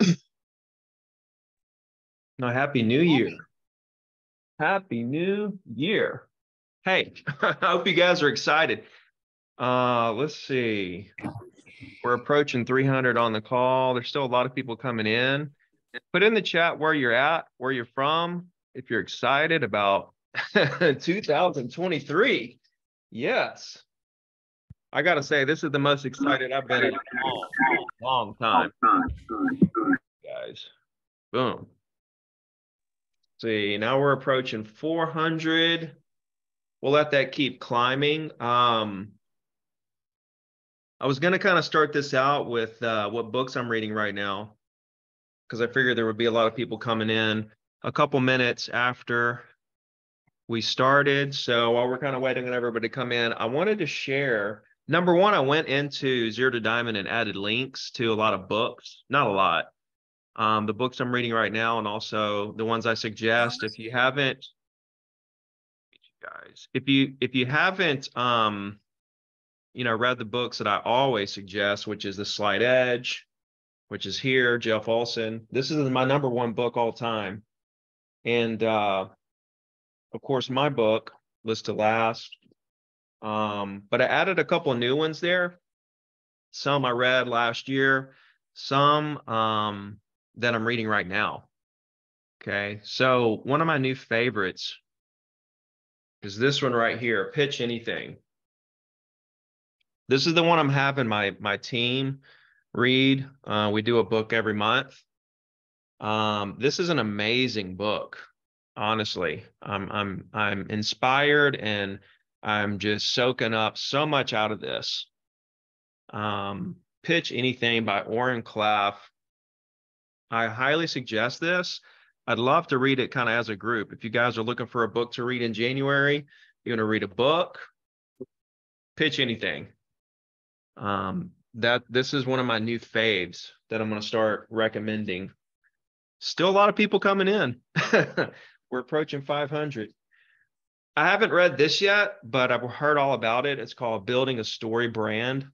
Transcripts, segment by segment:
No, happy new year. Happy new year. Hey, I hope you guys are excited. Uh, let's see. We're approaching 300 on the call. There's still a lot of people coming in. Put in the chat where you're at, where you're from, if you're excited about 2023. Yes. I gotta say, this is the most excited I've been in a long, long time. Guys, boom. See, now we're approaching 400. We'll let that keep climbing. Um, I was going to kind of start this out with uh, what books I'm reading right now, because I figured there would be a lot of people coming in a couple minutes after we started. So while we're kind of waiting on everybody to come in, I wanted to share. Number one, I went into Zero to Diamond and added links to a lot of books, not a lot. Um, the books I'm reading right now, and also the ones I suggest. If you haven't, guys, if you if you haven't um you know, read the books that I always suggest, which is The Slight Edge, which is here, Jeff Olson. This is my number one book all time. And uh, of course, my book, List to Last. Um, but I added a couple of new ones there. Some I read last year, some um, that I'm reading right now. Okay. So one of my new favorites is this one right here, Pitch Anything. This is the one I'm having my my team read. Uh, we do a book every month. Um, this is an amazing book. Honestly, I'm I'm I'm inspired and I'm just soaking up so much out of this. Um, Pitch Anything by Oren Klaff. I highly suggest this. I'd love to read it kind of as a group. If you guys are looking for a book to read in January, you're going to read a book, pitch anything um, that this is one of my new faves that I'm going to start recommending. Still a lot of people coming in. We're approaching 500. I haven't read this yet, but I've heard all about it. It's called Building a Story Brand.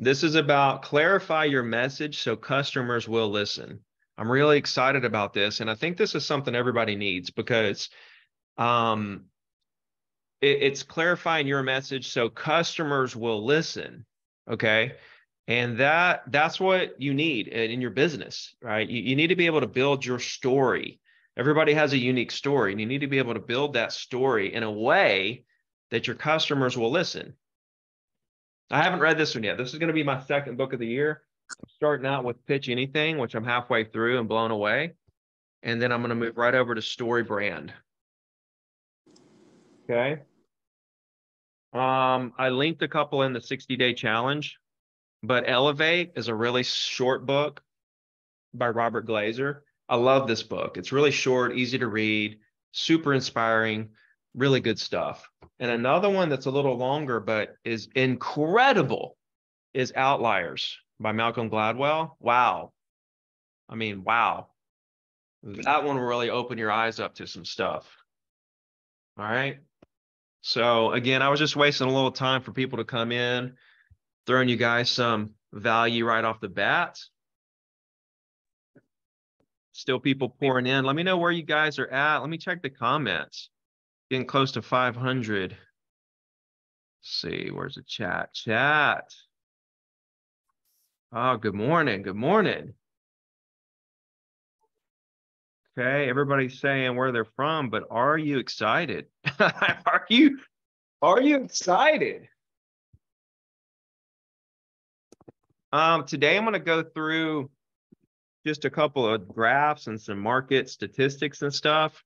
This is about clarify your message so customers will listen. I'm really excited about this. And I think this is something everybody needs because um, it, it's clarifying your message so customers will listen. Okay. And that that's what you need in your business, right? You, you need to be able to build your story. Everybody has a unique story, and you need to be able to build that story in a way that your customers will listen. I haven't read this one yet. This is going to be my second book of the year. I'm starting out with Pitch Anything, which I'm halfway through and blown away. And then I'm going to move right over to Story Brand. Okay. Um, I linked a couple in the 60 day challenge, but Elevate is a really short book by Robert Glazer. I love this book. It's really short, easy to read, super inspiring, really good stuff. And another one that's a little longer, but is incredible is Outliers by Malcolm Gladwell. Wow. I mean, wow. That one will really open your eyes up to some stuff. All right. So again, I was just wasting a little time for people to come in, throwing you guys some value right off the bat. Still people pouring in. Let me know where you guys are at. Let me check the comments. Getting close to 500. Let's see, where's the chat? Chat. Oh, good morning. Good morning. Okay, everybody's saying where they're from, but are you excited? are you are you excited? Um, today I'm going to go through just a couple of graphs and some market statistics and stuff,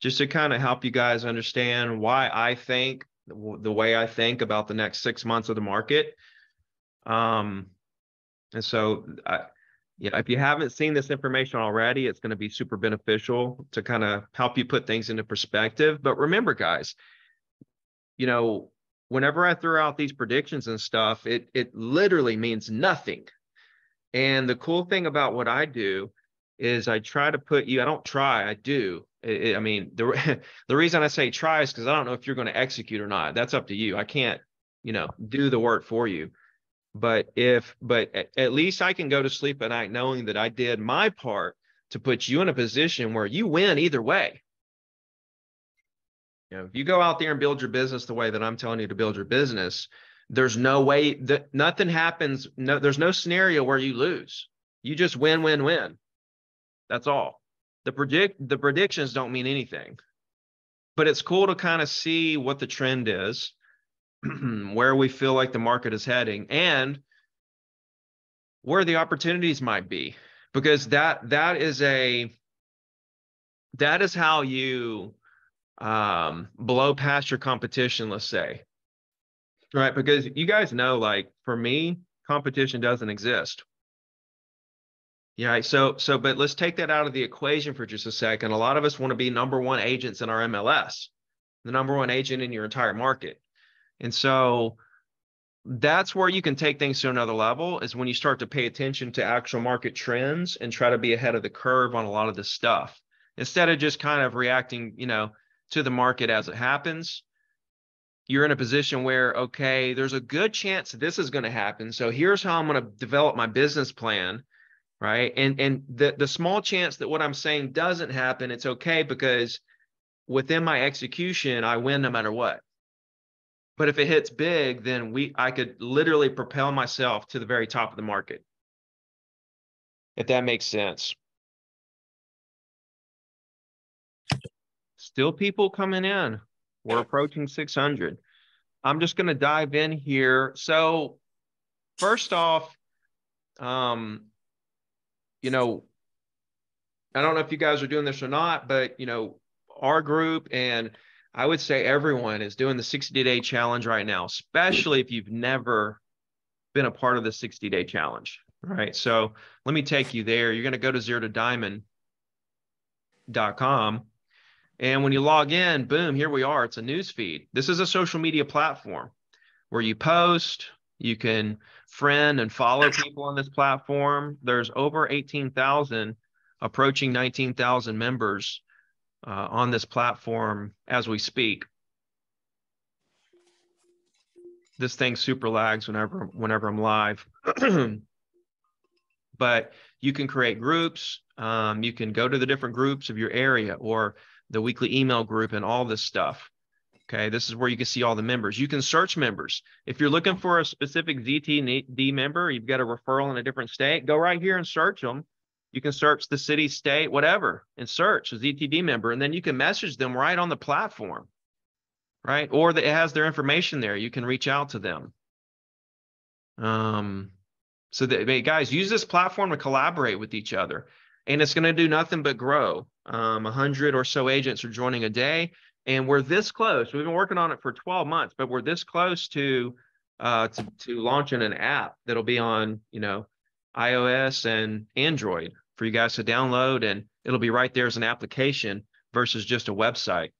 just to kind of help you guys understand why I think the way I think about the next six months of the market. Um, and so I, you know, if you haven't seen this information already, it's going to be super beneficial to kind of help you put things into perspective. But remember, guys, you know, whenever I throw out these predictions and stuff, it it literally means nothing. And the cool thing about what I do is I try to put you. I don't try. I do. I mean, the the reason I say try is because I don't know if you're going to execute or not. That's up to you. I can't, you know, do the work for you. But if, but at least I can go to sleep at night knowing that I did my part to put you in a position where you win either way. You know, if you go out there and build your business the way that I'm telling you to build your business, there's no way that nothing happens. No, there's no scenario where you lose. You just win, win, win. That's all. The predict the predictions don't mean anything. But it's cool to kind of see what the trend is, where we feel like the market is heading, and where the opportunities might be. Because that that is a that is how you um, blow past your competition, let's say. Right. Because you guys know, like for me, competition doesn't exist. Yeah. So, so, but let's take that out of the equation for just a second. A lot of us want to be number one agents in our MLS, the number one agent in your entire market. And so that's where you can take things to another level is when you start to pay attention to actual market trends and try to be ahead of the curve on a lot of this stuff instead of just kind of reacting, you know, to the market as it happens, you're in a position where, okay, there's a good chance this is going to happen. So here's how I'm going to develop my business plan. Right. And and the the small chance that what I'm saying doesn't happen, it's okay because within my execution, I win no matter what. But if it hits big, then we I could literally propel myself to the very top of the market. If that makes sense. Still people coming in. We're approaching 600. I'm just going to dive in here. So first off, um, you know, I don't know if you guys are doing this or not, but you know, our group and I would say everyone is doing the 60 day challenge right now, especially if you've never been a part of the 60 day challenge. Right. So let me take you there. You're going to go to zero to diamond.com and when you log in, boom, here we are. It's a news feed. This is a social media platform where you post, you can friend and follow people on this platform. There's over 18,000, approaching 19,000 members uh, on this platform as we speak. This thing super lags whenever whenever I'm live. but you can create groups. Um, you can go to the different groups of your area or the weekly email group, and all this stuff. Okay, this is where you can see all the members. You can search members. If you're looking for a specific ZTD member, you've got a referral in a different state, go right here and search them. You can search the city, state, whatever, and search a ZTD member, and then you can message them right on the platform, right? Or it has their information there. You can reach out to them. Um, so that guys use this platform to collaborate with each other and it's going to do nothing but grow. Um, 100 or so agents are joining a day, and we're this close. We've been working on it for 12 months, but we're this close to uh, to, to launching an app that'll be on you know iOS and Android for you guys to download, and it'll be right there as an application versus just a website.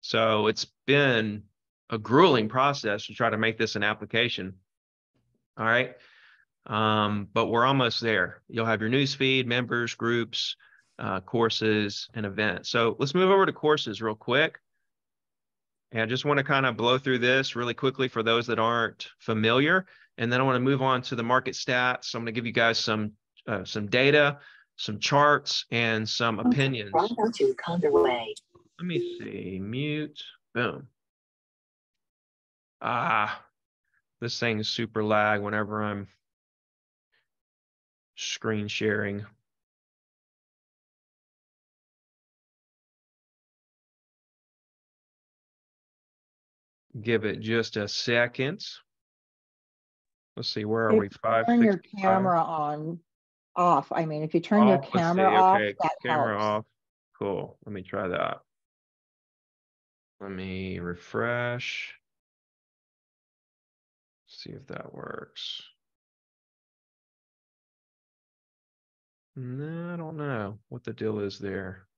So it's been a grueling process to try to make this an application. All right. Um, but we're almost there. You'll have your news feed, members, groups, uh, courses, and events. So let's move over to courses real quick. And I just want to kind of blow through this really quickly for those that aren't familiar. And then I want to move on to the market stats. So I'm going to give you guys some uh, some data, some charts, and some opinions. Let me see. Mute. Boom. Ah, this thing is super lag whenever I'm screen sharing. Give it just a second. Let's see, where are if we? Five. Turn your camera on off. I mean, if you turn off, your camera off, okay. that camera helps. off. Cool. Let me try that. Let me refresh. See if that works. No, I don't know what the deal is there.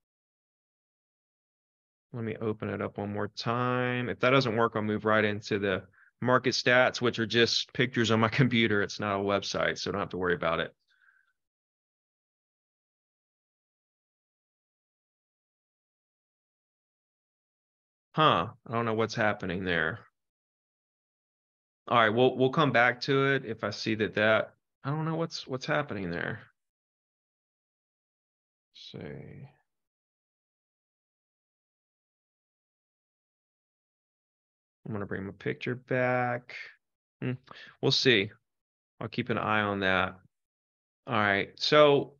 Let me open it up one more time. If that doesn't work, I'll move right into the market stats, which are just pictures on my computer. It's not a website, so don't have to worry about it. Huh, I don't know what's happening there. All right, we'll we'll come back to it if I see that that I don't know what's what's happening there. See. I'm gonna bring my picture back. Hmm, we'll see. I'll keep an eye on that. All right, so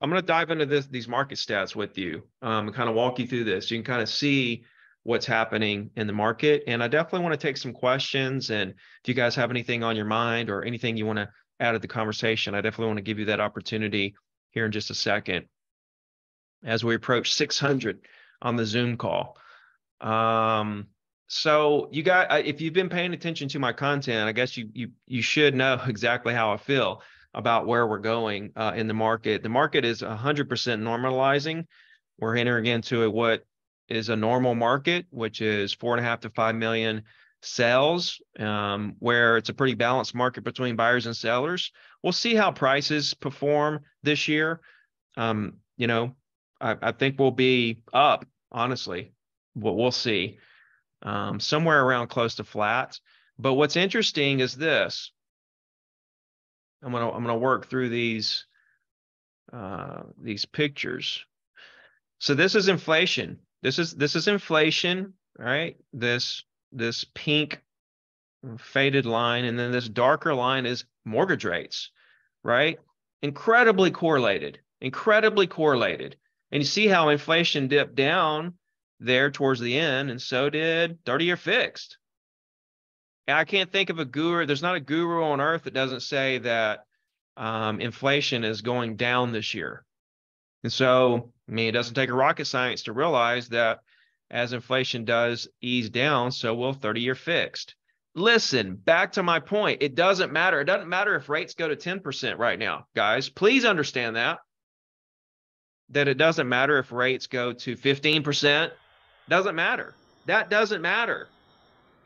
I'm going to dive into this these market stats with you um, and kind of walk you through this. You can kind of see what's happening in the market, and I definitely want to take some questions. And if you guys have anything on your mind or anything you want to add to the conversation, I definitely want to give you that opportunity here in just a second as we approach 600 on the Zoom call. Um, so you got if you've been paying attention to my content, I guess you you you should know exactly how I feel about where we're going uh, in the market. The market is 100% normalizing. We're entering into a, what is a normal market, which is four and a half to five million sales, um, where it's a pretty balanced market between buyers and sellers. We'll see how prices perform this year. Um, you know, I, I, think we'll be up, honestly. We'll, we'll see um, somewhere around close to flat. But what's interesting is this. I'm gonna I'm gonna work through these uh, these pictures. So this is inflation. This is this is inflation, right? This this pink faded line, and then this darker line is mortgage rates, right? Incredibly correlated, incredibly correlated. And you see how inflation dipped down there towards the end, and so did 30 year fixed. And I can't think of a guru, there's not a guru on earth that doesn't say that um, inflation is going down this year. And so, I mean, it doesn't take a rocket science to realize that as inflation does ease down, so will 30 year fixed. Listen, back to my point. It doesn't matter. It doesn't matter if rates go to 10% right now, guys. Please understand that. That it doesn't matter if rates go to 15%, doesn't matter. That doesn't matter,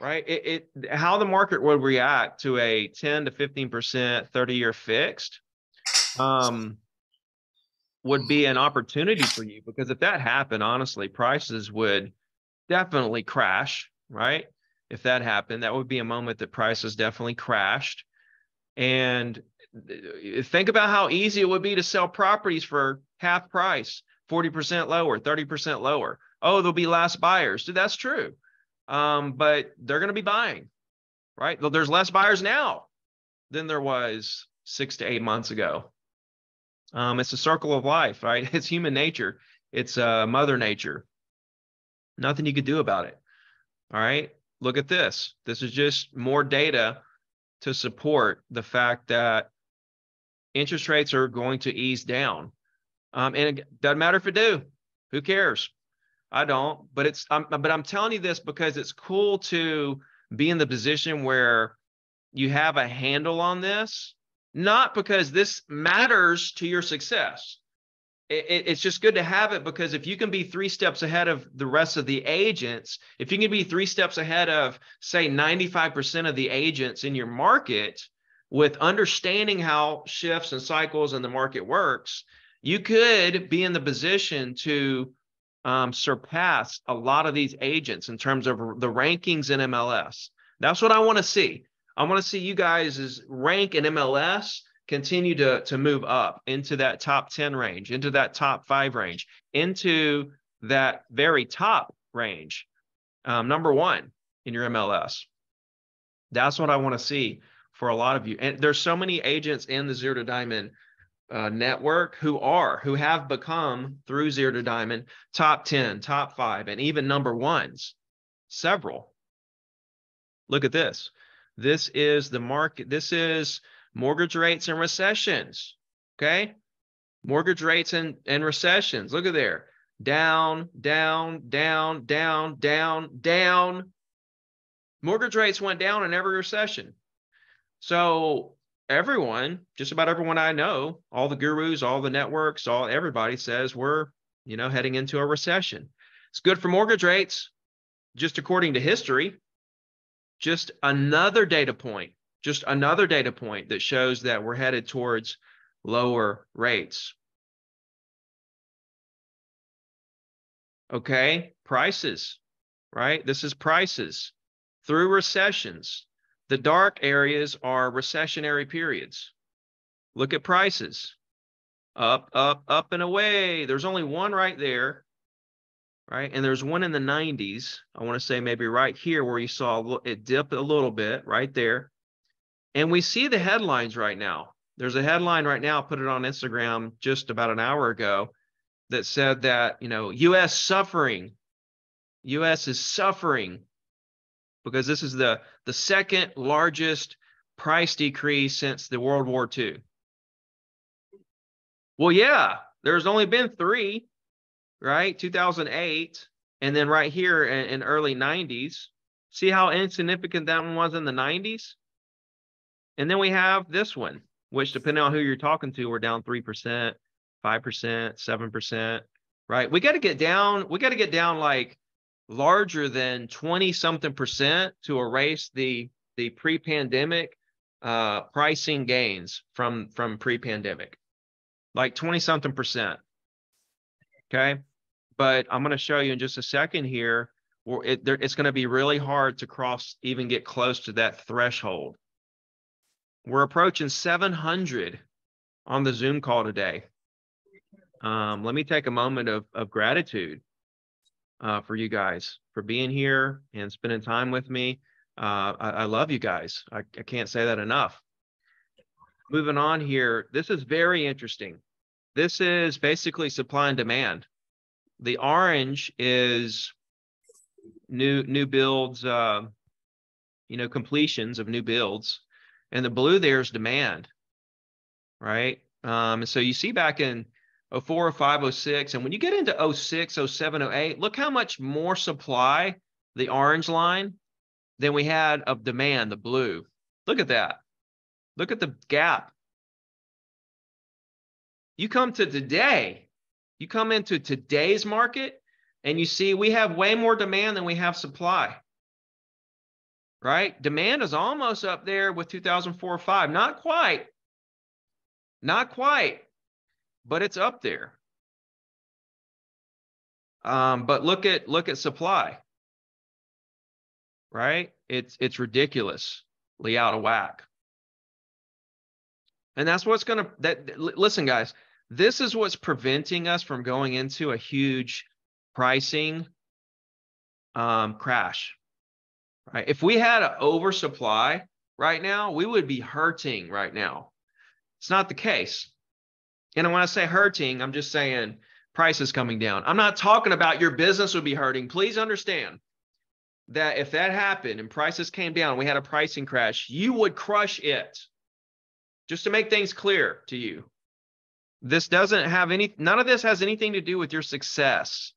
right? It, it how the market would react to a 10 to 15 percent 30 year fixed um, would be an opportunity for you because if that happened, honestly, prices would definitely crash, right? If that happened, that would be a moment that prices definitely crashed. And think about how easy it would be to sell properties for half price, 40% lower, 30% lower oh, there'll be less buyers. Dude, that's true. Um, but they're going to be buying, right? There's less buyers now than there was six to eight months ago. Um, it's a circle of life, right? It's human nature. It's uh, mother nature. Nothing you could do about it. All right. Look at this. This is just more data to support the fact that interest rates are going to ease down. Um, and it doesn't matter if it do. Who cares? I don't, but it's I'm, but I'm telling you this because it's cool to be in the position where you have a handle on this, not because this matters to your success. It, it, it's just good to have it because if you can be three steps ahead of the rest of the agents, if you can be three steps ahead of, say, 95% of the agents in your market with understanding how shifts and cycles and the market works, you could be in the position to um, surpass a lot of these agents in terms of the rankings in MLS. That's what I want to see. I want to see you guys' rank in MLS continue to, to move up into that top 10 range, into that top five range, into that very top range, um, number one in your MLS. That's what I want to see for a lot of you. And there's so many agents in the zero to diamond uh, network who are who have become through zero to diamond top 10 top five and even number ones. Several. Look at this. This is the market this is mortgage rates and recessions okay? Mortgage rates and, and recessions. Look at there. Down down down down down down. Mortgage rates went down in every recession so everyone, just about everyone I know, all the gurus, all the networks, all everybody says we're, you know, heading into a recession. It's good for mortgage rates, just according to history. Just another data point, just another data point that shows that we're headed towards lower rates. Okay, prices, right? This is prices through recessions The dark areas are recessionary periods. Look at prices. Up, up, up and away. There's only one right there, right? And there's one in the 90s. I want to say maybe right here where you saw it dip a little bit right there. And we see the headlines right now. There's a headline right now, I put it on Instagram just about an hour ago that said that, you know, US suffering. US is suffering because this is the the second largest price decrease since the World War II. Well, yeah, there's only been three, right? 2008, and then right here in, in early 90s. See how insignificant that one was in the 90s? And then we have this one, which depending on who you're talking to, we're down 3%, 5%, 7%, right? We got to get down, we got to get down like larger than 20 something percent to erase the the pre-pandemic uh, pricing gains from from pre-pandemic. Like 20 something percent. Okay? But i'm going to show you in just a second here where it, there, it's going to be really hard to cross even get close to that threshold. We're approaching 700 on the zoom call today. Um, let me take a moment of, of gratitude uh, for you guys for being here and spending time with me. Uh, I, I, love you guys. I, I can't say that enough. Moving on here, this is very interesting. This is basically supply and demand. The orange is new new builds, uh, you know, completions of new builds, and the blue there is demand, right? Um, and so you see back in 04, 05, 06. And when you get into 06, 07, 08, look how much more supply, the orange line, than we had of demand, the blue. Look at that. Look at the gap. You come to today, you come into today's market, and you see we have way more demand than we have supply. Right? Demand is almost up there with 2004 or 5. Not quite. Not quite but it's up there. Um, but look at look at supply. Right? It's it's ridiculously out of whack. And that's what's going to that listen guys, this is what's preventing us from going into a huge pricing um, crash. Right? If we had an oversupply right now, we would be hurting right now. It's not the case. And when I say hurting, I'm just saying prices coming down. I'm not talking about your business would be hurting. Please understand that if that happened and prices came down, we had a pricing crash, you would crush it. Just to make things clear to you. This doesn't have any, none of this has anything to do with your success,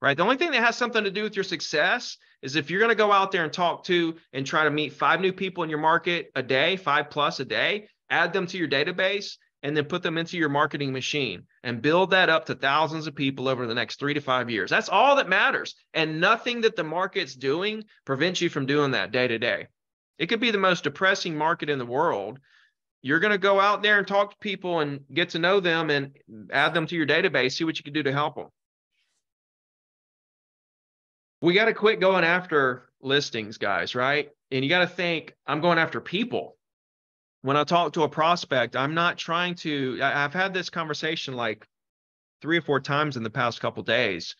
right? The only thing that has something to do with your success is if you're going to go out there and talk to and try to meet five new people in your market a day, five plus a day, add them to your database, and then put them into your marketing machine and build that up to thousands of people over the next three to five years. That's all that matters. And nothing that the market's doing prevents you from doing that day to day. It could be the most depressing market in the world. You're going to go out there and talk to people and get to know them and add them to your database, see what you can do to help them. We got to quit going after listings, guys, right? And you got to think, I'm going after people when I talk to a prospect, I'm not trying to, I've had this conversation like three or four times in the past couple days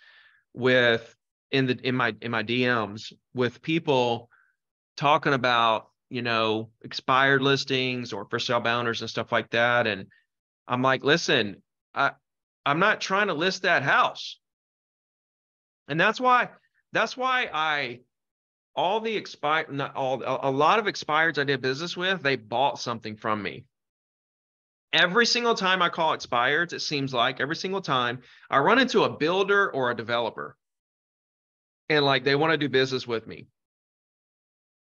with in the in my in my DMs with people talking about, you know, expired listings or for sale bounders and stuff like that. And I'm like, listen, I I'm not trying to list that house. And that's why that's why I all the expired, not all, a lot of expireds I did business with, they bought something from me. Every single time I call expireds, it seems like every single time I run into a builder or a developer and like they want to do business with me.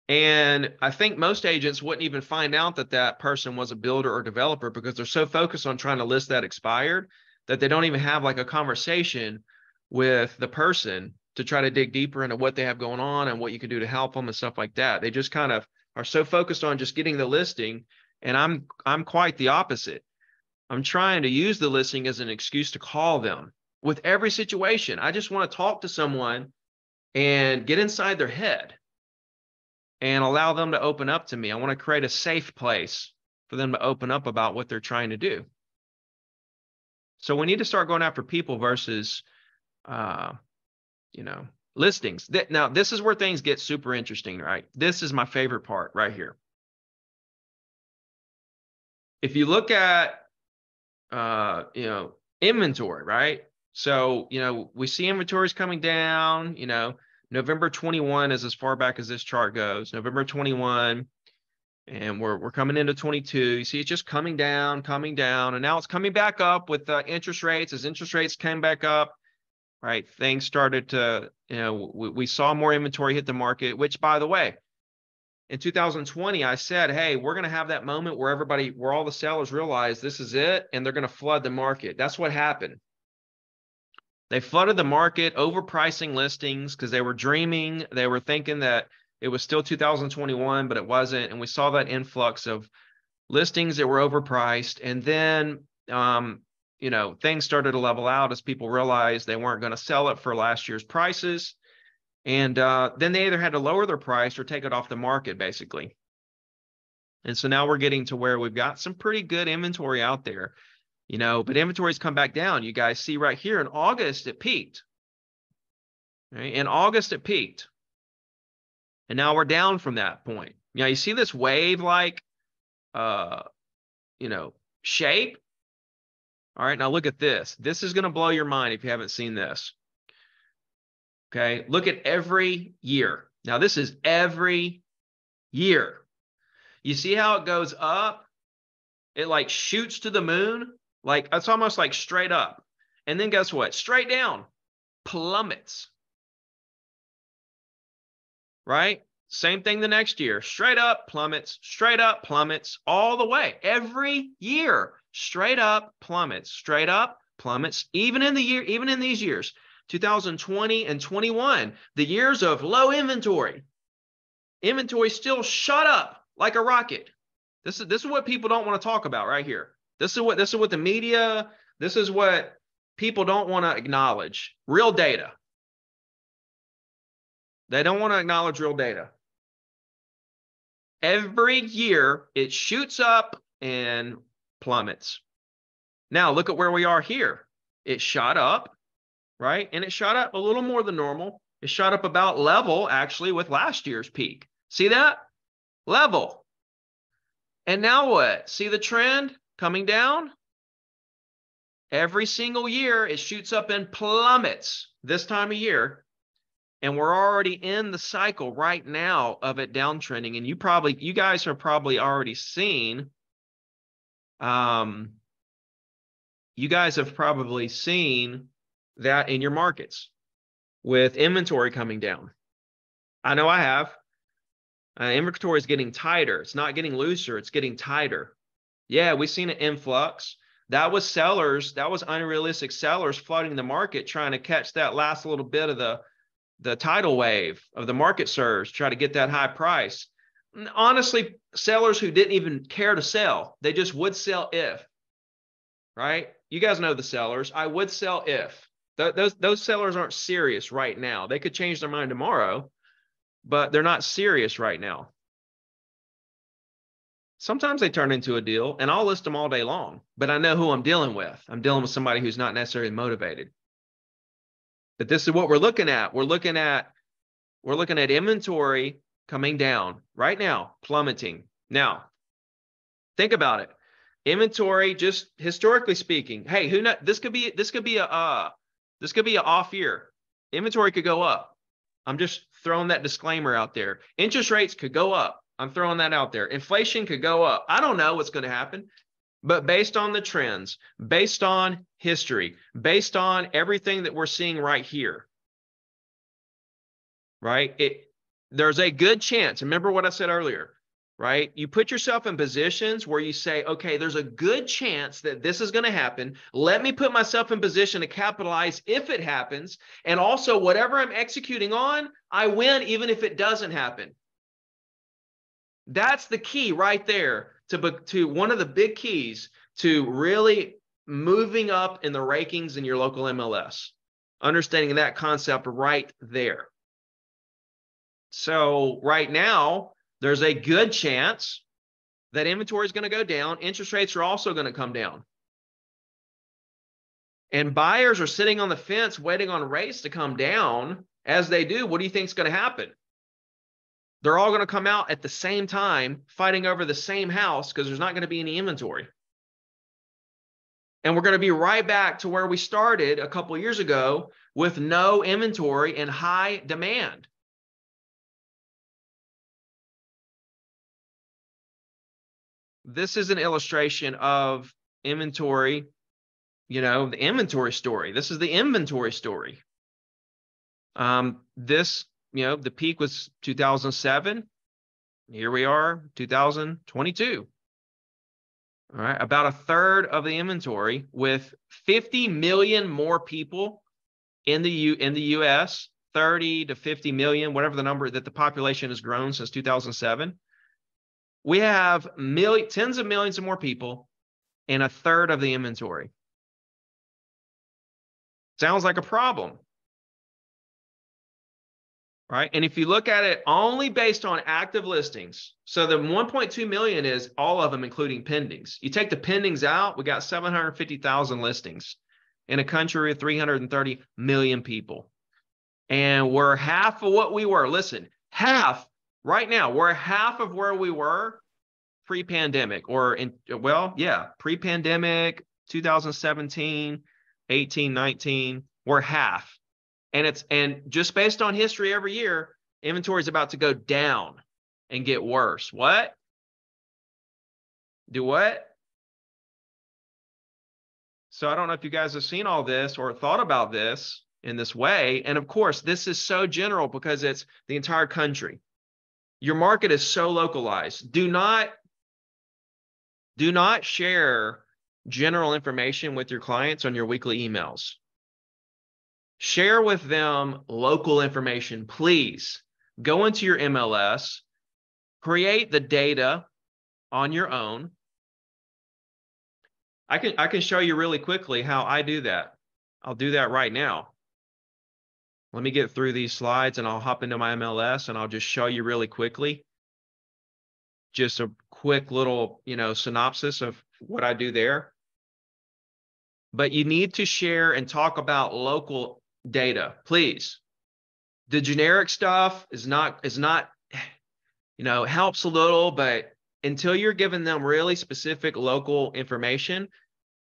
And I think most agents wouldn't even find out that that person was a builder or developer because they're so focused on trying to list that expired that they don't even have like a conversation with the person to try to dig deeper into what they have going on and what you can do to help them and stuff like that. They just kind of are so focused on just getting the listing and I'm I'm quite the opposite. I'm trying to use the listing as an excuse to call them with every situation. I just want to talk to someone and get inside their head. and allow them to open up to me. I want to create a safe place for them to open up about what they're trying to do. So we need to start going after people versus, uh, you know, listings. Now, this is where things get super interesting, right? This is my favorite part right here. If you look at, uh, you know, inventory, right? So, you know, we see inventories coming down, you know, November 21 is as far back as this chart goes. November 21, and we're we're coming into 22. You see, it's just coming down, coming down, and now it's coming back up with uh, interest rates. As interest rates came back up, right, things started to, you know, we, we saw more inventory hit the market. Which, by the way, in 2020, I said, hey, we're going to have that moment where everybody, where all the sellers realize this is it, and they're going to flood the market. That's what happened. They flooded the market, overpricing listings because they were dreaming. They were thinking that it was still 2021, but it wasn't. And we saw that influx of listings that were overpriced. And then, um, you know, things started to level out as people realized they weren't going to sell it for last year's prices. And uh, then they either had to lower their price or take it off the market, basically. And so now we're getting to where we've got some pretty good inventory out there you know, but inventories come back down. You guys see right here in August, it peaked. Right? In August, it peaked. And now we're down from that point. Now you see this wave like, uh, you know, shape. All right, now look at this. This is going to blow your mind if you haven't seen this. Okay, look at every year. Now, this is every year. You see how it goes up? It like shoots to the moon. Like it's almost like straight up. And then guess what? Straight down, plummets. Right? Same thing the next year. Straight up plummets, straight up plummets all the way. Every year, straight up plummets, straight up plummets, even in the year, even in these years, 2020 and 21, the years of low inventory. Inventory still shot up like a rocket. This is this is what people don't want to talk about right here. This is what this is what the media, this is what people don't want to acknowledge. Real data. They don't want to acknowledge real data. Every year it shoots up and plummets. Now look at where we are here. It shot up, right? And it shot up a little more than normal. It shot up about level actually with last year's peak. See that? Level. And now what? See the trend? coming down. Every single year, it shoots up and plummets this time of year. And we're already in the cycle right now of it downtrending. And you probably, you guys are probably already seen, um, you guys have probably seen that in your markets with inventory coming down. I know I have. Uh, inventory is getting tighter. It's not getting looser, it's getting tighter. Yeah, we've seen an influx. That was sellers, that was unrealistic sellers flooding the market, trying to catch that last little bit of the, the tidal wave of the market surge, try to get that high price. Honestly, sellers who didn't even care to sell, they just would sell if, right? You guys know the sellers. I would sell if. Th- those, those sellers aren't serious right now. They could change their mind tomorrow, but they're not serious right now. Sometimes they turn into a deal and I'll list them all day long, but I know who I'm dealing with. I'm dealing with somebody who's not necessarily motivated. But this is what we're looking at. We're looking at we're looking at inventory coming down right now, plummeting. Now, think about it. Inventory, just historically speaking, hey, who know this could be this could be a uh this could be an off year. Inventory could go up. I'm just throwing that disclaimer out there. Interest rates could go up. I'm throwing that out there. Inflation could go up. I don't know what's going to happen, but based on the trends, based on history, based on everything that we're seeing right here, right? It there's a good chance. Remember what I said earlier, right? You put yourself in positions where you say, okay, there's a good chance that this is going to happen. Let me put myself in position to capitalize if it happens. And also, whatever I'm executing on, I win even if it doesn't happen. That's the key right there to, to one of the big keys to really moving up in the rankings in your local MLS. Understanding that concept right there. So right now, there's a good chance that inventory is going to go down. Interest rates are also going to come down. And buyers are sitting on the fence waiting on rates to come down. As they do, what do you think is going to happen? They're all going to come out at the same time fighting over the same house because there's not going to be any inventory. And we're going to be right back to where we started a couple years ago with no inventory and high demand. This is an illustration of inventory, you know, the inventory story. This is the inventory story. Um, this you know, the peak was 2007. Here we are, 2022. All right, about a third of the inventory with 50 million more people in the U in the US, 30 to 50 million, whatever the number that the population has grown since 2007. We have tens of millions of more people and a third of the inventory. Sounds like a problem right? And if you look at it only based on active listings, so the 1.2 million is all of them, including pendings. You take the pendings out, we got 750,000 listings in a country of 330 million people. And we're half of what we were. Listen, half right now, we're half of where we were pre pandemic or in, well, yeah, pre pandemic, 2017, 18, 19, we're half and it's and just based on history every year, inventory is about to go down and get worse. What? Do what? So I don't know if you guys have seen all this or thought about this in this way. And of course, this is so general because it's the entire country. Your market is so localized. Do not do not share general information with your clients on your weekly emails share with them local information, please. Go into your MLS, create the data on your own. I can I can show you really quickly how I do that. I'll do that right now. Let me get through these slides and I'll hop into my MLS and I'll just show you really quickly. Just a quick little, you know, synopsis of what I do there. But you need to share and talk about local data, please. The generic stuff is not is not you know helps a little, but until you're giving them really specific local information,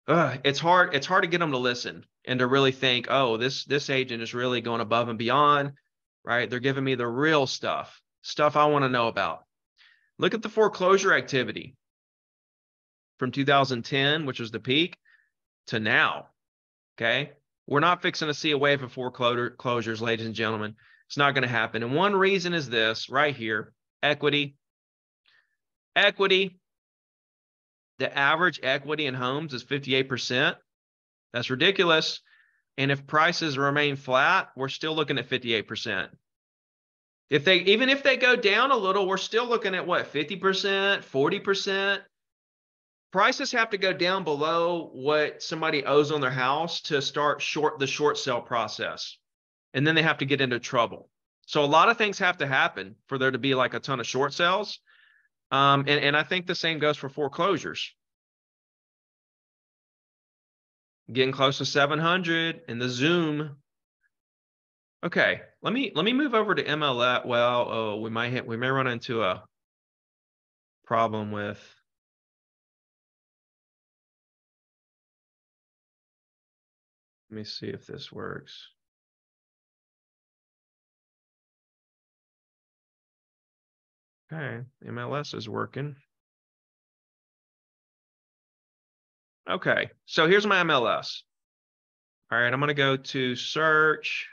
uh, it's hard it's hard to get them to listen and to really think, oh, this this agent is really going above and beyond, right? They're giving me the real stuff, stuff I want to know about. Look at the foreclosure activity from 2010, which was the peak, to now. Okay. We're not fixing to see a wave of foreclosures, ladies and gentlemen. It's not going to happen. And one reason is this right here equity. Equity. The average equity in homes is 58%. That's ridiculous. And if prices remain flat, we're still looking at 58%. If they even if they go down a little, we're still looking at what 50%, 40% prices have to go down below what somebody owes on their house to start short the short sale process. And then they have to get into trouble. So a lot of things have to happen for there to be like a ton of short sales. Um, and, and i think the same goes for foreclosures getting close to 700 in the zoom okay let me let me move over to mls well oh we might hit we may run into a problem with Let me see if this works. Okay, MLS is working. Okay, so here's my MLS. All right, I'm going to go to search.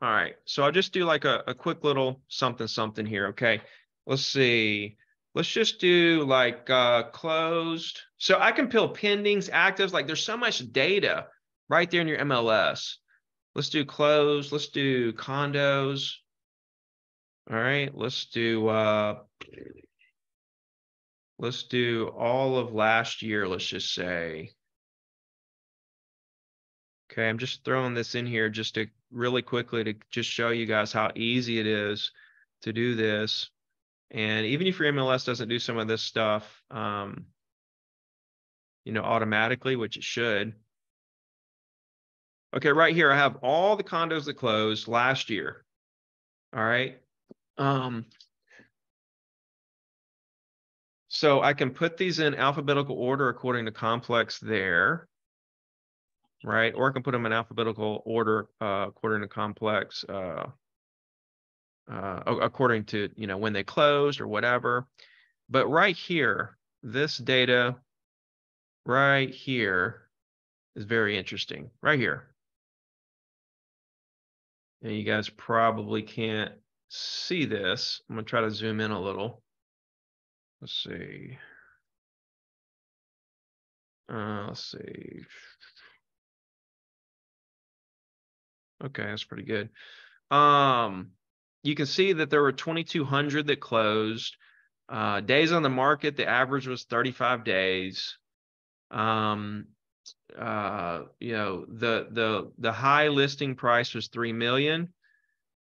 All right, so I'll just do like a, a quick little something something here. Okay, let's see. Let's just do like uh, closed. So I can pull pendings, actives. Like there's so much data right there in your MLS. Let's do close. Let's do condos. All right, let's do uh let's do all of last year, let's just say. Okay, I'm just throwing this in here just to really quickly to just show you guys how easy it is to do this. And even if your MLS doesn't do some of this stuff, um, you know, automatically, which it should. Okay, right here, I have all the condos that closed last year. All right. Um, so I can put these in alphabetical order according to complex there. Right. Or I can put them in alphabetical order uh, according to complex uh, uh, according to, you know, when they closed or whatever. But right here, this data right here is very interesting. Right here. And you guys probably can't see this. I'm to try to zoom in a little. Let's see. Uh, let's see. Okay, that's pretty good. Um, you can see that there were 2,200 that closed. Uh, days on the market, the average was 35 days. Um, uh, you know, the the the high listing price was three million.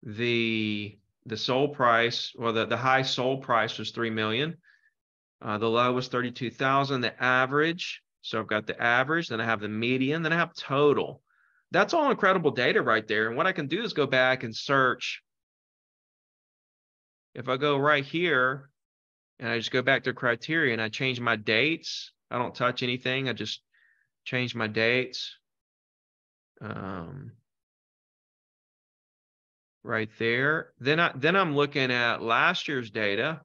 The the sold price, well, the, the high sold price was three million. Uh, the low was 32,000. The average, so I've got the average, then I have the median, then I have total. That's all incredible data right there. And what I can do is go back and search. If I go right here and I just go back to criteria and I change my dates, I don't touch anything. I just change my dates. Um, right there. Then I then I'm looking at last year's data.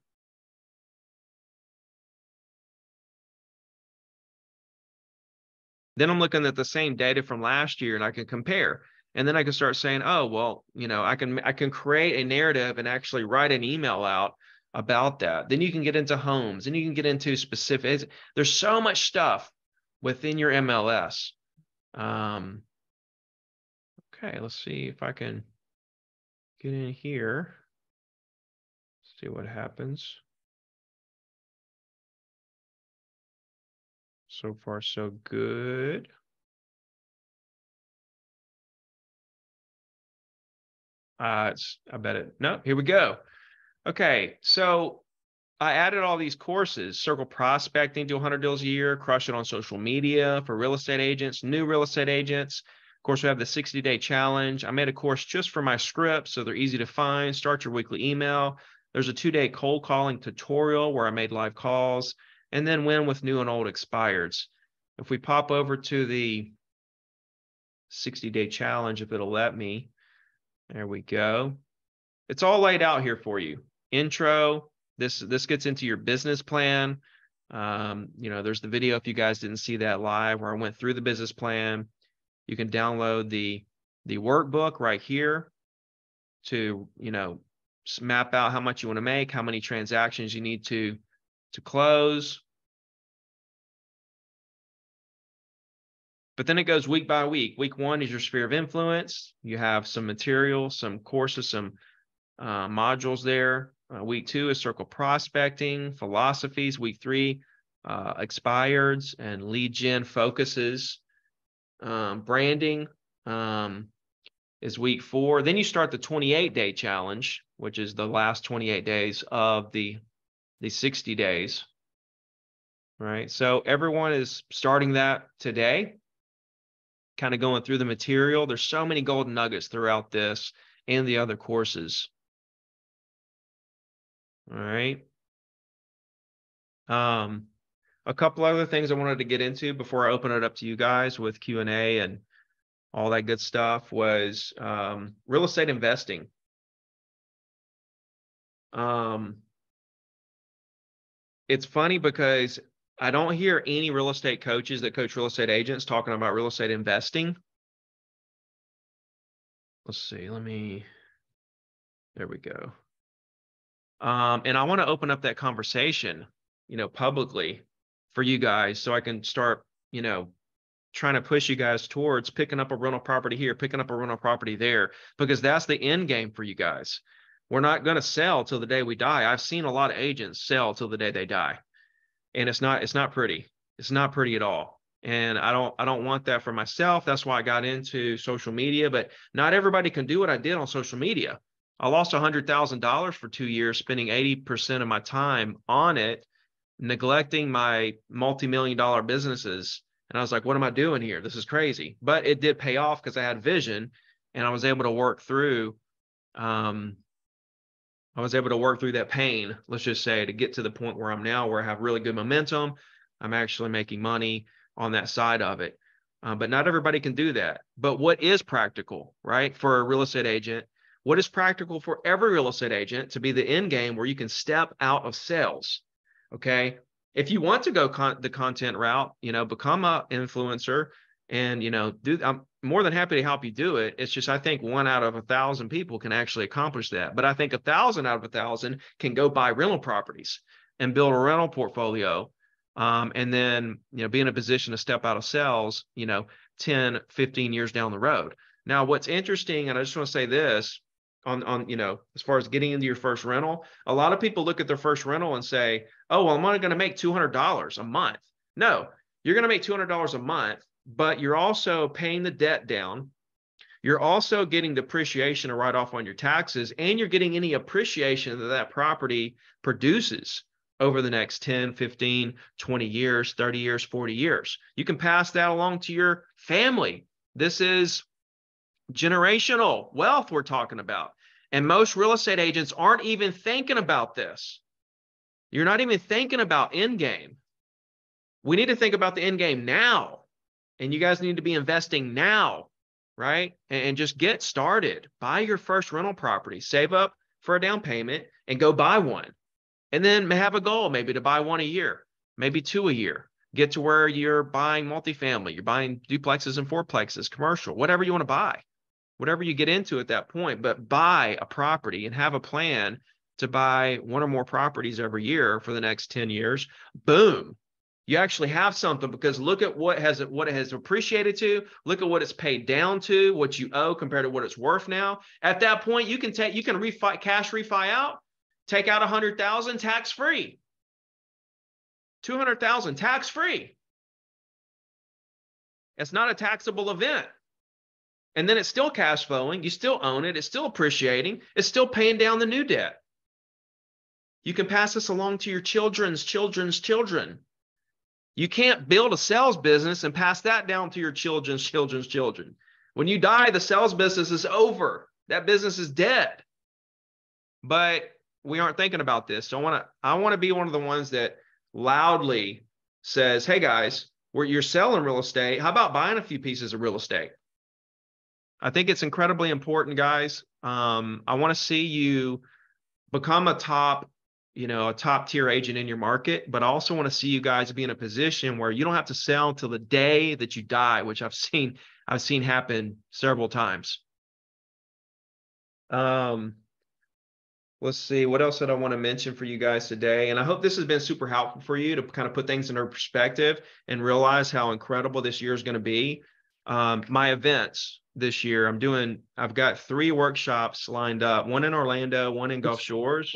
Then I'm looking at the same data from last year and I can compare. And then I can start saying, oh, well, you know, I can I can create a narrative and actually write an email out about that. Then you can get into homes and you can get into specific. There's so much stuff within your MLS. Um, okay, let's see if I can get in here. See what happens. So far, so good. Uh, it's, I bet it, no, here we go. Okay, so I added all these courses, circle prospecting to 100 deals a year, crush it on social media for real estate agents, new real estate agents. Of course, we have the 60 day challenge. I made a course just for my scripts, so they're easy to find. Start your weekly email. There's a two day cold calling tutorial where I made live calls and then win with new and old expireds. If we pop over to the 60 day challenge, if it'll let me, there we go. It's all laid out here for you intro. This this gets into your business plan. Um, you know, there's the video if you guys didn't see that live where I went through the business plan. You can download the the workbook right here to, you know, map out how much you want to make, how many transactions you need to to close. But then it goes week by week. Week one is your sphere of influence. You have some material, some courses, some uh, modules there. Uh, week two is circle prospecting, philosophies. Week three, uh, expireds and lead gen focuses. Um, branding um, is week four. Then you start the 28 day challenge, which is the last 28 days of the, the 60 days. Right. So everyone is starting that today, kind of going through the material. There's so many golden nuggets throughout this and the other courses. All right. Um, a couple other things I wanted to get into before I open it up to you guys with Q and A and all that good stuff was um, real estate investing. Um, it's funny because I don't hear any real estate coaches that coach real estate agents talking about real estate investing. Let's see. Let me. There we go. Um, and I want to open up that conversation, you know, publicly for you guys so I can start, you know, trying to push you guys towards picking up a rental property here, picking up a rental property there, because that's the end game for you guys. We're not going to sell till the day we die. I've seen a lot of agents sell till the day they die. And it's not, it's not pretty. It's not pretty at all. And I don't, I don't want that for myself. That's why I got into social media, but not everybody can do what I did on social media. I lost $100,000 for two years, spending 80% of my time on it, neglecting my multi million dollar businesses. And I was like, what am I doing here? This is crazy. But it did pay off because I had vision and I was able to work through. Um, I was able to work through that pain, let's just say, to get to the point where I'm now, where I have really good momentum. I'm actually making money on that side of it. Uh, but not everybody can do that. But what is practical, right, for a real estate agent? What is practical for every real estate agent to be the end game where you can step out of sales? Okay. If you want to go con- the content route, you know, become a influencer and, you know, do, I'm more than happy to help you do it. It's just, I think one out of a thousand people can actually accomplish that. But I think a thousand out of a thousand can go buy rental properties and build a rental portfolio um, and then you know be in a position to step out of sales you know 10 15 years down the road now what's interesting and i just want to say this on on you know as far as getting into your first rental a lot of people look at their first rental and say oh well i'm only going to make $200 a month no you're going to make $200 a month but you're also paying the debt down you're also getting depreciation to write off on your taxes and you're getting any appreciation that that property produces over the next 10, 15, 20 years, 30 years, 40 years. You can pass that along to your family. This is generational wealth we're talking about. And most real estate agents aren't even thinking about this. You're not even thinking about end game. We need to think about the end game now. And you guys need to be investing now, right? And, just get started. Buy your first rental property, save up for a down payment, and go buy one and then have a goal maybe to buy one a year, maybe two a year. Get to where you're buying multifamily, you're buying duplexes and fourplexes, commercial, whatever you want to buy, whatever you get into at that point. But buy a property and have a plan to buy one or more properties every year for the next 10 years. Boom. You actually have something because look at what has it what it has appreciated to, look at what it's paid down to, what you owe compared to what it's worth now. At that point, you can take you can refi cash refi out Take out a 100,000 tax free. 200,000 tax free. It's not a taxable event. And then it's still cash flowing. You still own it. It's still appreciating. It's still paying down the new debt. You can pass this along to your children's children's children. You can't build a sales business and pass that down to your children's children's children. When you die, the sales business is over. That business is dead. But we aren't thinking about this. So I want to I want to be one of the ones that loudly says, "Hey guys, where you're selling real estate, how about buying a few pieces of real estate?" I think it's incredibly important, guys. Um, I want to see you become a top, you know, a top tier agent in your market, but I also want to see you guys be in a position where you don't have to sell until the day that you die, which I've seen I've seen happen several times. Um, let's see what else did i want to mention for you guys today? And i hope this has been super helpful for you to kind of put things into perspective and realize how incredible this year is going to be. Um, my events this year i'm doing i've got three workshops lined up one in orlando one in gulf shores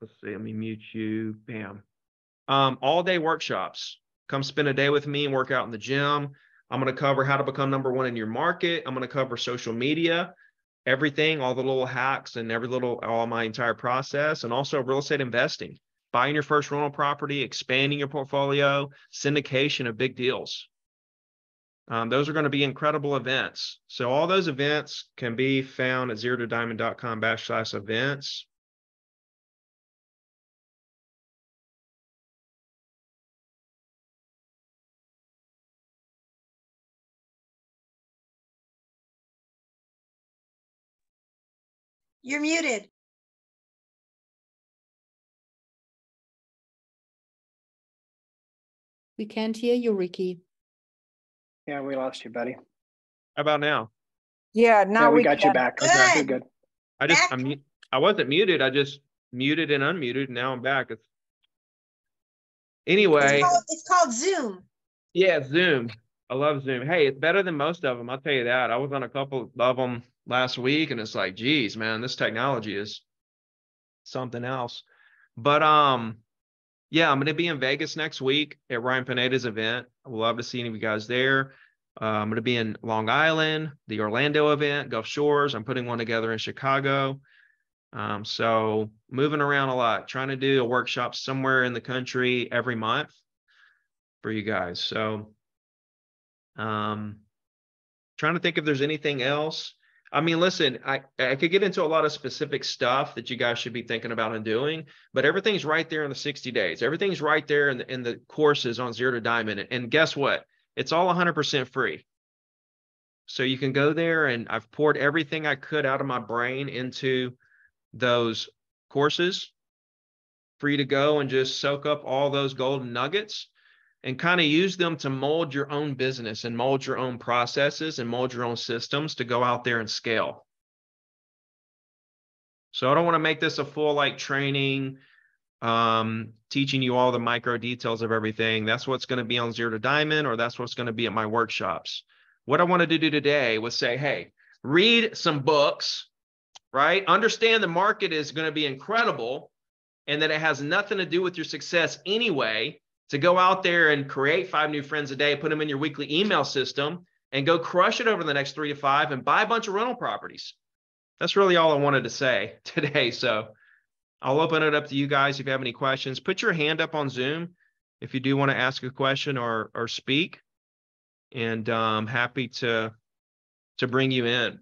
let's see let me mute you bam um, all day workshops come spend a day with me and work out in the gym i'm going to cover how to become number one in your market i'm going to cover social media everything, all the little hacks and every little, all my entire process, and also real estate investing, buying your first rental property, expanding your portfolio, syndication of big deals. Um, those are going to be incredible events. So all those events can be found at zero to diamond.com backslash events. You're muted. We can't hear you, Ricky. Yeah, we lost you, buddy. How about now? Yeah, now Yeah, we we got you back. Good. Okay, good. I just Back. I'm I wasn't muted. I just muted and unmuted. And now I'm back. It's anyway. It's called, it's called Zoom. Yeah, Zoom. I love Zoom. Hey, it's better than most of them. I'll tell you that. I was on a couple of them last week, and it's like, geez, man, this technology is something else. But um, yeah, I'm gonna be in Vegas next week at Ryan Pineda's event. I would love to see any of you guys there. Uh, I'm going to be in Long Island, the Orlando event, Gulf Shores. I'm putting one together in Chicago. Um, so moving around a lot, trying to do a workshop somewhere in the country every month for you guys. So um, trying to think if there's anything else. I mean, listen, I, I could get into a lot of specific stuff that you guys should be thinking about and doing, but everything's right there in the 60 days. Everything's right there in the, in the courses on Zero to Diamond. And guess what? It's all 100% free. So you can go there and I've poured everything I could out of my brain into those courses for you to go and just soak up all those golden nuggets and kind of use them to mold your own business and mold your own processes and mold your own systems to go out there and scale. So I don't want to make this a full like training, um, teaching you all the micro details of everything. That's what's going to be on Zero to Diamond, or that's what's going to be at my workshops. What I wanted to do today was say, hey, read some books, right? Understand the market is going to be incredible and that it has nothing to do with your success anyway to go out there and create five new friends a day, put them in your weekly email system, and go crush it over the next three to five and buy a bunch of rental properties. That's really all I wanted to say today. So I'll open it up to you guys if you have any questions. Put your hand up on Zoom if you do want to ask a question or or speak, and I'm um, happy to to bring you in.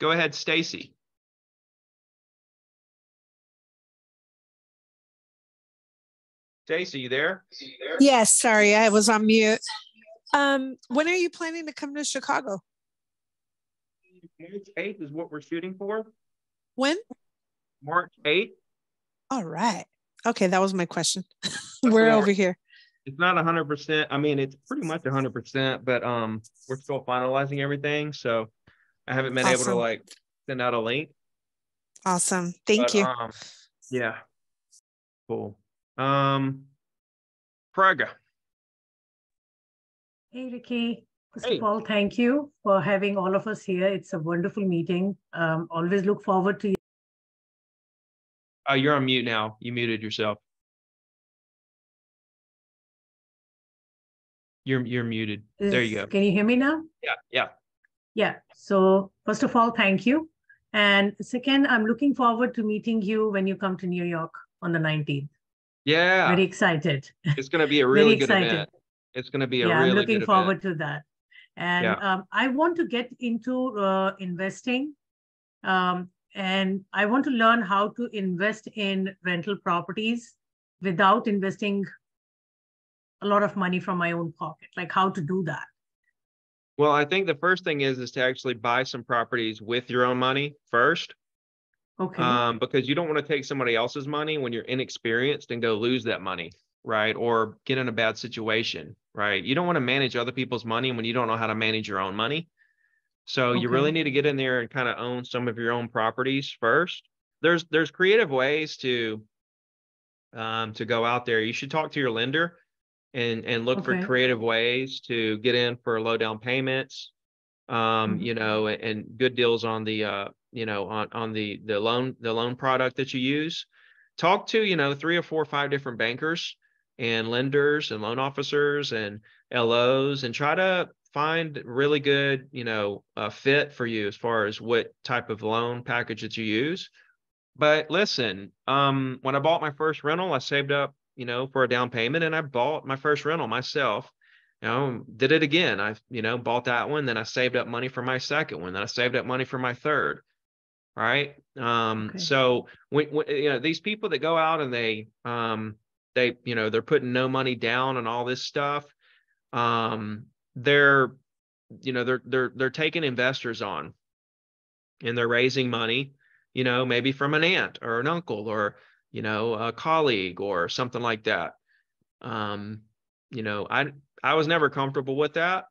Go ahead, Stacy. Stacy, you there? Yes, sorry, I was on mute. Um, when are you planning to come to Chicago? March 8th is what we're shooting for. When? March 8th. All right. Okay, that was my question. we're over here. It's not 100%. I mean, it's pretty much 100%, but um we're still finalizing everything, so I haven't been awesome. able to like send out a link. Awesome. Thank but, you. Um, yeah. Cool. Um, Praga. Hey, Ricky. First hey. of all, thank you for having all of us here. It's a wonderful meeting. Um, always look forward to you. Uh, you're on mute now. You muted yourself. You're you're muted. Is, there you go. Can you hear me now? Yeah, yeah. Yeah. So first of all, thank you. And second, I'm looking forward to meeting you when you come to New York on the 19th. Yeah. Very excited. It's going to be a really good event. It's going to be a yeah, really I'm looking forward event. to that. And yeah. um, I want to get into uh, investing. Um, and I want to learn how to invest in rental properties without investing a lot of money from my own pocket, like how to do that. Well, I think the first thing is is to actually buy some properties with your own money first. Okay. Um, because you don't want to take somebody else's money when you're inexperienced and go lose that money, right? Or get in a bad situation, right? You don't want to manage other people's money when you don't know how to manage your own money. So okay. you really need to get in there and kind of own some of your own properties first. There's there's creative ways to um, to go out there. You should talk to your lender and and look okay. for creative ways to get in for low down payments. Um, mm-hmm. you know, and, good deals on the uh, you know, on on the the loan the loan product that you use. Talk to you know three or four or five different bankers and lenders and loan officers and LOs and try to find really good you know a fit for you as far as what type of loan package that you use. But listen, um, when I bought my first rental, I saved up you know for a down payment and I bought my first rental myself you know, did it again. I, you know, bought that one. Then I saved up money for my second one. Then I saved up money for my third right um okay. so when, when, you know these people that go out and they um they you know they're putting no money down and all this stuff um they're you know they're they're they're taking investors on and they're raising money you know maybe from an aunt or an uncle or you know a colleague or something like that um you know i i was never comfortable with that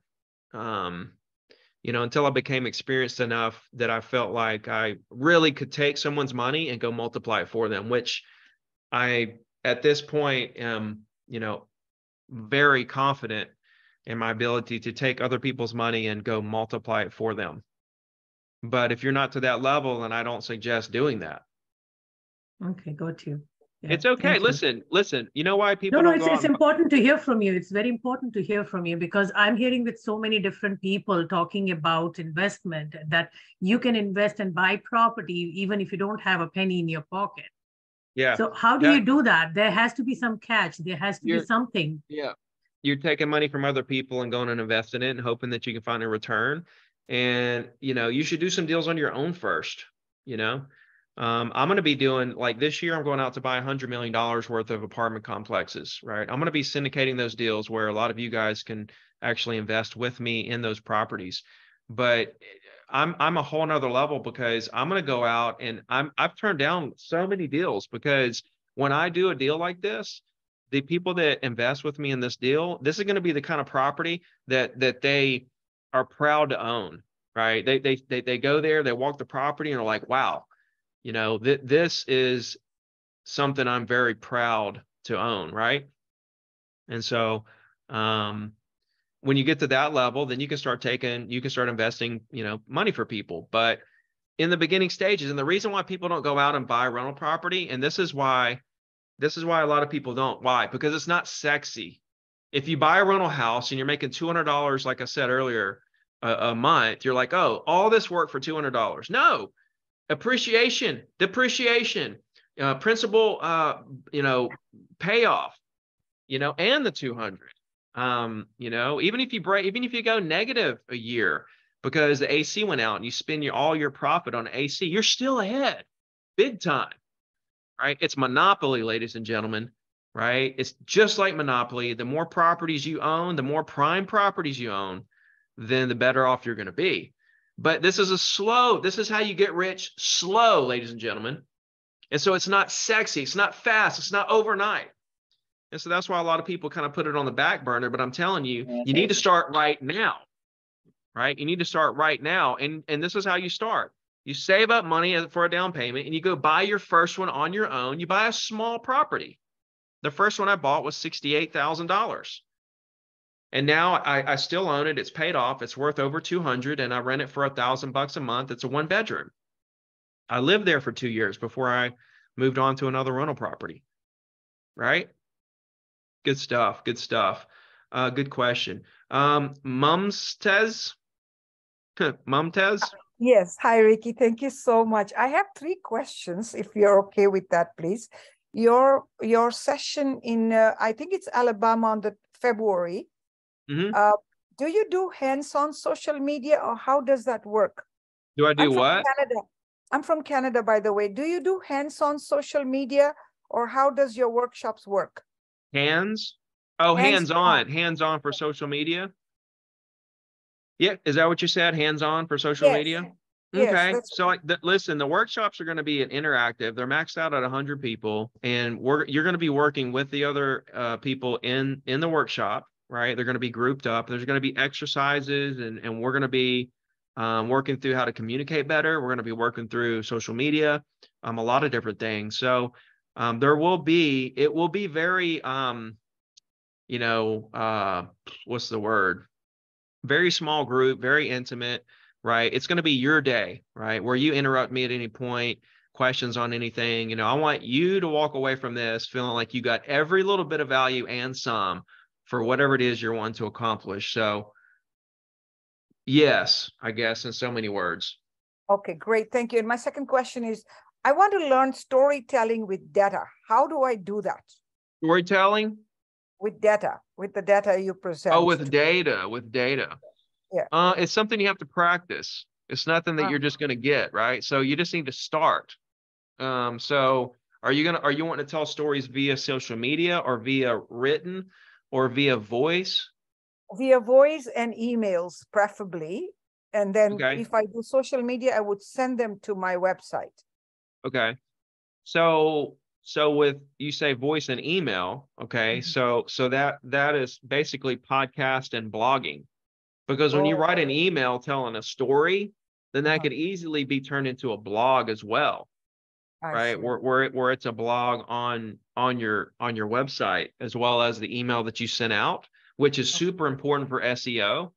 um you know, until I became experienced enough that I felt like I really could take someone's money and go multiply it for them, which I, at this point, am, you know, very confident in my ability to take other people's money and go multiply it for them. But if you're not to that level, then I don't suggest doing that. Okay, go you. Yeah, It's okay. thank you. Listen, listen. You know why people No, no, it's, it's bu- important to hear from you. It's very important to hear from you because I'm hearing with so many different people talking about investment that you can invest and buy property even if you don't have a penny in your pocket. Yeah. So how do Yeah. you do that? There has to be some catch. There has to be You're- something. Yeah. You're taking money from other people and going and investing it and hoping that you can find a return. And, you know, you should do some deals on your own first, you know? Um, I'm going to be doing like this year, I'm going out to buy hundred million dollars worth of apartment complexes, right? I'm going to be syndicating those deals where a lot of you guys can actually invest with me in those properties. But I'm I'm a whole nother level because I'm going to go out and I'm I've turned down so many deals because when I do a deal like this, the people that invest with me in this deal, this is going to be the kind of property that that they are proud to own, right? They they they they go there, they walk the property, and are like, wow, you know, th- this is something I'm very proud to own, right? And so, um, when you get to that level, then you can start taking, you can start investing, you know, money for people. But in the beginning stages, and the reason why people don't go out and buy rental property, and this is why this is why a lot of people don't. Why? Because it's not sexy. If you buy a rental house and you're making $200, like I said earlier, a, a month, you're like, oh, all this work for $200. No, appreciation, depreciation, uh, principal, uh, you know, payoff, you know, and the 200. Um, you know, even if you break, even if you go negative a year because the AC went out and you spend your all your profit on AC, you're still ahead, big time right? It's monopoly, ladies and gentlemen, right? It's just like monopoly. The more properties you own, the more prime properties you own, then the better off you're going to be. But this is a slow, this is how you get rich slow, ladies and gentlemen. And so it's not sexy, it's not fast, it's not overnight. And so that's why a lot of people kind of put it on the back burner. But I'm telling you, you need to start right now, right? You need to start right now. And, and this is how you start. You save up money for a down payment and you go buy your first one on your own. You buy a small property. The first one I bought was $68,000. And now I, I still own it. It's paid off. It's worth over 200 and I rent it for a thousand bucks a month. It's a one bedroom. I lived there for two years before I moved on to another rental property. Right? Good stuff. Good stuff. Uh, good question. Um, Mumstez? Mumtez? Yes. Hi, Ricky. Thank you so much. I have three questions, if you're okay with that, please. Your your session in uh, I think it's Alabama on the February. Mhm. Uh, do you do hands-on social media, or how does that work? Do I I'm do what? Canada. I'm from Canada, by the way. Do you do hands-on social media, or how does your workshops work? Hands? Oh, hands Hands-on. hands on for social media? Yeah, is that what you said? Hands on for social Yes. media? Okay, that's so like, listen, the workshops are going to be an interactive. They're maxed out at hundred people and we're, you're going to be working with the other, uh, people in, in the workshop, right? They're going to be grouped up. There's going to be exercises and, and we're going to be, um, working through how to communicate better. We're going to be working through social media, um, a lot of different things. So, um, there will be, it will be very, um, you know, uh, what's the word? Very small group, very intimate right? It's going to be your day, right? Where you interrupt me at any point, questions on anything. You know, I want you to walk away from this feeling like you got every little bit of value and some for whatever it is you're wanting to accomplish. So, yes, I guess in so many words. Okay, great. Thank you. And my second question is, I want to learn storytelling with data. How do I do that? Storytelling? With data, with the data you present. Oh, with data, with data. Yeah. Uh, it's something you have to practice. It's nothing that Ah. you're just going to get, right? So you just need to start. Um, so are you gonna are you wanting to tell stories via social media or via written or via voice? Via voice and emails preferably. And then Okay. if I do social media, I would send them to my website. Okay. So so with you say voice and email, okay? Mhm. So so that that is basically podcast and blogging. Because when you Oh. write an email telling a story, then that Uh-huh. could easily be turned into a blog as well, I right? see. Where where it, where it's a blog on on your on your website as well as the email that you sent out, which is super important for SEO.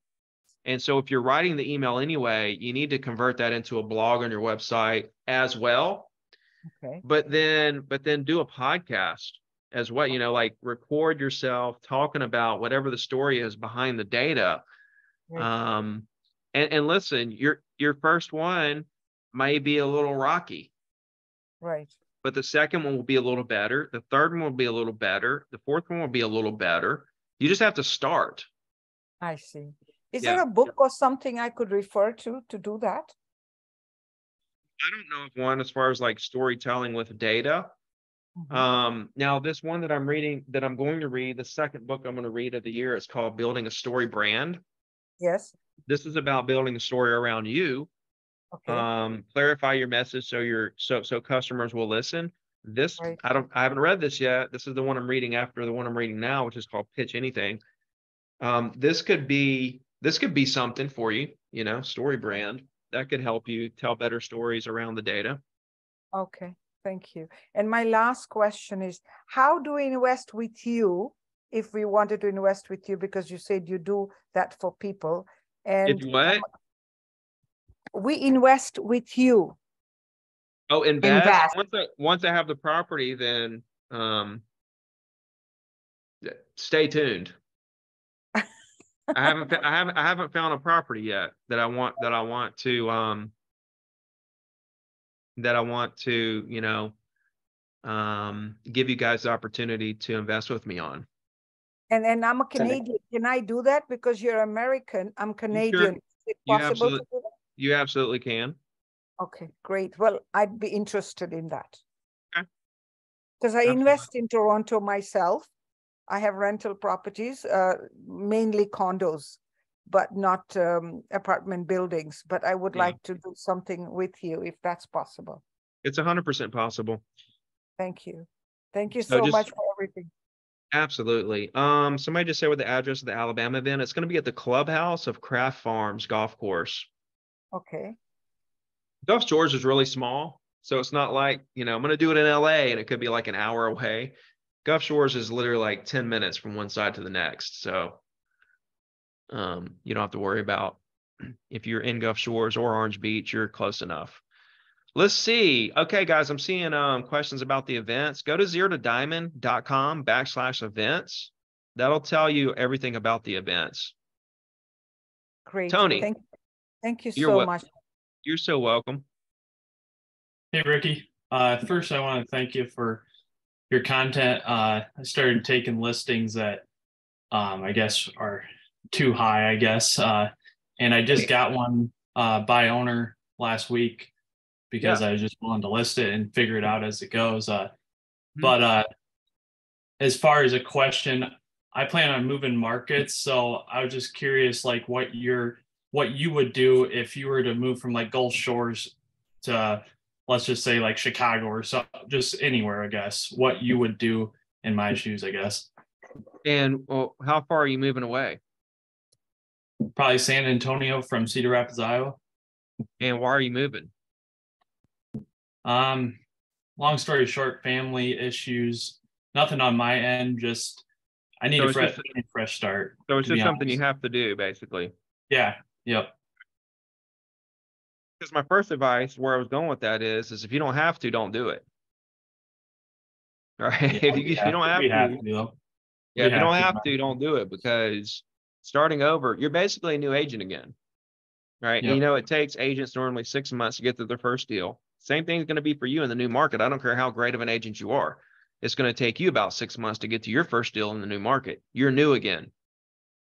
And so if you're writing the email anyway, you need to convert that into a blog on your website as well. Okay. but then but then do a podcast as well you know like record yourself talking about whatever the story is behind the data um and and listen your your first one may be a little rocky Right. but the second one will be a little better the third one will be a little better the fourth one will be a little better you just have to start I see. Is Yeah, there a book or something I could refer to to do that? i don't know if one as far as like storytelling with data Mhm. Um, now this one that I'm reading, that I'm going to read, the second book I'm going to read of the year is called Building a Story Brand. Yes. This is about building a story around you. Okay. Um, clarify your message so your so so customers will listen. This Right. I don't I haven't read this yet. This is the one I'm reading after the one I'm reading now, which is called Pitch Anything. Um, this could be this could be something for you, you know, story brand that could help you tell better stories around the data. Okay. Thank you. And my last question is, how do we invest with you if we wanted to invest with you? Because you said you do that for people. And what? We invest with you. Oh, invest. Invest. Once I once I have the property, then um stay tuned. I haven't I haven't I haven't found a property yet that I want that I want to um that I want to, you know, um give you guys the opportunity to invest with me on. And and I'm a Canadian. Can I do that? Because you're American. I'm Canadian. Is it possible to do that? You absolutely can. Okay, great. Well, I'd be interested in that. Okay. Because I invest in Toronto myself. I have rental properties, uh, mainly condos, but not um, apartment buildings. But I would Yeah. like to do something with you if that's possible. It's hundred percent possible. Thank you. Thank you So so just- much for everything. Absolutely. Um, somebody just said what the address of the Alabama event. It's going to be at the clubhouse of Craft Farms Golf Course. Okay, Gulf Shores is really small, so it's not like you know I'm going to do it in LA and it could be like an hour away. Gulf Shores is literally like 10 minutes from one side to the next, so um, you don't have to worry about if you're in Gulf Shores or Orange Beach, you're close enough. Let's see. Okay, guys, I'm seeing um, questions about the events. Go to zero to diamond.com backslash events. That'll tell you everything about the events. great. Tony, Thank, thank you you're so wel- much. You're so welcome. Hey, Ricky. Uh, first, I want to thank you for your content. Uh, I started taking listings that um, I guess are too high, I guess. Uh, and I just got one uh, by owner last week because I was just willing to list it and figure it out as it goes. Uh, but uh, as far as a question, I plan on moving markets. So I was just curious, like what your what you would do if you were to move from like Gulf Shores to let's just say like Chicago or so just anywhere, I guess. What you would do in my shoes, I guess. And well, how far are you moving away? Probably San Antonio from Cedar Rapids, Iowa. And why are you moving? Um, long story short, family issues. Nothing on my end. Just I need So a fresh, just- I need a fresh start. So it's just something you have to do, basically. Yeah. Yep. Because my first advice, where I was going with that is, is if you don't have to, don't do it. Right? Yeah, if you, if you don't have to, have to, yeah, if you don't have to, have to, don't do it because starting over, you're basically a new agent again. Right. Yep. you know, it takes agents normally six months to get to their first deal. Same thing is going to be for you in the new market. I don't care how great of an agent you are. It's going to take you about six months to get to your first deal in the new market. You're new again.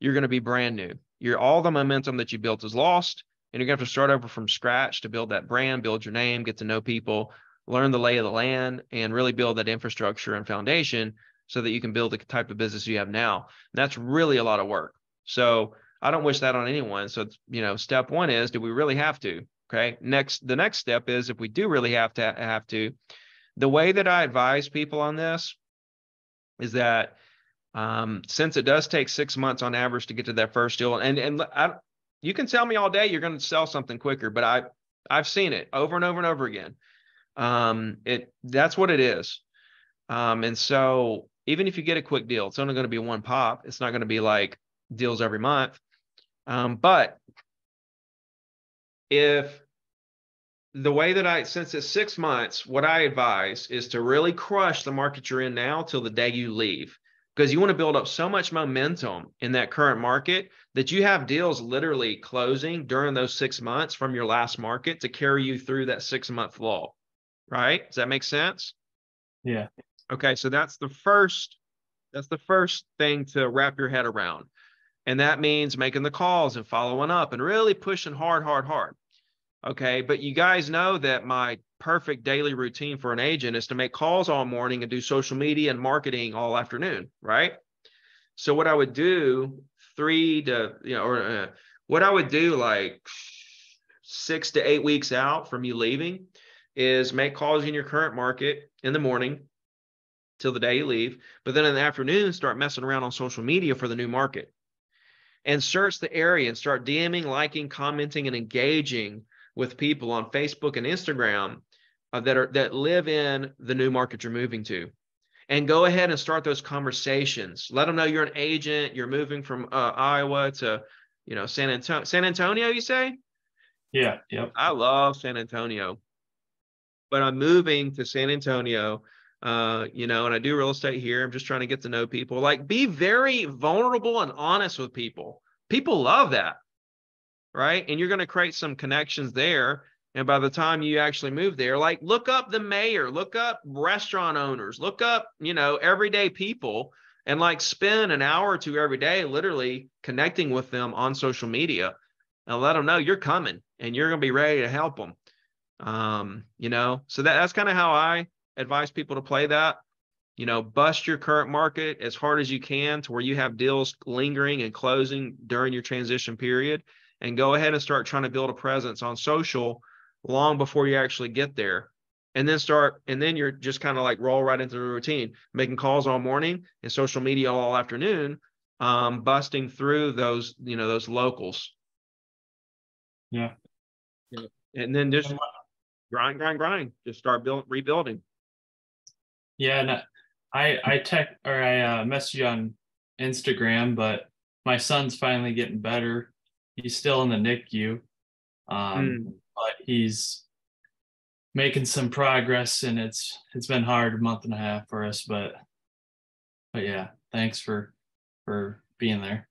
You're going to be brand new. You're all the momentum that you built is lost, and you're going to have to start over from scratch to build that brand, build your name, get to know people, learn the lay of the land, and really build that infrastructure and foundation so that you can build the type of business you have now. And that's really a lot of work. So I don't wish that on anyone. So you know, step one is, do we really have to? Okay. Next, the next step is if we do really have to have to, the way that I advise people on this is that um, since it does take six months on average to get to that first deal, and and I, you can tell me all day you're going to sell something quicker, but I I've seen it over and over and over again. Um, it that's what it is. Um, and so even if you get a quick deal, it's only going to be one pop. It's not going to be like deals every month. Um, but if the way that I, since it's six months, what I advise is to really crush the market you're in now till the day you leave. Because you want to build up so much momentum in that current market that you have deals literally closing during those six months from your last market to carry you through that six month lull. Right? Does that make sense? Yeah. Okay. So that's the first, that's the first thing to wrap your head around. And that means making the calls and following up and really pushing hard, hard, hard. Okay. But you guys know that my perfect daily routine for an agent is to make calls all morning and do social media and marketing all afternoon. Right. So what I would do three to, you know, or uh, what I would do like six to eight weeks out from you leaving is make calls in your current market in the morning till the day you leave. But then in the afternoon, start messing around on social media for the new market and search the area and start DMing, liking, commenting, and engaging with people on Facebook and Instagram uh, that are that live in the new market you're moving to. And go ahead and start those conversations. Let them know you're an agent. You're moving from uh, Iowa to, you know, San Antonio. San Antonio, you say? Yeah. Yep. I love San Antonio, but I'm moving to San Antonio. Uh, you know, and I do real estate here. I'm just trying to get to know people. Like, be very vulnerable and honest with people. People love that right? And you're going to create some connections there. And by the time you actually move there, like look up the mayor, look up restaurant owners, look up, you know, everyday people and like spend an hour or two every day literally connecting with them on social media and let them know you're coming and you're going to be ready to help them. Um, you know, so that, that's kind of how I advise people to play that. You know, bust your current market as hard as you can to where you have deals lingering and closing during your transition period and go ahead and start trying to build a presence on social long before you actually get there. And then start and then you're just kind of like roll right into the routine making calls all morning and social media all afternoon um, busting through those you know those locals. Yeah. Yeah. and then just grind grind grind. Just start building rebuilding. Yeah and i i tech or i uh, message you on instagram but my son's finally getting better he's still in the NICU, um, mm. but he's making some progress, and it's it's been hard a month and a half for us, but but yeah, thanks for for being there.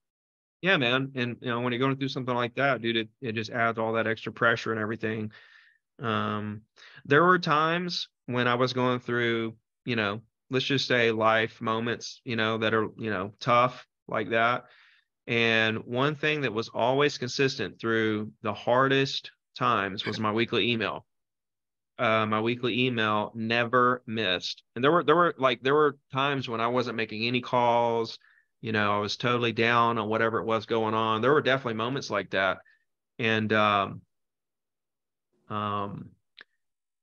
Yeah, man, and you know when you're going through something like that, dude, it it just adds all that extra pressure and everything. Um, there were times when I was going through, you know, let's just say life moments, you know, that are you know tough like that and one thing that was always consistent through the hardest times was my weekly email. Uh, my weekly email never missed. And there were there were like there were times when I wasn't making any calls. You know, I was totally down on whatever it was going on. There were definitely moments like that. And um, um,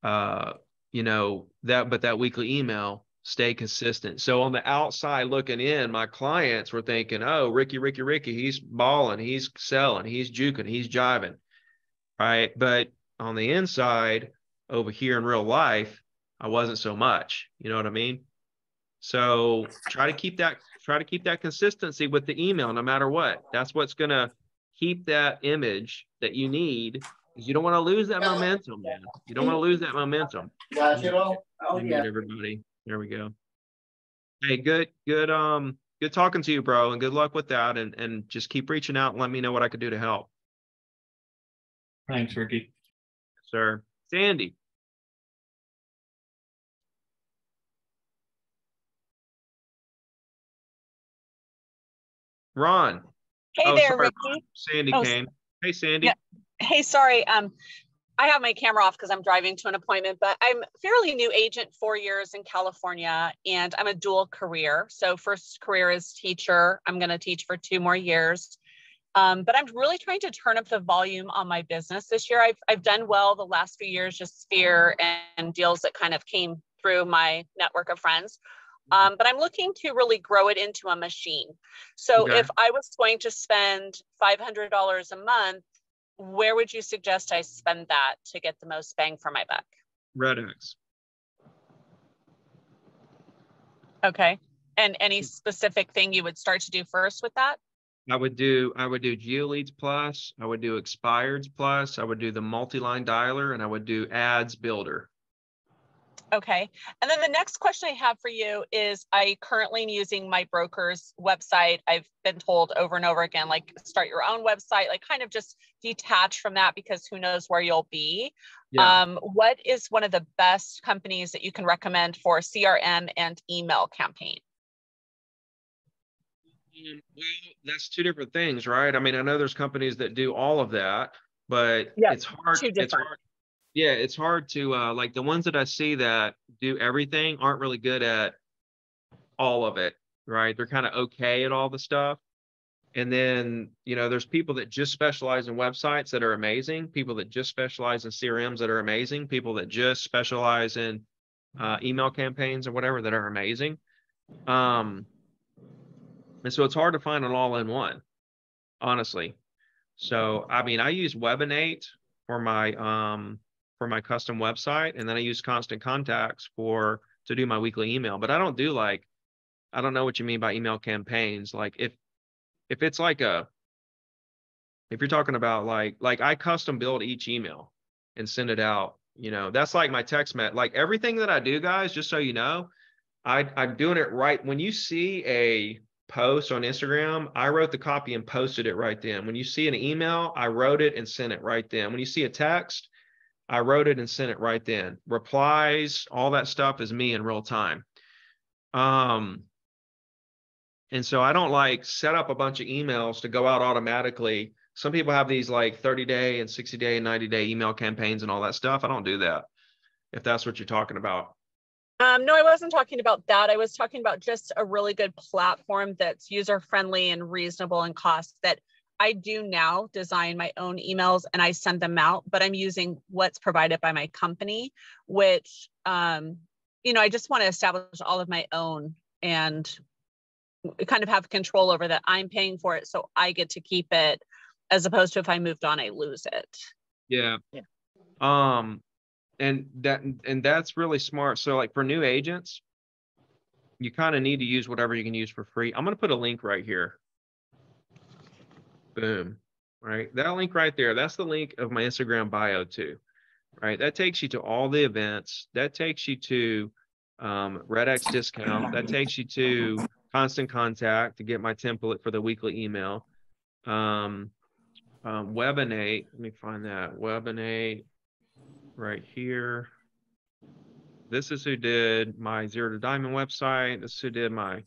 uh, you know that, but that weekly email stay consistent. So on the outside looking in, my clients were thinking, oh, Ricky, Ricky, Ricky, he's balling, he's selling, he's juking, he's jiving. Right. But on the inside, over here in real life, I wasn't so much. You know what I mean? So try to keep that, try to keep that consistency with the email no matter what. That's what's gonna keep that image that you need. Because you don't want to lose that momentum, man. You don't want to lose that momentum. Oh, yeah. Everybody. There we go. Hey, good, good, um, good talking to you, bro, and good luck with that. And and just keep reaching out and let me know what I could do to help. Thanks, Ricky. Sir. Sandy. Ron. Hey oh, there, sorry, Ricky. Sandy oh, came. Hey, Sandy. Yeah. Hey, sorry. Um, I have my camera off because I'm driving to an appointment, but I'm fairly new agent, four years in California, and I'm a dual career. So first career is teacher. I'm going to teach for two more years. Um, but I'm really trying to turn up the volume on my business this year. I've, I've done well the last few years, just fear and, and deals that kind of came through my network of friends. Um, but I'm looking to really grow it into a machine. So okay. if I was going to spend $500 a month where would you suggest I spend that to get the most bang for my buck? REDX. Okay. And any hmm. specific thing you would start to do first with that? I would do I would do GeoLeads Plus, I would do Expireds Plus, I would do the multi-line dialer, and I would do Ads Builder. Okay. And then the next question I have for you is I currently am using my broker's website. I've been told over and over again, like start your own website, like kind of just detach from that because who knows where you'll be. Yeah. Um, what is one of the best companies that you can recommend for CRM and email campaign? Um, well, that's two different things, right? I mean, I know there's companies that do all of that, but yeah, it's hard. It's hard. Yeah, it's hard to uh, like the ones that I see that do everything aren't really good at all of it, right? They're kind of okay at all the stuff. And then, you know, there's people that just specialize in websites that are amazing, people that just specialize in CRMs that are amazing, people that just specialize in uh, email campaigns or whatever that are amazing. Um, and so it's hard to find an all in one, honestly. So, I mean, I use Webinate for my, um, for my custom website. And then I use constant contacts for, to do my weekly email, but I don't do like, I don't know what you mean by email campaigns. Like if, if it's like a, if you're talking about like, like I custom build each email and send it out, you know, that's like my text met, like everything that I do guys, just so you know, I, I'm doing it right. When you see a post on Instagram, I wrote the copy and posted it right then. When you see an email, I wrote it and sent it right then. When you see a text, I wrote it and sent it right then. Replies, all that stuff is me in real time. Um, and so I don't like set up a bunch of emails to go out automatically. Some people have these like 30 day and 60 day and 90 day email campaigns and all that stuff. I don't do that if that's what you're talking about. Um, no, I wasn't talking about that. I was talking about just a really good platform that's user friendly and reasonable in cost that I do now design my own emails and I send them out, but I'm using what's provided by my company, which, um, you know, I just want to establish all of my own and kind of have control over that. I'm paying for it, so I get to keep it, as opposed to if I moved on, I lose it. Yeah. Yeah. Um, and that and that's really smart so like for new agents you kind of need to use whatever you can use for free i'm going to put a link right here boom right that link right there that's the link of my instagram bio too right that takes you to all the events that takes you to um, REDX discount that takes you to constant contact to get my template for the weekly email um, um, webinate let me find that webinate right here. This is who did my zero to diamond website. This is who did my,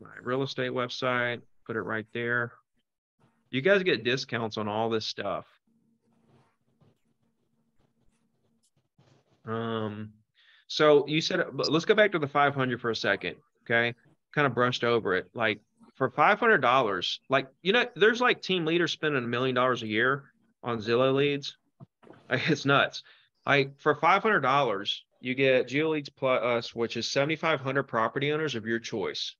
my real estate website. Put it right there. You guys get discounts on all this stuff. Um, so you said, let's go back to the 500 for a second. Okay. Kind of brushed over it. Like for $500, like, you know, there's like team leaders spending a million dollars a year on Zillow leads. Like It's nuts. Like for five hundred dollars, you get GeoLeads Plus, which is seventy five hundred property owners of your choice,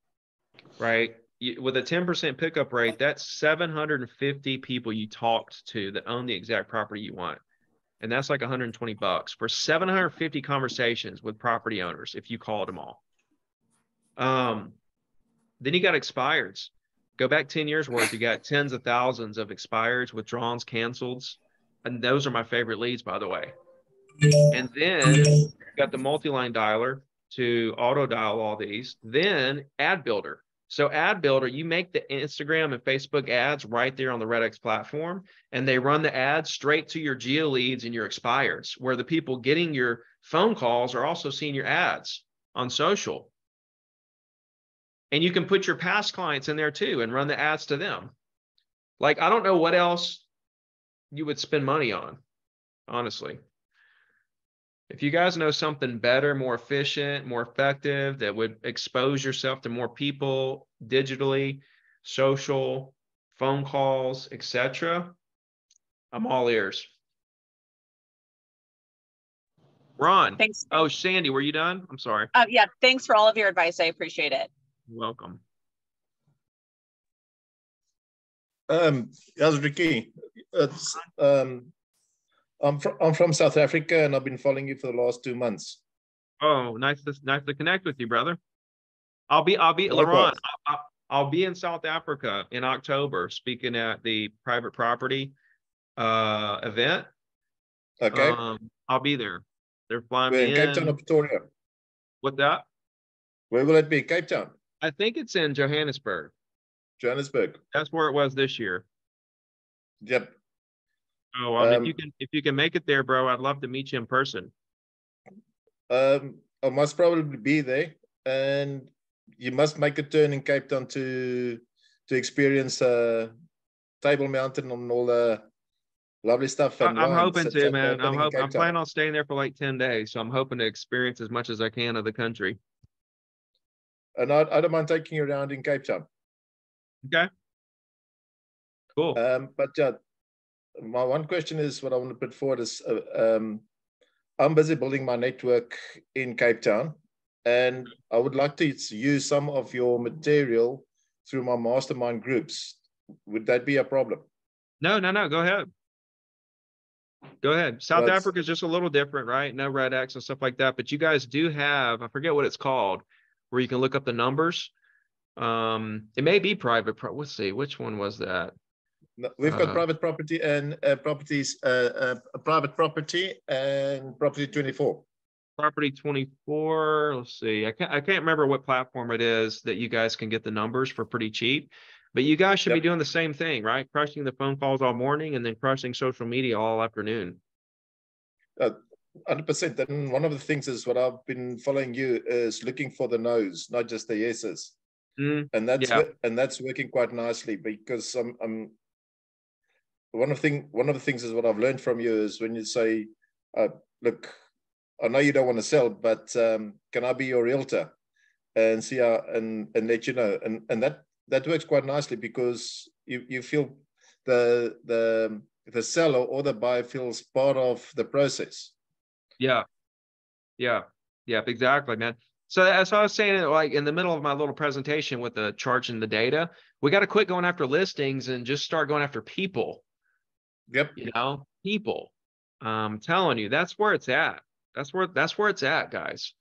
right? With a ten percent pickup rate, that's seven hundred and fifty people you talked to that own the exact property you want, and that's like one hundred and twenty bucks for seven hundred fifty conversations with property owners if you called them all. Um, then you got expireds. Go back ten years worth, you got tens of thousands of expireds, withdrawals, canceleds, and those are my favorite leads, by the way. And then got the multi-line dialer to auto dial all these, then ad builder. So ad builder, you make the Instagram and Facebook ads right there on the REDX platform, and they run the ads straight to your geo leads and your expireds, where the people getting your phone calls are also seeing your ads on social. And you can put your past clients in there too and run the ads to them. Like, I don't know what else you would spend money on, honestly. If you guys know something better, more efficient, more effective that would expose yourself to more people digitally, social, phone calls, etc., I'm all ears. Ron. Thanks. Oh, Sandy, were you done? I'm sorry. Uh, yeah, thanks for all of your advice. I appreciate it. You're welcome. Um, yes, Ricky. It's um, I'm from, I'm from South Africa and I've been following you for the last two months. Oh, nice to nice to connect with you, brother. I'll be I'll be Laurent. I'll, I'll be in South Africa in October speaking at the private property uh event. Okay. Um, I'll be there. They're flying Where me in Cape Town or. Pretoria? What that? Where will it be? Cape Town, I think it's in Johannesburg. Johannesburg. That's where it was this year. Yep. Oh, well, if Um, you can, if you can make it there, bro, I'd love to meet you in person. Um, I must probably be there, and you must make a turn in Cape Town to to experience uh, Table Mountain and all the lovely stuff. I'm hoping to, man. I'm hoping, I'm planning on staying there for like ten days, so I'm hoping to experience as much as I can of the country. And I, I don't mind taking you around in Cape Town. Okay. Cool. Um, but uh, my one question is what I want to put forward is uh, um, I'm busy building my network in Cape Town, and I would like to use some of your material through my mastermind groups. Would that be a problem? No, no, no. Go ahead. Go ahead. South That's- Africa is just a little different, right? No REDX and stuff like that. But you guys do have, I forget what it's called, where you can look up the numbers. Um, it may be private. Pro- let's see, which one was that? No, We've got Uh, private property and uh, properties, uh, uh, private property and property 24. Property 24. Let's see. I can't I can't remember what platform it is that you guys can get the numbers for pretty cheap. But you guys should be doing the same thing, right? Crushing the phone calls all morning and then crushing social media all afternoon. 100%. And one of the things is what I've been following you is looking for the no's, not just the yeses. Mm, and that's Yeah. and that's working quite nicely because I'm, I'm one of the thing one of the things is what I've learned from you is when you say, uh, "Look, I know you don't want to sell, but um, can I be your realtor?" and see how and and let you know, and and that that works quite nicely because you you feel the the the seller or the buyer feels part of the process. Yeah. Yeah. yeah, Exactly, man. So as I was saying, like in the middle of my little presentation with the charts and the data, we got to quit going after listings and just start going after people. Yep. You know, people. I'm telling you, that's where it's at. That's where that's where it's at, guys.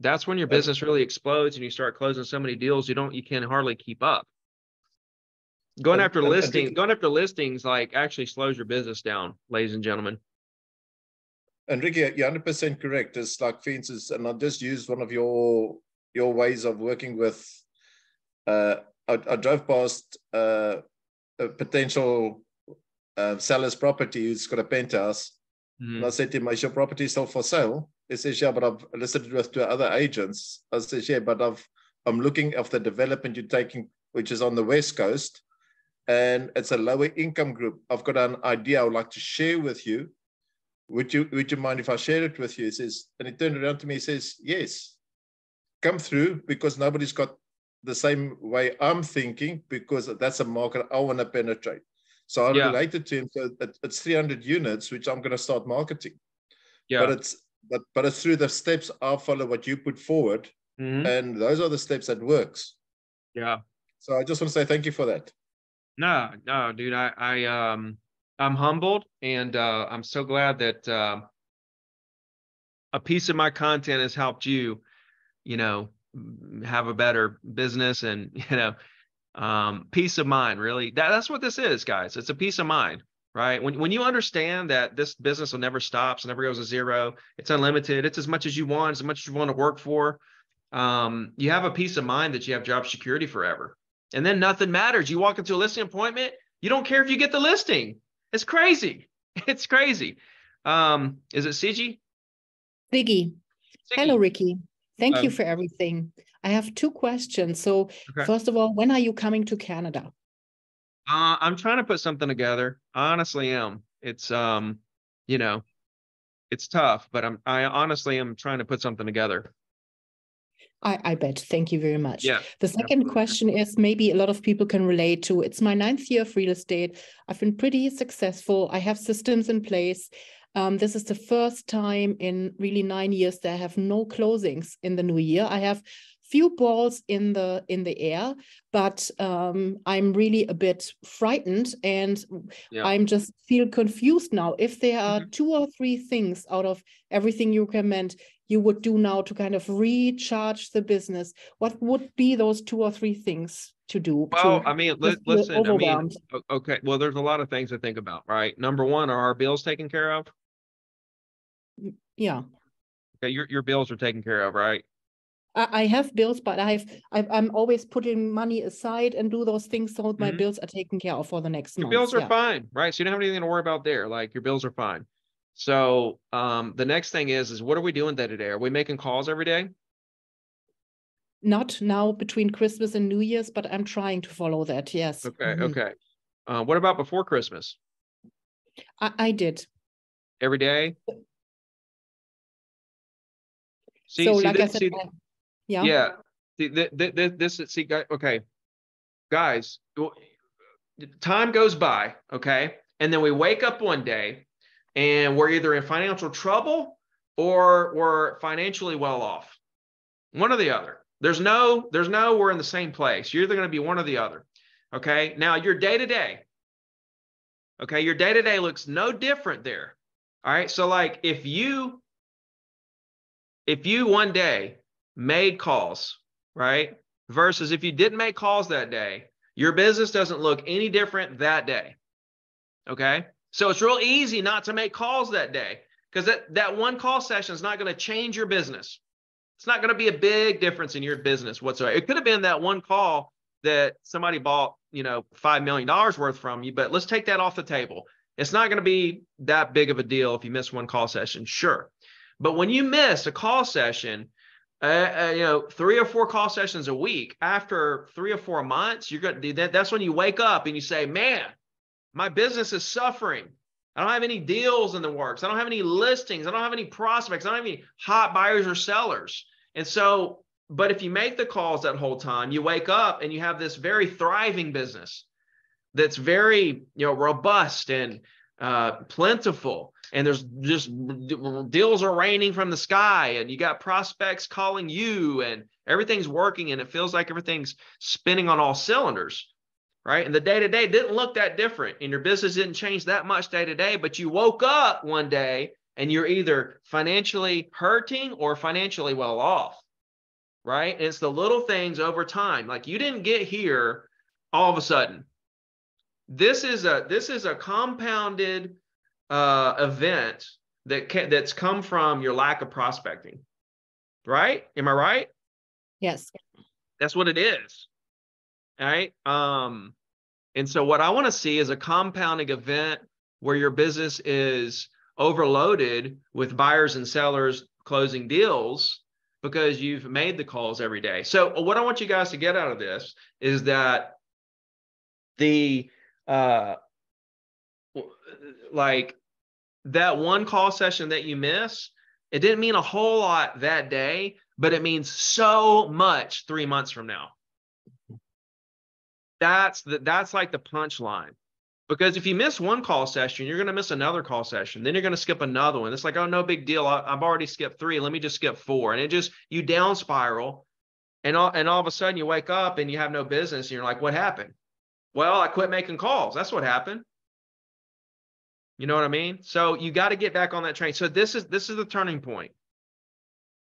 That's when your business really explodes and you start closing so many deals you don't you can hardly keep up. Going after listings, going after listings like actually slows your business down, ladies and gentlemen. And Ricky, you're hundred percent correct. It's like, fences, and I'll just used one of your your ways of working with. Uh, I, I drove past uh, a potential uh, seller's property who's got a penthouse, Mhm. and I said to him, "Is your property still for sale?" He says, "Yeah, but I've listed it with two other agents." I says, "Yeah, but I've I'm looking at the development you're taking, which is on the west coast, and it's a lower income group. I've got an idea I would like to share with you." would you would you mind if I share it with you? He says, and he turned around to me, he says, Yes, come through because nobody's got the same way I'm thinking, because that's a market I want to penetrate. So I Yeah. related to him. So it's 300 units, which I'm going to start marketing. Yeah. But it's but but it's through the steps I follow what you put forward, Mhm. and those are the steps that works. Yeah. So I just want to say thank you for that. No, no, dude. I, I, um, I'm humbled, and uh, I'm so glad that uh, a piece of my content has helped you, you know, have a better business and you know, um, peace of mind. Really, that, that's what this is, guys. It's a peace of mind, right? When when you understand that this business will never stops, and never goes to zero. It's unlimited. It's as much as you want, as much as you want to work for. Um, you have a peace of mind that you have job security forever. And then nothing matters. You walk into a listing appointment, you don't care if you get the listing. It's crazy. It's crazy. Um, is it Sigi? Siggy. Hello, Ricky. Thank you Um, for everything. I have two questions. So, Okay. first of all, when are you coming to Canada? Uh, I'm trying to put something together. I honestly am. It's um, you know, it's tough, but I'm I honestly am trying to put something together. I, I bet. Thank you very much. Yeah. The second question is maybe a lot of people can relate to. It's my ninth year of real estate. I've been pretty successful. I have systems in place. Um, this is the first time in really nine years that I have no closings in the new year. I have few balls in the in the air, but um, I'm really a bit frightened and Yeah. I'm just feel confused now. If there are two or three things out of everything you recommend you would do now to kind of recharge the business, what would be those two or three things? to do. Well, to I mean, li- listen, I mean, okay, well, there's a lot of things to think about, right? Number one, are our bills taken care of? Yeah. Okay, your, your bills are taken care of, right? I, I have bills, but I've, I've I'm always putting money aside and do those things so my Mhm. bills are taken care of for the next Your month. bills are yeah. fine, right? So you don't have anything to worry about there. Like your bills are fine. So um, the next thing is, is what are we doing day to day? Are we making calls every day? Not now between Christmas and New Year's, but I'm trying to follow that. Yes. Okay, Mhm. okay. Uh, what about before Christmas? I, I did. Every day? See, so see, like I said, see, yeah. yeah. See, th- th- th- this, is- see, guy, okay. Guys, time goes by, okay? And then we wake up one day and we're either in financial trouble or we're financially well off. One or the other. There's no, there's no, we're in the same place. You're either going to be one or the other. Okay. Now your day to day. Okay. Your day to day looks no different there. All right. So like if you, if you one day made calls, right? Versus if you didn't make calls that day, your business doesn't look any different that day. Okay. So it's real easy not to make calls that day because that, that one call session is not going to change your business. It's not going to be a big difference in your business whatsoever. It could have been that one call that somebody bought, you know, $5 million worth from you, but let's take that off the table. It's not going to be that big of a deal if you miss one call session. Sure. But when you miss a call session, uh, uh, you know, three or four call sessions a week after three or four months, you're going to that, that's when you wake up and you say, man, my business is suffering. I don't have any deals in the works. I don't have any listings. I don't have any prospects. I don't have any hot buyers or sellers. And so, but if you make the calls that whole time, you wake up and you have this very thriving business that's very, you know, robust and uh, plentiful. And there's just deals are raining from the sky, and you got prospects calling you, and everything's working, and it feels like everything's spinning on all cylinders right? And the day to day didn't look that different, and your business didn't change that much day to day. But you woke up one day and you're either financially hurting or financially well off, right? And it's the little things over time. Like you didn't get here all of a sudden. This is a this is a compounded uh, event that that's come from your lack of prospecting, right? Am I right? Yes. That's what it is. All right. Um, and so what I want to see is a compounding event where your business is overloaded with buyers and sellers closing deals because you've made the calls every day. So what I want you guys to get out of this is that the uh like that one call session that you miss, it didn't mean a whole lot that day, but it means so much 3 months from now. That's the, that's like the punchline. Because if you miss one call session you're going to miss another call session. Then you're going to skip another one. It's like oh no big deal. I, have already skipped three. Let me just skip four. And it just you down spiral and all, and all of a sudden you wake up and you have no business and you're like what happened? Well i quit making calls. That's what happened you know what i mean so you got to get back on that train so this is this is the turning point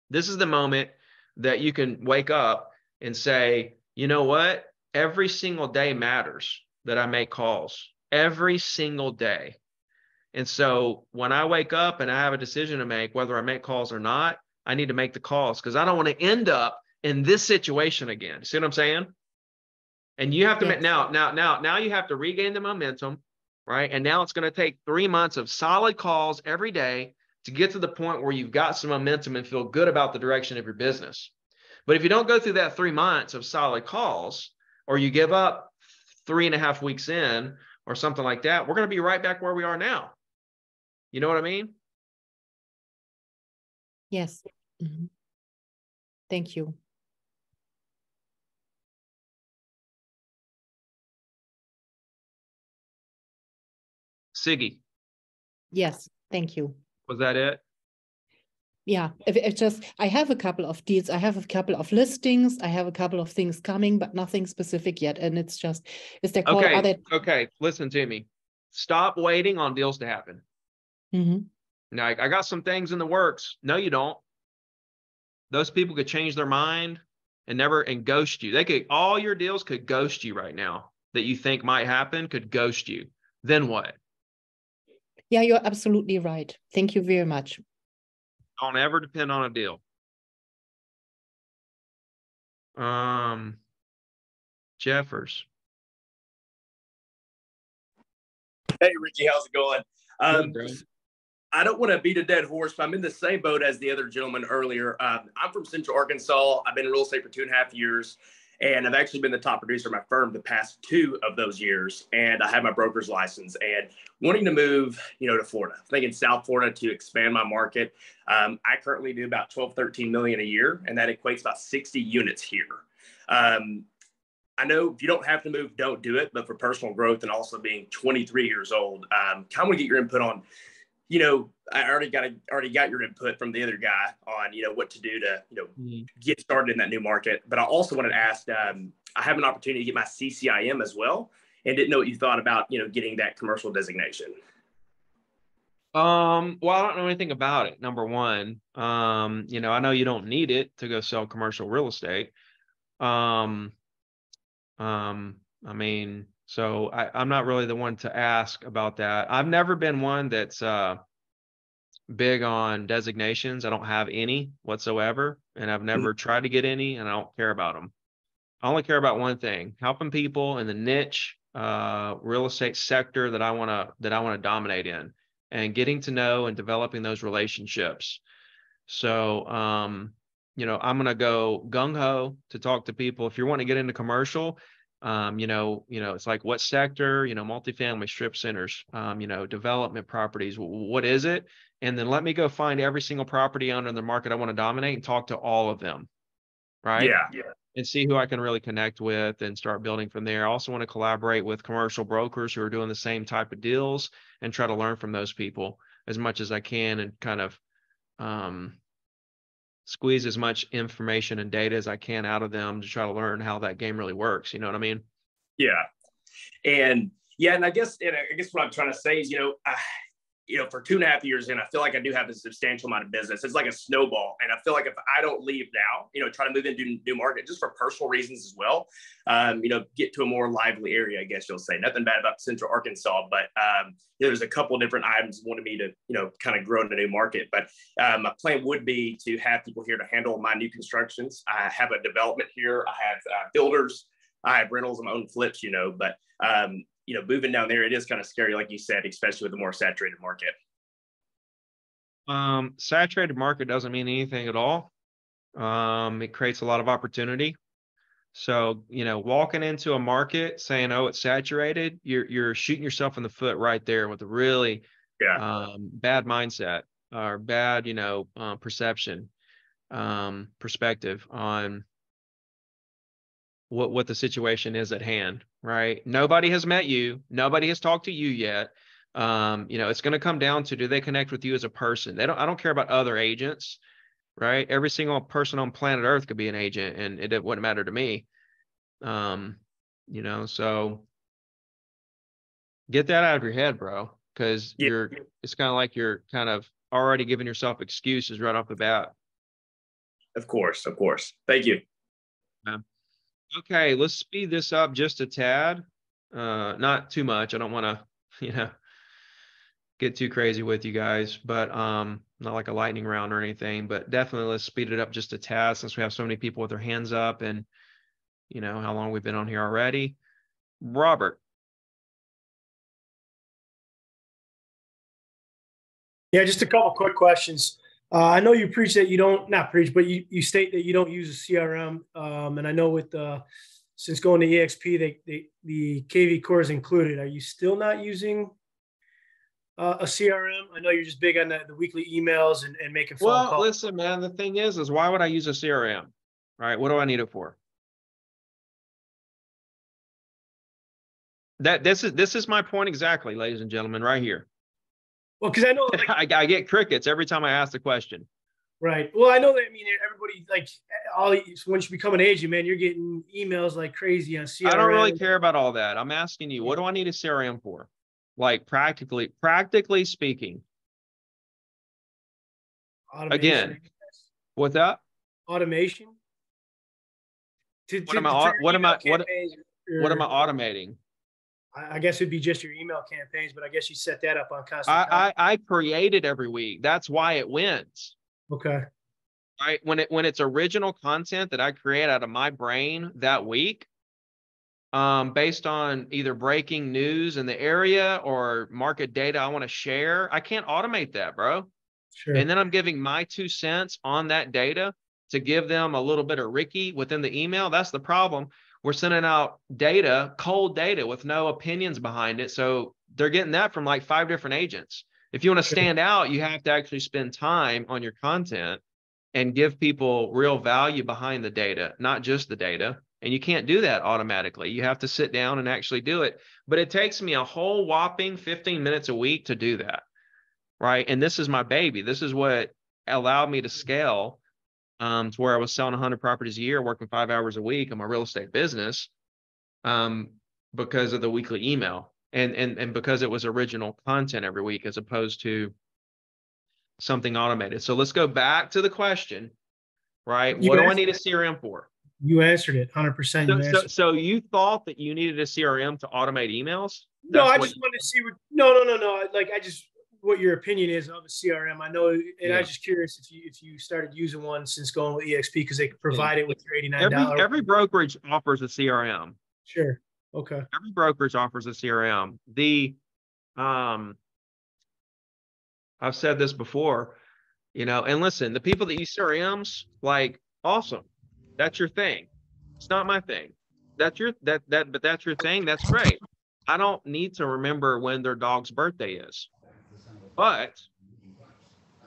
this is the moment that you can wake up and say you know what every single day matters that I make calls every single day. And so when I wake up and I have a decision to make, whether I make calls or not, I need to make the calls because I don't want to end up in this situation again. See what I'm saying? And you have to Yes. now, now, now, now you have to regain the momentum, right? And now it's going to take three months of solid calls every day to get to the point where you've got some momentum and feel good about the direction of your business. But if you don't go through that three months of solid calls, or you give up three and a half weeks in or something like that, we're going to be right back where we are now. You know what I mean? Yes. Mhm. Thank you. Siggy, Yes. Thank you. was that it? Yeah, if it just I have a couple of deals, I have a couple of listings, I have a couple of things coming, but nothing specific yet. And it's just is there Okay. there Okay. Listen to me. Stop waiting on deals to happen. Mhm. Now, I I got some things in the works. No, you don't. Those people could change their mind and never and ghost you. They could all your deals could ghost you right now that you think might happen could ghost you. Then what? Yeah, you're absolutely right. Thank you very much. Don't ever depend on a deal. Um, Jeffers. Hey, Ricky, how's it going? Um, I don't want to beat a dead horse, but I'm in the same boat as the other gentleman earlier. Um, I'm from Central Arkansas. I've been in real estate for two and a half years, and I've actually been the top producer of my firm the past two of those years. And I have my broker's license and wanting to move, you know, to Florida, thinking South Florida to expand my market. Um, I currently do about 12, 13 million a year, and that equates about 60 units here. Um, I know if you don't have to move, don't do it. But for personal growth and also being 23 years old, um, kind of want to get your input on, you know, I already got a, already got your input from the other guy on, you know, what to do to, you know, mm-hmm. get started in that new market. But I also wanted to ask, um, I have an opportunity to get my CCIM as well, and didn't know what you thought about, you know, getting that commercial designation. Um, well, I don't know anything about it. Number one, um, you know, I know you don't need it to go sell commercial real estate. Um, um, I mean, so I, I'm not really the one to ask about that. I've never been one that's uh, big on designations. I don't have any whatsoever, and I've mm. never tried to get any, and I don't care about them. I only care about one thing: helping people in the niche uh, real estate sector that I want to that I want to dominate in, and getting to know and developing those relationships. So, um, you know, I'm going to go gung ho to talk to people. If you're wanting to get into commercial, um, you know, you know, it's like what sector, you know, multifamily strip centers, um, you know, development properties. What is it? And then let me go find every single property owner in the market I want to dominate and talk to all of them. Right. Yeah. Yeah. And see who I can really connect with and start building from there. I also want to collaborate with commercial brokers who are doing the same type of deals and try to learn from those people as much as I can and kind of um, squeeze as much information and data as I can out of them to try to learn how that game really works. You know what I mean? Yeah. And yeah, and I guess and I guess what I'm trying to say is, you know, uh, you know, for two and a half years, and I feel like I do have a substantial amount of business. It's like a snowball, and I feel like if I don't leave now, you know, try to move into new market just for personal reasons as well, um, you know, get to a more lively area. I guess you'll say nothing bad about Central Arkansas, but um, you know, there's a couple different items wanted me to, you know, kind of grow in a new market. But um, my plan would be to have people here to handle my new constructions. I have a development here. I have uh, builders. I have rentals, my own flips, you know, but um, you know, moving down there, it is kind of scary, like you said, especially with a more saturated market. Um, saturated market doesn't mean anything at all. Um, it creates a lot of opportunity. So, you know, walking into a market saying, "Oh, it's saturated," you're you're shooting yourself in the foot right there with a really yeah. um, bad mindset or bad, you know, uh, perception, um, perspective on what what the situation is at hand right? Nobody has met you. Nobody has talked to you yet. Um you know it's going to come down to do they connect with you as a person? They don't i don't care about other agents right? Every single person on planet earth could be an agent and it, it wouldn't matter to me. Um you know so get that out of your head bro because yeah. you're it's kind of like you're kind of already giving yourself excuses right off the bat. Of course of course. Thank you. Yeah. Okay, let's speed this up just a tad. Uh, not too much. I don't want to, you know, get too crazy with you guys, but um, not like a lightning round or anything. But definitely, let's speed it up just a tad since we have so many people with their hands up, and you know how long we've been on here already. Robert. Yeah, just a couple quick questions. Uh, I know you preach that you don't not preach, but you, you state that you don't use a CRM. Um, and I know with uh, since going to EXP, they, they, the kvCORE is included. Are you still not using uh, a CRM? I know you're just big on the, the weekly emails and, and making phone well, calls. listen, man. The thing is, is why would I use a CRM? Right? What do I need it for? That this is this is my point exactly, ladies and gentlemen, right here. Well, because I know like, I, I, get crickets every time I ask the question. Right. Well, I know that. I mean, everybody like all once you become an agent, man, you're getting emails like crazy on CRM. I don't really care about all that. I'm asking you, what do I need a CRM for? Like practically, practically speaking. Automation. Again, what's that? Automation. To, What to- am I? to au- your What am I? What, what am I automating? I guess it'd be just your email campaigns, but I guess you set that up on constant. I, I I create it every week. That's why it wins. Okay. Right. When it when it's original content that I create out of my brain that week, um, based on either breaking news in the area or market data I want to share, I can't automate that, bro. Sure. And then I'm giving my two cents on that data to give them a little bit of Ricky within the email. That's the problem. We're sending out data, cold data with no opinions behind it. So they're getting that from like five different agents. If you want to stand out, you have to actually spend time on your content and give people real value behind the data, not just the data. And you can't do that automatically. You have to sit down and actually do it. But it takes me a whole whopping 15 minutes a week to do that right? And this is my baby. This is what allowed me to scale um, to where I was selling 100 properties a year, working five hours a week in my real estate business um, because of the weekly email and and and because it was original content every week as opposed to something automated. So let's go back to the question, right? You what do I need a. CRM for? You answered it 100%. So, you so, so you thought that you needed a CRM to automate emails? no, I just wanted to see what, no, no, no, no. Like, I just, what your opinion is of a CRM. I know, and I Yeah. was just curious if you, if you started using one since going with EXP because they provide it with your $89. Every every brokerage offers a CRM. Sure. Okay. every brokerage offers a CRM. The um I've said this before, you know, and listen, the people that use CRMs, like awesome. That's your thing. It's not my thing. That's your that that but that's your thing. That's great. I don't need to remember when their dog's birthday is. But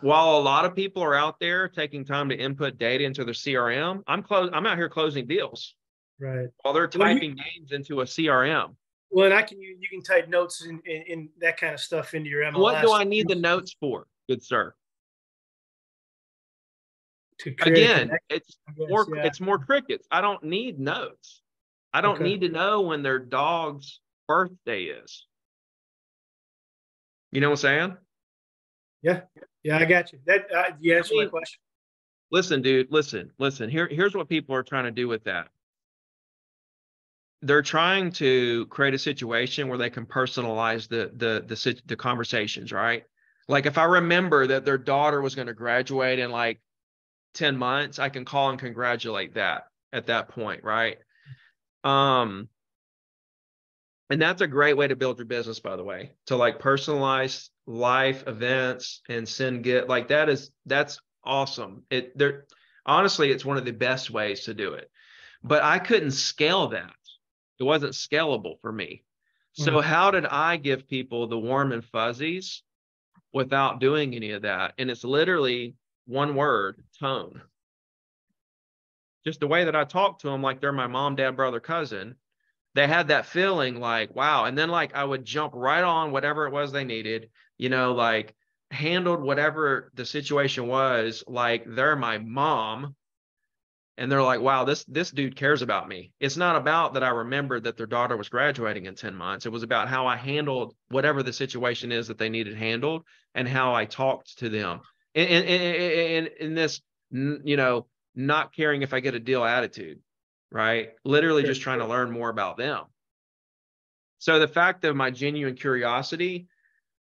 while a lot of people are out there taking time to input data into their CRM, I'm close I'm out here closing deals Right. while they're Well, you- typing names into a CRM. Well, and I can, you, you can type notes and, and, and that kind of stuff into your MLS. What do I need the notes for, good sir? to Again, it's guess, more yeah. it's more crickets. I don't need notes. I don't Okay. need to know when their dog's birthday is. You know what I'm saying? Yeah. Yeah, I got you. That, uh, you answered my mean- question. Listen, dude, listen, listen. Here, here's what people are trying to do with that. They're trying to create a situation where they can personalize the the the the conversations, right? Like if I remember that their daughter was going to graduate in like 10 months, I can call and congratulate that at that point, right? Um and that's a great way to build your business by the way. To like personalize life events and send get like that is that's awesome. It there honestly it's one of the best ways to do it. But I couldn't scale that. It wasn't scalable for me. So Mm. how did I give people the warm and fuzzies without doing any of that? And it's literally one word, tone. Just the way that I talk to them like they're my mom, dad, brother, cousin. They had that feeling like, wow. And then like I would jump right on whatever it was they needed, you know, like handled whatever the situation was like they're my mom. And they're like wow this this dude cares about me. It's not about that i remembered that their daughter was graduating in 10 months. It was about how i handled whatever the situation is that they needed handled and how i talked to them. In in in, in this you know not caring if i get a deal attitude right literally just trying to learn more about them so the fact of my genuine curiosity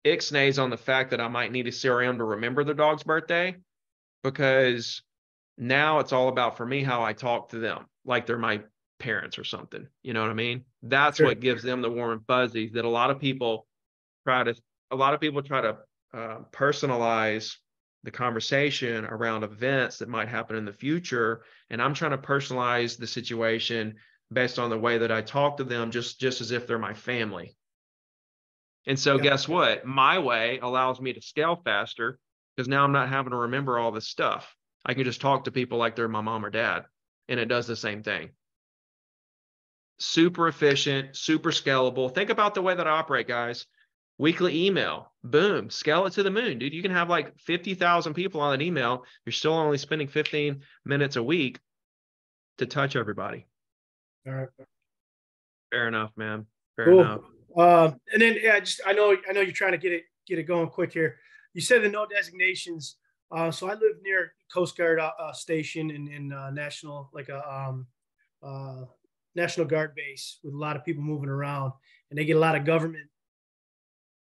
ixnays on the fact that I might need a CRM to remember the dog's birthday because now it's all about for me how I talk to them like they're my parents or something. You know what I mean? That's Sure. what gives them the warm and fuzzies that a lot of people try to a lot of people try to uh, personalize the conversation around events that might happen in the future and I'm trying to personalize the situation based on the way that I talk to them just just as if they're my family. And so, Yeah. guess what? My way allows me to scale faster because now I'm not having to remember all this stuff. I can just talk to people like they're my mom or dad, and it does the same thing. Super efficient, super scalable. Think about the way that I operate, guys. Weekly email, boom, scale it to the moon, dude. You can have like 50,000 people on an email. You're still only spending 15 minutes a week to touch everybody. All right. Fair enough, man. Fair Cool. enough. Um, and then yeah, just I know I know you're trying to get it get it going quick here. You said the no designations. Uh, so I live near Coast Guard uh, uh, station in in uh, national like a um uh, National Guard base with a lot of people moving around, and they get a lot of government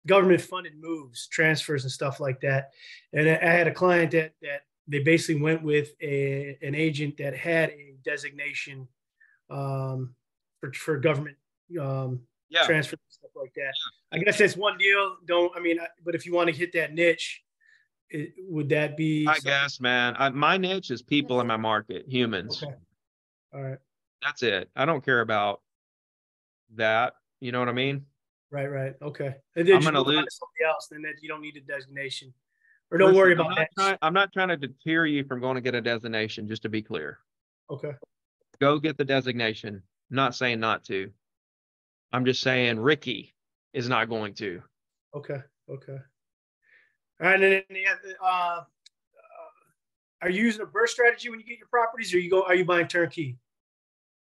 government funded moves, transfers, and stuff like that. And I, I had a client that that they basically went with a, an agent that had a designation um, for for government um, yeah. transfer stuff like that. I guess that's one deal. Don't I mean? But if you want to hit that niche, it, would that be? I guess, man. I, my niche is people in my market, humans. Okay. All right. That's it. I don't care about that. You know what I mean? Right, right. Okay. And then I'm gonna lose somebody else, then that you don't need a designation, or don't Listen, worry I'm about that. Trying, I'm not trying to deter you from going to get a designation. Just to be clear, Okay. go get the designation. I'm not saying not to. I'm just saying Ricky is not going to. Okay. Okay. All right. And then uh, uh, are you using a BRRRR strategy when you get your properties, or you go? Are you buying turnkey?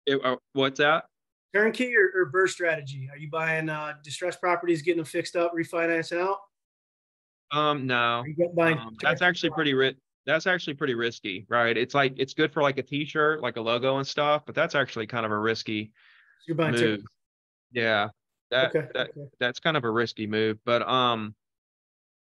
It- uh, what's that? Turnkey or, or BRRRR strategy? Are you buying uh, distressed properties, getting them fixed up, refinancing out? Um, no. Are you get buying? Um, that's actually pretty ri- that's actually pretty risky, right? It's like it's good for like a t-shirt, like a logo and stuff, but that's actually kind of a risky You're buying move. Yeah. That, Okay, that okay. that's kind of a risky move, but um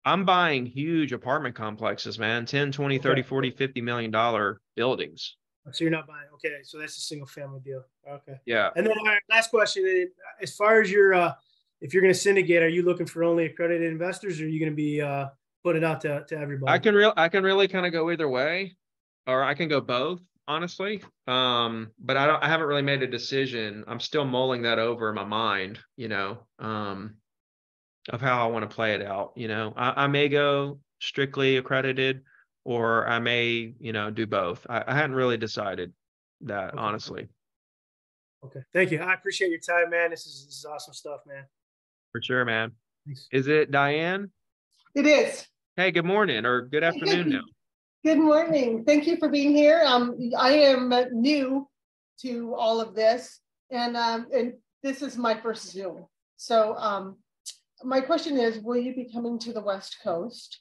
I'm buying huge apartment complexes, man, 10, 20, 30, Okay. 40, 50 million dollar buildings. So you're not buying. Okay. So that's a single family deal. Okay. Yeah. And then right, last question. uh, As far as your, uh, if you're going to syndicate, are you looking for only accredited investors or are you going to be uh, putting out to, to everybody? I can real I can really kind of go either way, or I can go both, honestly. Um, but I don't I haven't really made a decision. I'm still mulling that over in my mind, you know, um, of how I want to play it out. You know, I, I may go strictly accredited, or I may, you know, do both. I, I hadn't really decided that, honestly. Okay. Thank you. I appreciate your time, man. This is, this is awesome stuff, man. For sure, man. Thanks. Is it Diane? It is. Hey, good morning or good afternoon now. Good morning. Thank you for being here. Um, I am uh, new to all of this, and um, and this is my first Zoom. So um, my question is, will you be coming to the West Coast?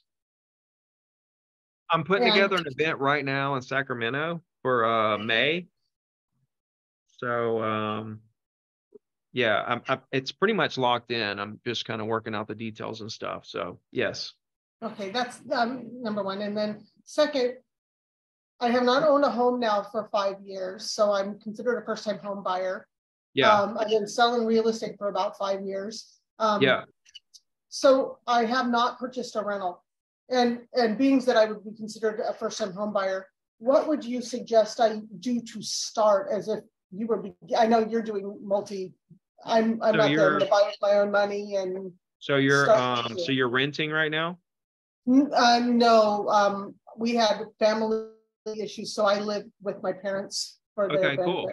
I'm putting And- together an event right now in Sacramento for uh May. So um yeah, I'm, I'm it's pretty much locked in. I'm just kind of working out the details and stuff. So yes. Okay, that's um, number one. And then second, I have not owned a home now for five years, so I'm considered a first-time home buyer. Yeah. Um, I've been selling real estate for about five years. Um, Yeah. So I have not purchased a rental. And, and beings that I would be considered a first-time home buyer, what would you suggest I do to start as if you were, I know you're doing multi, I'm, I'm So not there, gonna buy with my own money and, So you're um so you're renting right now? Uh, no, um, we had family issues, so I live with my parents for their Okay, cool.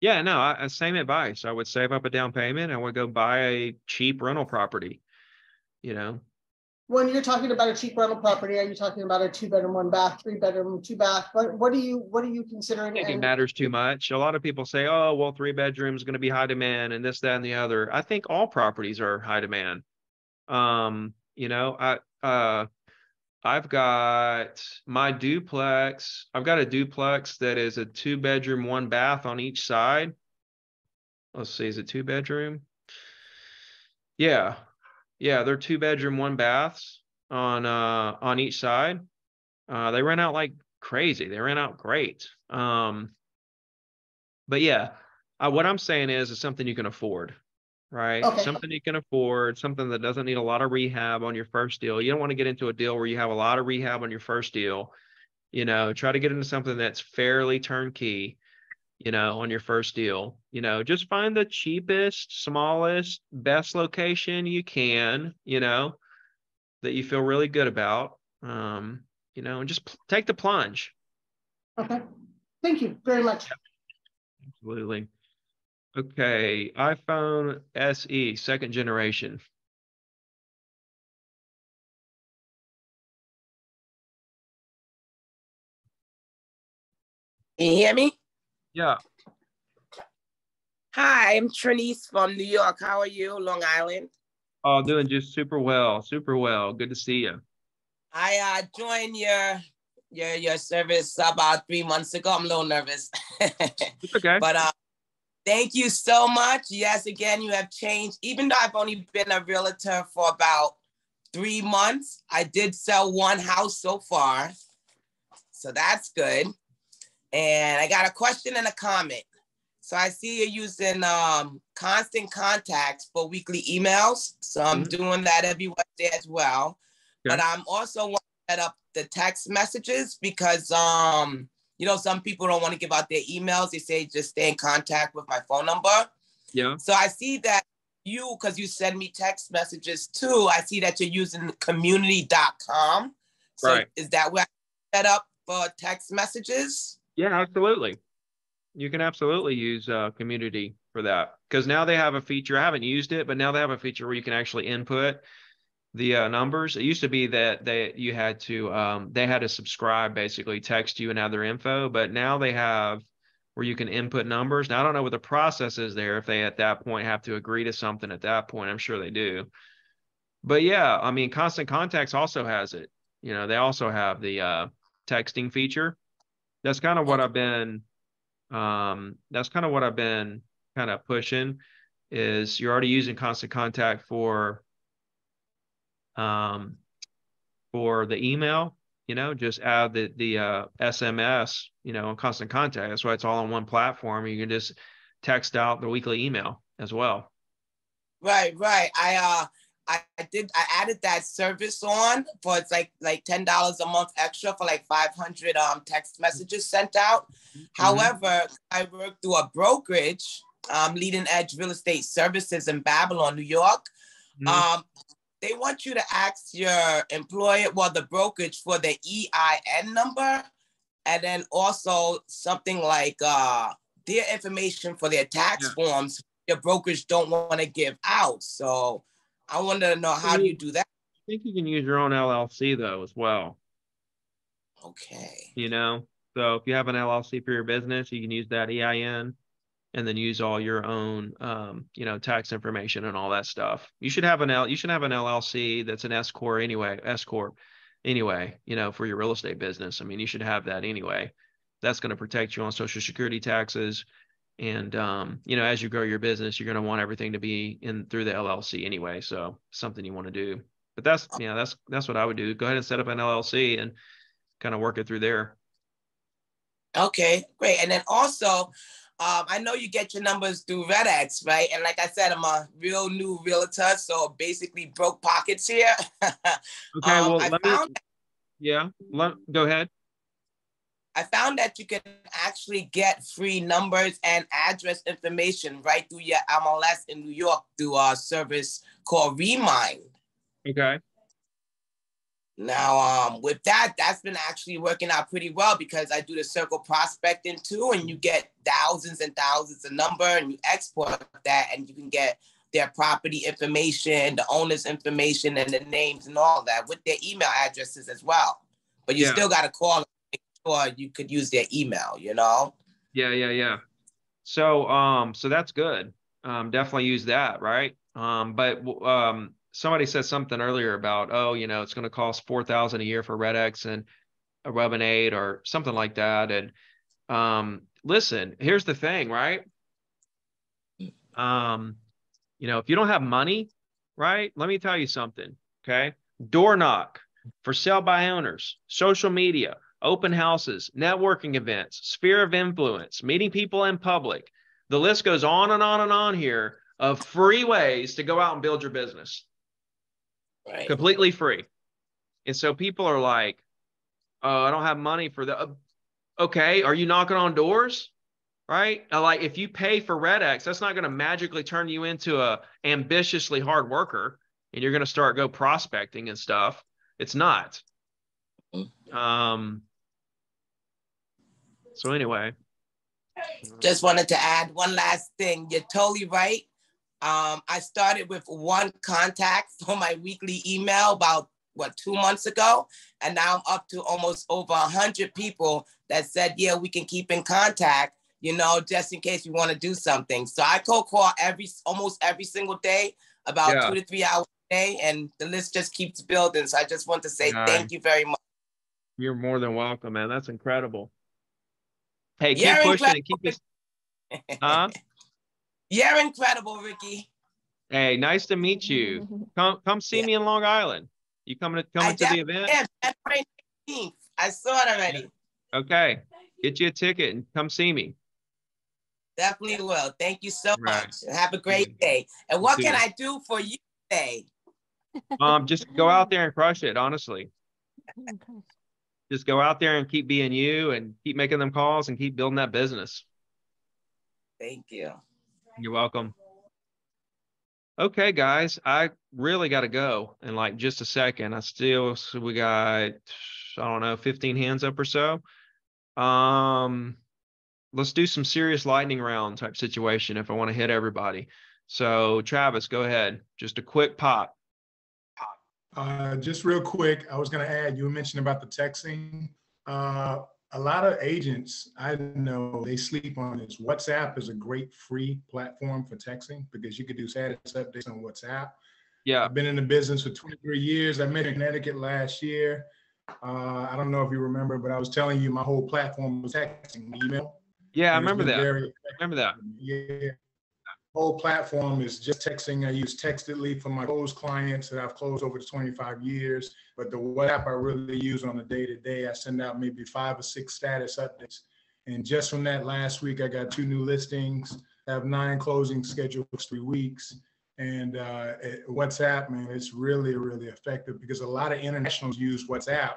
Yeah, no, I, I- same advice. I would save up a down payment. I would go buy a cheap rental property. You know, When you're talking about a cheap rental property, are you talking about a two bedroom, one bath, three bedroom, two bath? What, what do you, what are you considering? I think it matters too much. A lot of people say, oh, well, three bedrooms going to be high demand and this, that, and the other. I think all properties are high demand. Um, you know, I, uh, I've got my duplex. I've got a duplex that is a two bedroom, one bath on each side. Let's see, is it two bedroom? Yeah. Yeah, they're two bedroom, one baths on uh on each side. Uh they rent out like crazy. They rent out great. Um but yeah, uh, what I'm saying is is something you can afford, right? Okay. Something you can afford, something that doesn't need a lot of rehab on your first deal. You don't want to get into a deal where you have a lot of rehab on your first deal. You know, try to get into something that's fairly turnkey, you know, on your first deal. You know, just find the cheapest, smallest, best location you can, you know, that you feel really good about. Um, you know, and just p- take the plunge. Okay, thank you very much. Absolutely. Okay, iPhone SE, second generation. Can you hear me? Yeah. Hi, I'm Trinice from New York. How are you, Long Island? Oh, doing just super well, super well. Good to see you. I uh, joined your your your service about three months ago. I'm a little nervous. okay. But uh, thank you so much. Yes, again, you have changed. Even though I've only been a realtor for about three months, I did sell one house so far. So that's good. And I got a question and a comment. So I see you're using um, constant contacts for weekly emails. So I'm mm-hmm. doing that every Wednesday as well. Yeah. But I'm also want to set up the text messages because um, you know, some people don't want to give out their emails. They say just stay in contact with my phone number. Yeah. So I see that you, because you send me text messages too, I see that you're using community.com. So right. is that where I set up for text messages? Yeah, absolutely. You can absolutely use uh, community for that because now they have a feature. I haven't used it, but now they have a feature where you can actually input the uh, numbers. It used to be that they you had to um, they had to subscribe basically text you and have their info, but now they have where you can input numbers. Now I don't know what the process is there if they at that point have to agree to something at that point. I'm sure they do. But yeah, I mean Constant Contacts also has it. You know, they also have the uh, texting feature. That's kind of what I've been um, that's kind of what I've been kind of pushing is you're already using constant contact for um, for the email, you know, just add the the uh, SMS, you know, constant contact. That's why it's all on one platform. You can just text out the weekly email as well. Right, right. I uh I did I added that service on for it's like like ten dollars a month extra for like five hundred um text messages sent out. Mm-hmm. However, I work through a brokerage, um, leading edge real estate services in Babylon, New York. Mm-hmm. Um, they want you to ask your employer, well, the brokerage for the EIN number, and then also something like uh, their information for their tax yeah. forms. Your brokers don't want to give out. So I wanted to know how do you do that? I think you can use your own LLC though as well. Okay. You know, so if you have an LLC for your business, you can use that EIN and then use all your own um, you know tax information and all that stuff you should have an L you should have an llc that's an s corp anyway s corp anyway you know for your real estate business i mean you should have that anyway that's going to protect you on social security taxes and um, you know as you grow your business you're going to want everything to be in through the llc anyway so something you want to do but that's yeah that's that's what i would do go ahead and set up an llc and kind of work it through there okay great and then also um, I know you get your numbers through REDX, right? And like I said, I'm a real new realtor, so basically broke pockets here. okay, um, well, I let me. Yeah, let, go ahead. I found that you can actually get free numbers and address information right through your MLS in New York through a service called Remine. Okay. Now, um, with that, that's been actually working out pretty well because I do the circle prospecting too, and you get thousands and thousands of number, and you export that, and you can get their property information, the owner's information, and the names and all that with their email addresses as well. But you yeah. still got to call sure you could use their email. You know. Yeah, yeah, yeah. So, um, so that's good. Um, definitely use that, right? Um, but um, somebody said something earlier about, oh, you know, it's going to cost 4000 a year for REDX and a Webinate or something like that. And um, listen, here's the thing, right? Um, you know, if you don't have money, right? Let me tell you something. Okay. Door knock for sale by owners, social media, open houses, networking events, sphere of influence, meeting people in public. The list goes on and on and on here of free ways to go out and build your business right. completely free. And so people are like, "Oh, I don't have money for the." Okay, are you knocking on doors? Right? Like if you pay for REDX, that's not going to magically turn you into a ambitiously hard worker, and you're going to start go prospecting and stuff. It's not. Mm-hmm. Um. So anyway, just wanted to add one last thing. You're totally right. Um, I started with one contact for my weekly email about what two months ago, and now I'm up to almost over a hundred people that said, "Yeah, we can keep in contact." You know, just in case we want to do something. So I cold call every almost every single day, about yeah. two to three hours a day, and the list just keeps building. So I just want to say thank you very much. You're more than welcome, man. That's incredible. Hey, keep You're pushing and keep this. Huh? You're incredible, Ricky. Hey, nice to meet you. Come come see me in Long Island. You coming to coming to the event? Yeah, February 19th. I saw it already. Okay. Get you a ticket and come see me. Definitely will. Thank you so Right. much. Have a great day. And what can. I do for you today? Um, just go out there and crush it, honestly. Just go out there and keep being you and keep making them calls and keep building that business. Thank you. You're welcome. Okay, guys, I really got to go in like just a second. I still, so we got, I don't know, 15 hands up or so. Um, let's do some serious lightning round type situation if I want to hit everybody. So, Travis, go ahead. Just a quick pop. Uh, just real quick, I was going to add, you mentioned about the texting. Uh, a lot of agents I know they sleep on this. WhatsApp is a great free platform for texting because you could do status updates on WhatsApp. Yeah. I've been in the business for 23 years. I met in Connecticut last year. Uh, I don't know if you remember, but I was telling you my whole platform was texting, email. Yeah, I remember that. very remember that. yeah. Whole platform is just texting. I use Textedly for my closed clients that I've closed over the 25 years. But the WhatsApp I really use on a day to day, I send out maybe five or six status updates. And just from that last week, I got two new listings. I have nine closings scheduled for three weeks. And uh, WhatsApp, man, it's really, really effective because a lot of internationals use WhatsApp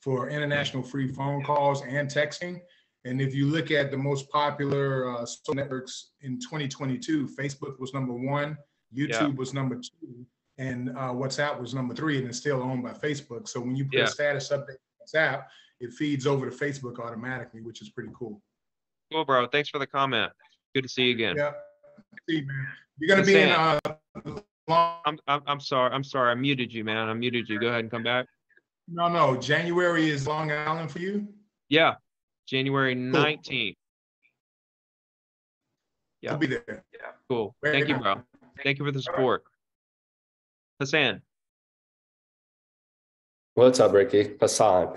for international free phone calls and texting. And if you look at the most popular uh, social networks in 2022, Facebook was number one, YouTube was number two, and uh, WhatsApp was number three, and it's still owned by Facebook. So when you put Yeah. a status update on WhatsApp, it feeds over to Facebook automatically, which is pretty cool. Cool, bro. Thanks for the comment. Good to see you again. Yeah. See, man. You're gonna be in. Uh, I'm, I'm, I'm sorry. I'm sorry. I muted you, man. I muted you. Go ahead and come back. no, no. January is Long Island for you. Yeah. January 19th. Yeah. I'll be there. Yeah. Cool. Very Thank you, bro. Thank you for the support. Hassan. What's up, Ricky? Hassan.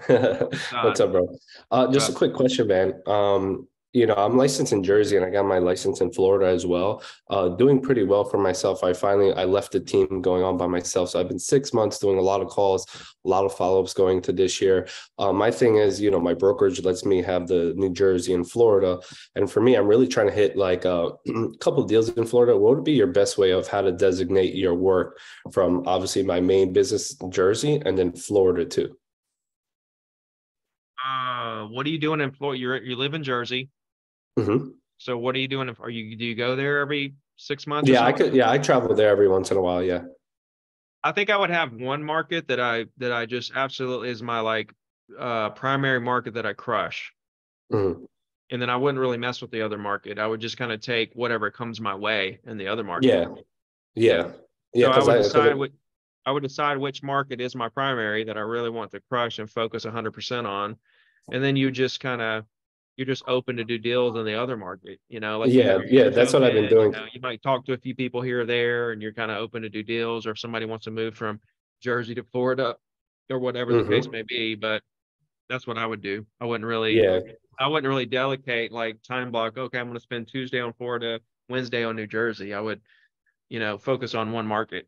What's up, bro? Uh, just a quick question, man. Um, you know, I'm licensed in Jersey and I got my license in Florida as well. Uh, doing pretty well for myself. I finally I left the team going on by myself. So I've been six months doing a lot of calls, a lot of follow-ups going to this year. Uh, my thing is, you know, my brokerage lets me have the New Jersey and Florida. And for me, I'm really trying to hit like a couple of deals in Florida. What would be your best way of how to designate your work from obviously my main business, Jersey, and then Florida too? Uh, what are you doing in Florida? You're, you live in Jersey. Mhm. So what are you doing? If are you, do you go there every six months? Yeah, I could. Yeah, I travel there every once in a while. Yeah. I think I would have one market that I that I just absolutely is my like uh primary market that I crush. Mhm. And then I wouldn't really mess with the other market. I would just kind of take whatever comes my way in the other market. Yeah. Yeah. Yeah. so I would I- decide it- which I would decide which market is my primary that I really want to crush and focus 100% on, and then you just kind of you're just open to do deals in the other market. You know, like Yeah, you're- yeah, you're that's what I've been open, you doing. know, You might talk to a few people here or there, and you're kind of open to do deals, or if somebody wants to move from Jersey to Florida, or whatever the mm-hmm. case may be. But that's what I would do. I wouldn't really. Yeah. I wouldn't really delegate like time block. Okay, I'm going to spend Tuesday on Florida, Wednesday on New Jersey. I would, you know, focus on one market.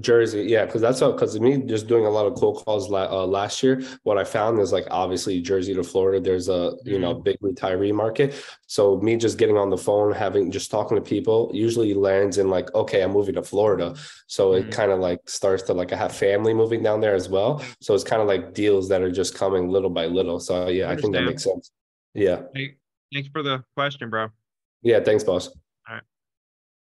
Jersey, yeah, because that's what because me just doing a lot of cold calls la- uh, last year. What I found is like obviously Jersey to Florida, there's a you know mm-hmm. big retiree market. So me just getting on the phone, having just talking to people, usually lands in like, okay, I'm moving to Florida. So it mm-hmm. kind of like starts to like I have family moving down there as well. So it's kind of like deals that are just coming little by little. So uh, yeah, I think that makes sense. Yeah, Hey, thanks for the question, bro. yeah. Thanks, boss. All right.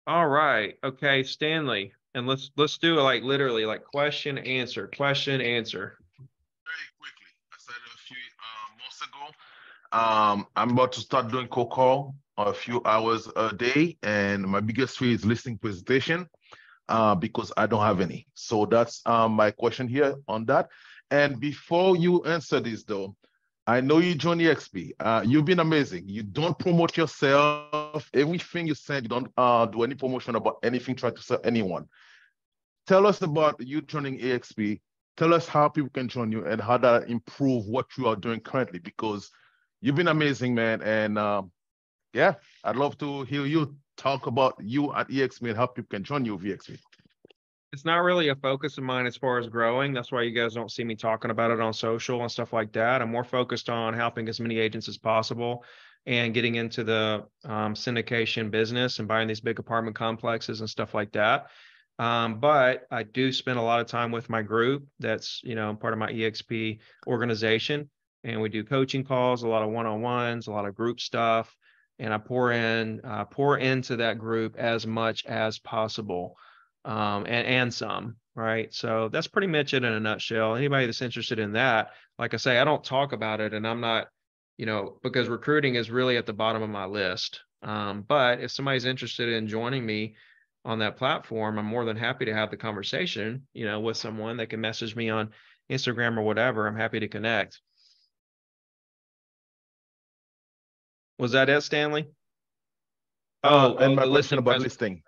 All right. Okay, Stanley. And let's let's do it like literally like question answer, question answer. Very quickly, I said a few uh, months ago. Um, I'm about to start doing cold call a few hours a day, and my biggest fear is listening presentation uh, because I don't have any. So that's um, my question here on that. And before you answer this, though, I know you joined EXP. Uh, you've been amazing. You don't promote yourself. Everything you said, you don't uh, do any promotion about anything, try to sell anyone. Tell us about you joining EXP tell us how people can join you and how to improve what you are doing currently because you've been amazing, man. And um, yeah, I'd love to hear you talk about you at EXP and how people can join you with EXP. It's not really a focus of mine as far as growing. That's why you guys don't see me talking about it on social and stuff like that. I'm more focused on helping as many agents as possible and getting into the um, syndication business and buying these big apartment complexes and stuff like that. Um, but I do spend a lot of time with my group. That's you know part of my EXP organization, and we do coaching calls, a lot of one-on-ones, a lot of group stuff, and I pour in uh, pour into that group as much as possible, um, and and some. Right. So that's pretty much it in a nutshell. Anybody that's interested in that, like I say, I don't talk about it, and I'm not, you know, because recruiting is really at the bottom of my list. Um, but if somebody's interested in joining me on that platform, I'm more than happy to have the conversation, you know, with someone that can message me on Instagram or whatever. I'm happy to connect. Was that it, Stanley? Oh, and oh, my question about listing.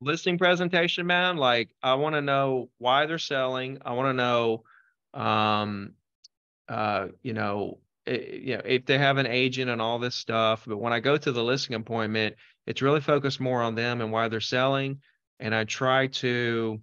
Listing presentation, man. Like, I want to know why they're selling. I want to know, um, uh, you know, it, you know, if they have an agent and all this stuff. But when I go to the listing appointment, it's really focused more on them and why they're selling. And I try to,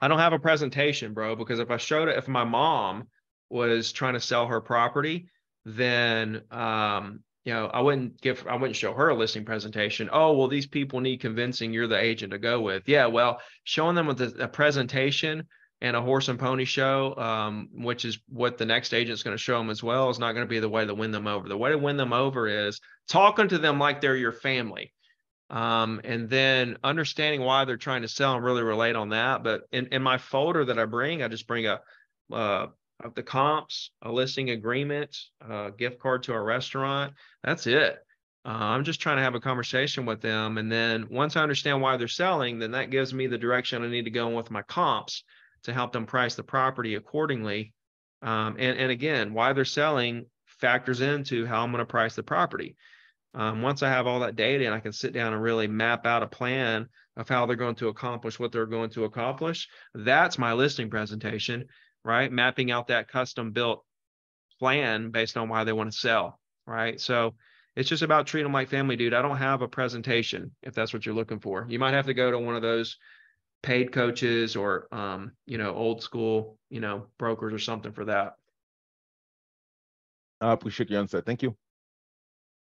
I don't have a presentation, bro, because if I showed it, if my mom was trying to sell her property, then, um, you know, I wouldn't give, I wouldn't show her a listing presentation. Oh, well, these people need convincing you're the agent to go with. Yeah, well, showing them with a, a presentation and a horse and pony show, um, which is what the next agent's going to show them as well, is not going to be the way to win them over. The way to win them over is talking to them like they're your family. Um, and then understanding why they're trying to sell and really relate on that. But in, in my folder that I bring, I just bring a uh, of the comps, a listing agreement, a gift card to a restaurant. That's it. Uh, I'm just trying to have a conversation with them. And then once I understand why they're selling, then that gives me the direction I need to go in with my comps to help them price the property accordingly. Um, and, and again, why they're selling factors into how I'm going to price the property. Um, once I have all that data and I can sit down and really map out a plan of how they're going to accomplish what they're going to accomplish, that's my listing presentation, right? Mapping out that custom built plan based on why they want to sell, right? So it's just about treating them like family, dude. I don't have a presentation if that's what you're looking for. You might have to go to one of those paid coaches or um, you know old school you know brokers or something for that i appreciate your answer thank you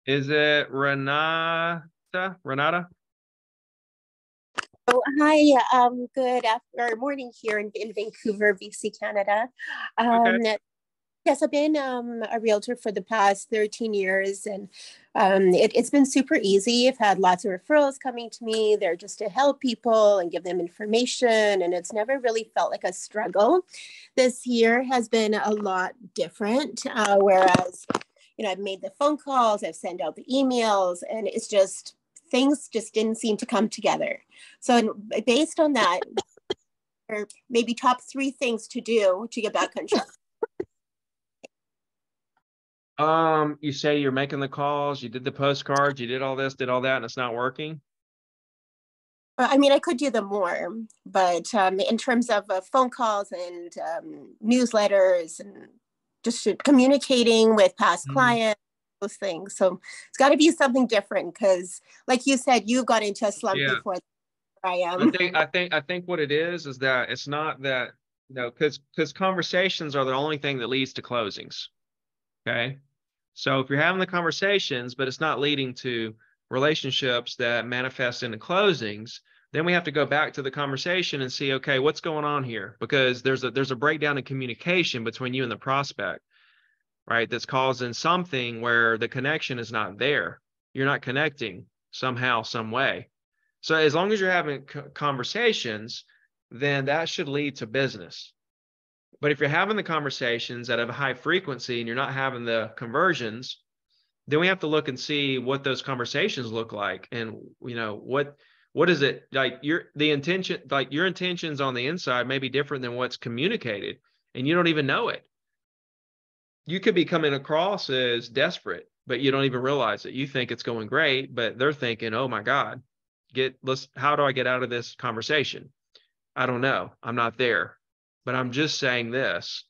is it renata renata Oh, hi. Um, good after morning here in, in Vancouver, BC, Canada. Um, okay. Yes, I've been um, a realtor for the past 13 years and um, it, has been super easy. I've had lots of referrals coming to me. They're just to help people and give them information, and it's never really felt like a struggle. This year has been a lot different, uh, whereas, you know, I've made the phone calls, I've sent out the emails, and it's just things just didn't seem to come together. So, based on that, maybe top three things to do to get back on track. Um, you say you're making the calls, you did the postcards, you did all this, did all that, and it's not working. Uh, I mean, I could do them more, but um, in terms of uh, phone calls and um, newsletters and just communicating with past mm-hmm. clients, those things. So it's got to be something different because, like you said, you've got into a slump yeah. before I am. I think, I think, I think what it is is that it's not that you know because because conversations are the only thing that leads to closings. Okay, so if you're having the conversations, but it's not leading to relationships that manifest into closings, then we have to go back to the conversation and see, okay, what's going on here? Because there's a there's a breakdown in communication between you and the prospect, right? That's causing something where the connection is not there. You're not connecting somehow, some way. So as long as you're having conversations, then that should lead to business. But if you're having the conversations at a high frequency and you're not having the conversions, then we have to look and see what those conversations look like and you know what what is it like your the intention like your intentions on the inside may be different than what's communicated and you don't even know it. You could be coming across as desperate but you don't even realize it. You think it's going great but they're thinking oh my god get let's how do i get out of this conversation? I don't know. I'm not there but I'm just saying this.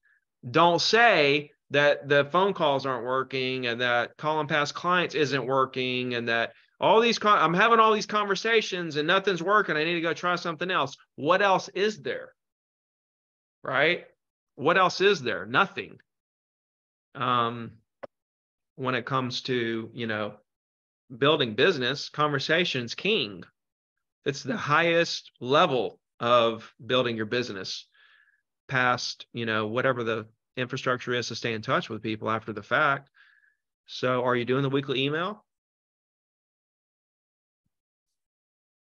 Don't say that the phone calls aren't working and that calling past clients isn't working and that all these con- I'm having all these conversations and nothing's working. I need to go try something else. What else is there? Right? What else is there? Nothing. Um when it comes to, you know, building business, conversations king. It's the highest level of building your business past, you know, whatever the infrastructure is to stay in touch with people after the fact. So are you doing the weekly email?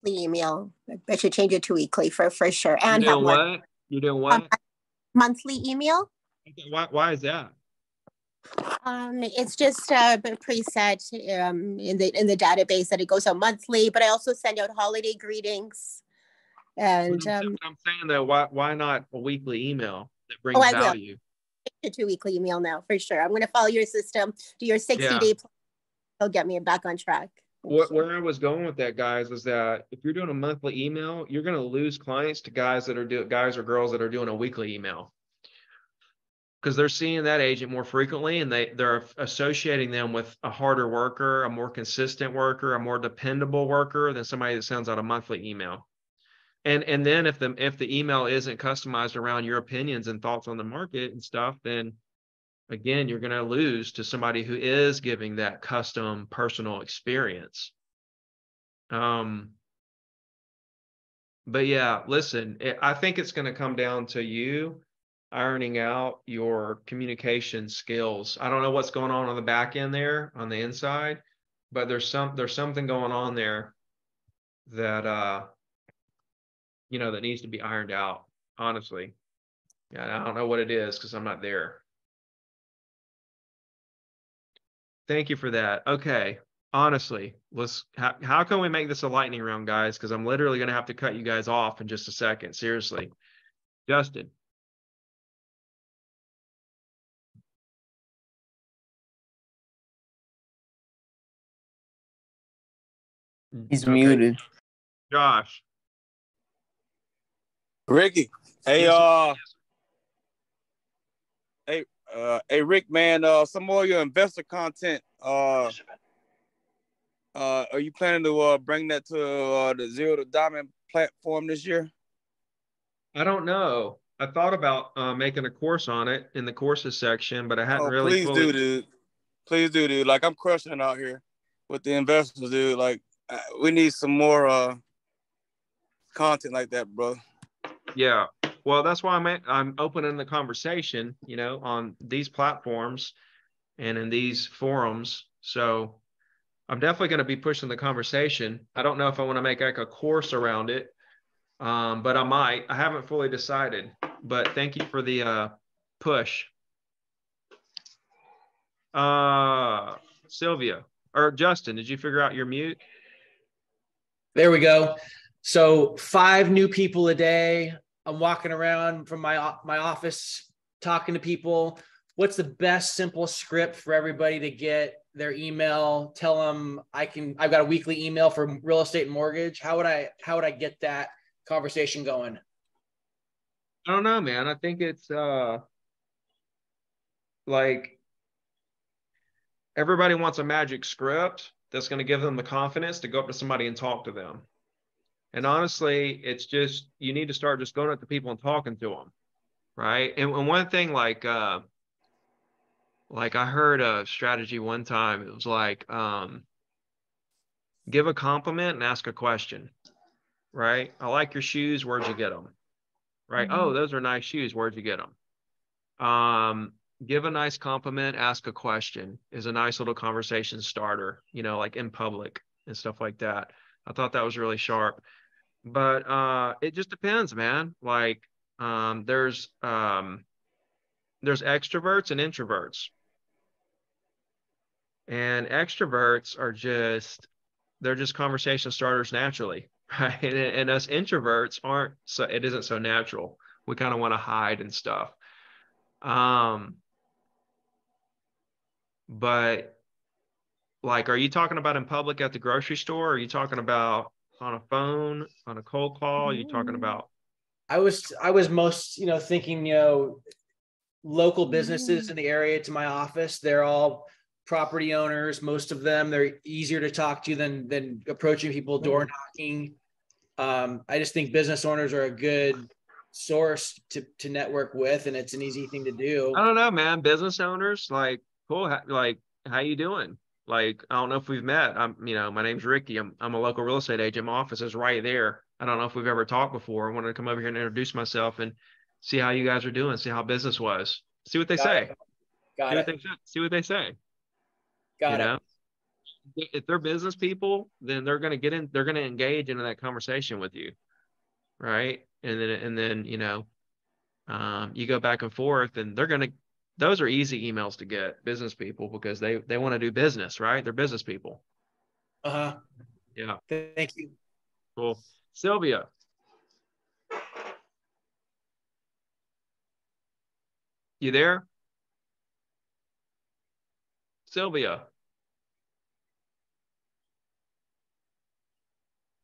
The email. I should change it to weekly for for sure. And you doing one what? You doing what? monthly email. why, why is that? Um, it's just uh, b- preset um, in the in the database that it goes out monthly. But I also send out holiday greetings, and I'm, um, I'm saying that why why not a weekly email that brings oh, I will. value? It to weekly email now for sure. I'm going to follow your system. Do your 60 Yeah. day plan. It'll get me back on track. What, where I was going with that, guys, is that if you're doing a monthly email, you're going to lose clients to guys that are doing guys or girls that are doing a weekly email because they're seeing that agent more frequently and they they're associating them with a harder worker, a more consistent worker, a more dependable worker than somebody that sends out a monthly email. And and then if the if the email isn't customized around your opinions and thoughts on the market and stuff, then again you're going to lose to somebody who is giving that custom personal experience. Um but yeah, listen, it, I think it's going to come down to you ironing out your communication skills. I don't know what's going on on the back end there on the inside, but there's some there's something going on there that uh you know that needs to be ironed out, honestly. Yeah, I don't know what it is because I'm not there. Thank you for that. Okay. Honestly, let's how, how can we make this a lightning round, guys? Because I'm literally gonna have to cut you guys off in just a second. Seriously. Justin. He's Okay. muted. Josh. Ricky. Hey, uh, hey, uh, hey, Rick, man. Uh, some more of your investor content. Uh, uh, are you planning to uh bring that to uh the Zero to Diamond platform this year? I don't know. I thought about uh, making a course on it in the courses section, but I hadn't Oh, really please fully. do, dude. Please do, dude. Like I'm crushing it out here with the investors, dude. Like we need some more uh content like that, bro. Yeah. Well, that's why I'm I'm opening the conversation, you know, on these platforms and in these forums. So I'm definitely going to be pushing the conversation. I don't know if I want to make like a course around it, um, but I might. I haven't fully decided. But thank you for the uh, push. Uh, Sylvia or Justin, did you figure out your mute? There we go. So five new people a day. I'm walking around from my my office talking to people. What's the best simple script for everybody to get their email? Tell them I can. I've got a weekly email for real estate and mortgage. How would I? How would I get that conversation going? I don't know, man. I think it's uh like everybody wants a magic script that's going to give them the confidence to go up to somebody and talk to them. And honestly, it's just you need to start just going up to people and talking to them, right? And, and one thing like uh like I heard a strategy one time. It was like um give a compliment and ask a question, right? I like your shoes. Where'd you get them? Right? Oh, those are nice shoes. Where'd you get them? Um, give a nice compliment, ask a question is a nice little conversation starter, you know, like in public and stuff like that. I thought that was really sharp. But uh it just depends, man. Like um there's um there's extroverts and introverts. And extroverts are just they're just conversation starters naturally, right? And, and us introverts aren't so it isn't so natural. We kind of want to hide and stuff. Um but like are you talking about in public at the grocery store? Or are you talking about on a phone, on a cold call? Are you talking about I was I was most you know thinking you know local businesses in the area to my office. They're all property owners. Most of them they're easier to talk to than than approaching people door knocking. Um, I just think business owners are a good source to to network with, and it's an easy thing to do. I don't know, man. Business owners, like, cool. Like, how you doing? Like, I don't know if we've met. I'm, you know, my name's Ricky. I'm, I'm a local real estate agent. My office is right there. I don't know if we've ever talked before. I wanted to come over here and introduce myself and see how you guys are doing. See how business was. See what they Got say. it. Got see it. what they say. See what they say. Got you it. know? If they're business people, then they're going to get in. They're going to engage into that conversation with you, right? And then and then you know, um, you go back and forth, and they're going to. Those are easy emails to get business people because they they want to do business, right? They're business people. Uh huh. Yeah. Thank you. Cool. Sylvia. You there? Sylvia.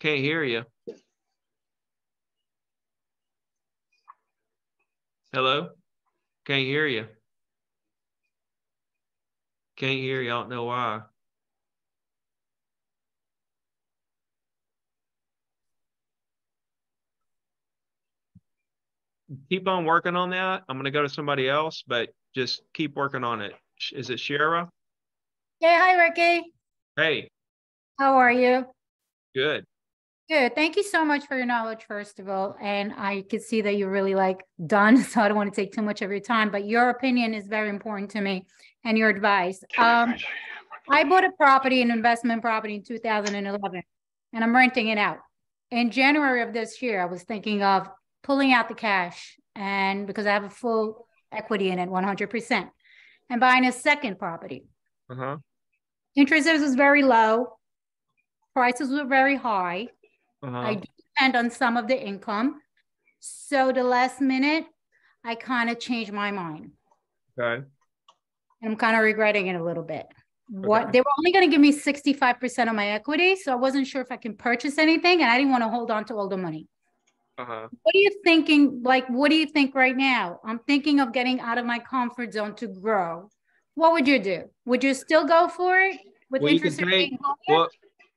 Can't hear you. Hello? Can't hear you. Can't hear you. I don't know why. Keep on working on that. I'm going to go to somebody else, but just keep working on it. Is it Shara? Yeah, hi, Ricky. Hey, How are you? good. Good. Thank you so much for your knowledge, first of all. And I could see that you're really like done, so I don't want to take too much of your time, but your opinion is very important to me and your advice. Um, I bought a property, an investment property in 2011, and I'm renting it out. In January of this year, I was thinking of pulling out the cash and because I have a full equity in it, 100%, and buying a second property. Uh huh. Interest was very low. Prices were very high. Uh-huh. I depend on some of the income. So the last minute, I kind of changed my mind. Okay. And I'm kind of regretting it a little bit. What they were only going to give me 65% of my equity. So I wasn't sure if I can purchase anything and I didn't want to hold on to all the money. Uh huh. What are you thinking? Like, what do you think right now? I'm thinking of getting out of my comfort zone to grow. What would you do? Would you still go for it with Well, interest rate being well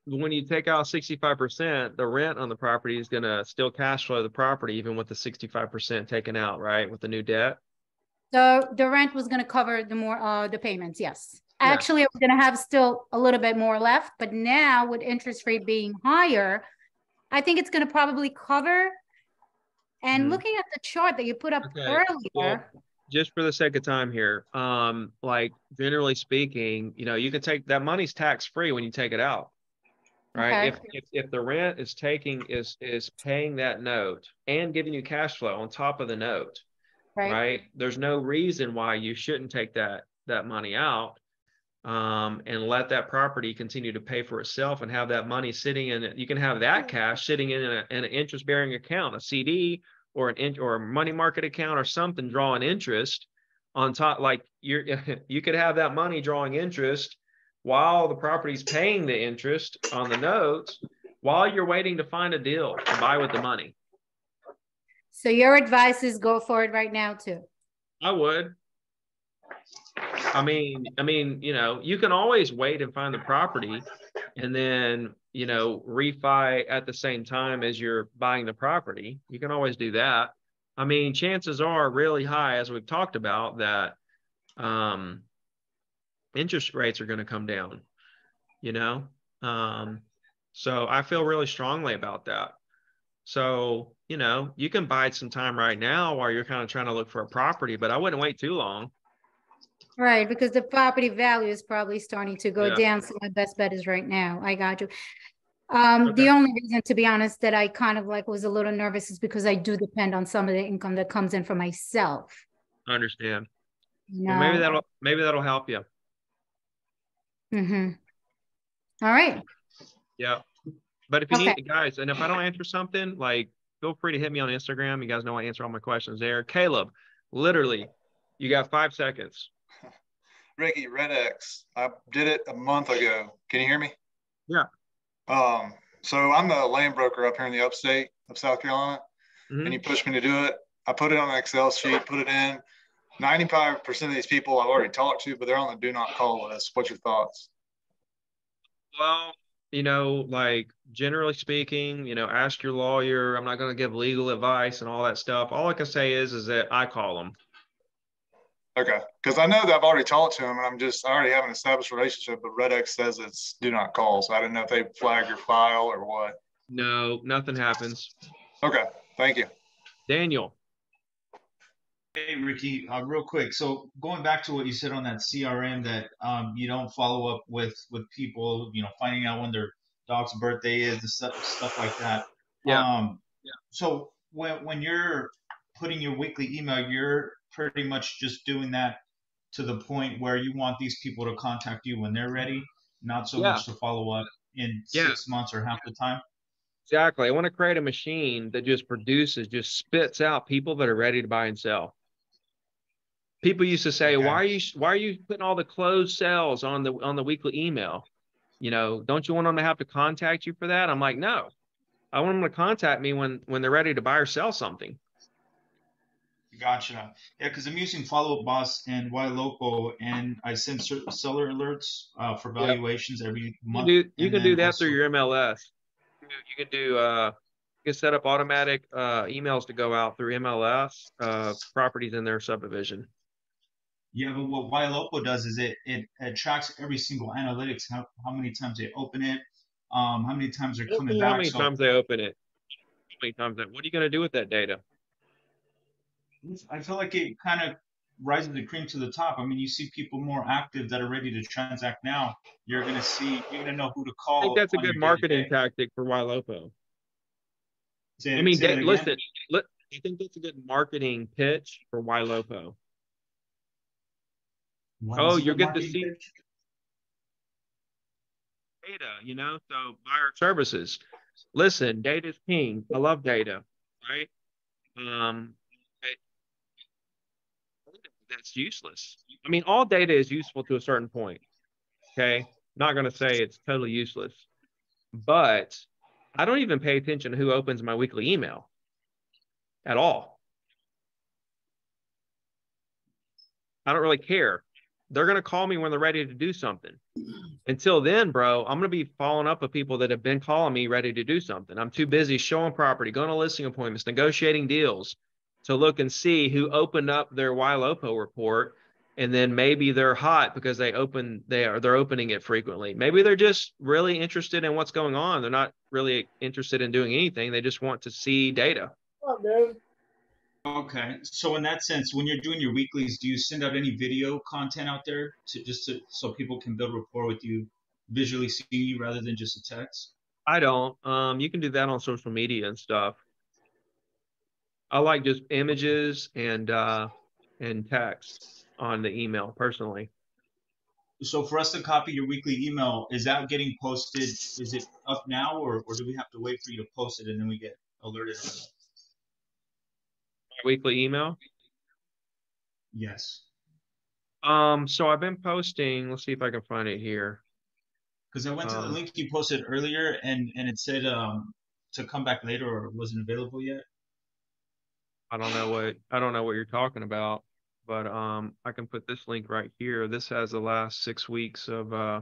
when you take out 65%, the rent on the property is going to still cash flow the property even with the 65% taken out, right? With the new debt. So the rent was gonna cover the more, uh, the payments, yes. Yeah. Actually, I was gonna have still a little bit more left, but now with interest rate being higher, I think it's gonna probably cover. And Mhm. looking at the chart that you put up Okay, well, earlier, just for the sake of time here, um, like generally speaking, you know, you can take that money's tax free when you take it out. Right? Okay. If, if if the rent is taking is is paying that note and giving you cash flow on top of the note, right? right? There's no reason why you shouldn't take that that money out um, and let that property continue to pay for itself and have that money sitting in it. You can have that cash sitting in, a, in an interest bearing account, a CD or an in, or a money market account or something drawing interest on top. Like you're you could have that money drawing interest while the property's paying the interest on the notes while you're waiting to find a deal to buy with the money. So your advice is go for it right now too. I would. I mean, I mean, you know, you can always wait and find the property and then, you know, refi at the same time as you're buying the property. You can always do that. I mean, chances are really high, as we've talked about, that um, interest rates are going to come down, you know? Um, so I feel really strongly about that. So, you know, you can bide some time right now while you're kind of trying to look for a property, but I wouldn't wait too long. Right, because the property value is probably starting to go Yeah. down, so my best bet is right now. I got you. Um, the only reason, to be honest, that I kind of like was a little nervous is because I do depend on some of the income that comes in for myself. I understand. You Well, maybe that'll maybe that'll help you. Mm-hmm. All right. Yeah. But if you Okay. need guys, and if I don't answer something, like feel free to hit me on Instagram. You guys know I answer all my questions there. Caleb, literally, you got five seconds. Ricky, REDX. I did it a month ago. Can you hear me? Yeah. Um, so I'm the land broker up here in the upstate of South Carolina. mm-hmm. and you pushed me to do it. I put it on an Excel sheet, put it in. 95% of these people I've already talked to, but they're on the do not call list. What's your thoughts? Well, you know, like generally speaking, you know, ask your lawyer. I'm not going to give legal advice and all that stuff. All I can say is, is that I call them. Okay, because I know that I've already talked to him, and I'm just I already have an established relationship. But REDX says it's do not call, so I didn't know if they flag your file or what. No, nothing happens. Okay, thank you, Daniel. Hey Ricky, uh, real quick. So going back to what you said on that CRM, that um, you don't follow up with with people, you know, finding out when their dog's birthday is, and stuff stuff like that. Yeah. Um, yeah. So when when you're putting your weekly email, you're pretty much just doing that to the point where you want these people to contact you when they're ready, not so yeah. much to follow up in yeah. six months or half the time. Exactly. I want to create a machine that just produces, just spits out people that are ready to buy and sell. People used to say, okay. "Why are you why are you putting all the closed sales on the on the weekly email? You know, don't you want them to have to contact you for that?" I'm like, "No, I want them to contact me when when they're ready to buy or sell something." Gotcha. Yeah, because I'm using Follow Up Boss and YLocal, and I send seller alerts uh, for valuations yep. every month. You, do, you can do that also, through your MLS. You can do uh, you can set up automatic uh, emails to go out through MLS uh, properties in their subdivision. Yeah, but what YLocal does is it, it it tracks every single analytics, how, how many times they open it, um, how many times they're coming back. How many so, times they open it? How many times that? What are you going to do with that data? I feel like it kind of rises the cream to the top. I mean, you see people more active that are ready to transact now. You're going to see, you're going to know who to call. I think that's a good marketing day-to-day. tactic for YLocal. I mean, listen, I think that's a good marketing pitch for YLocal. oh, you're good to see data, you know, so buyer services. Listen, data is king. I love data, right? Um, that's useless. I mean, all data is useful to a certain point. Okay. Not going to say it's totally useless, but I don't even pay attention to who opens my weekly email at all. I don't really care. They're going to call me when they're ready to do something. Until then, bro, I'm going to be following up with people that have been calling me ready to do something. I'm too busy showing property, going to listing appointments, negotiating deals, to look and see who opened up their YLocal report and then maybe they're hot because they open they are they're opening it frequently maybe they're just really interested in what's going on they're not really interested in doing anything they just want to see data okay so in that sense when you're doing your weeklies do you send out any video content out there to just to, so people can build rapport with you visually see you rather than just a text i don't um you can do that on social media and stuff I like just images and uh, and text on the email personally. So for us to copy your weekly email, is that getting posted? Is it up now, or, or do we have to wait for you to post it and then we get alerted? Weekly email. Yes. Um. So I've been posting. Let's see if I can find it here. Because I went to the um, link you posted earlier, and and it said um to come back later or wasn't available yet. I don't know what I don't know what you're talking about, but um, I can put this link right here. This has the last six weeks of uh,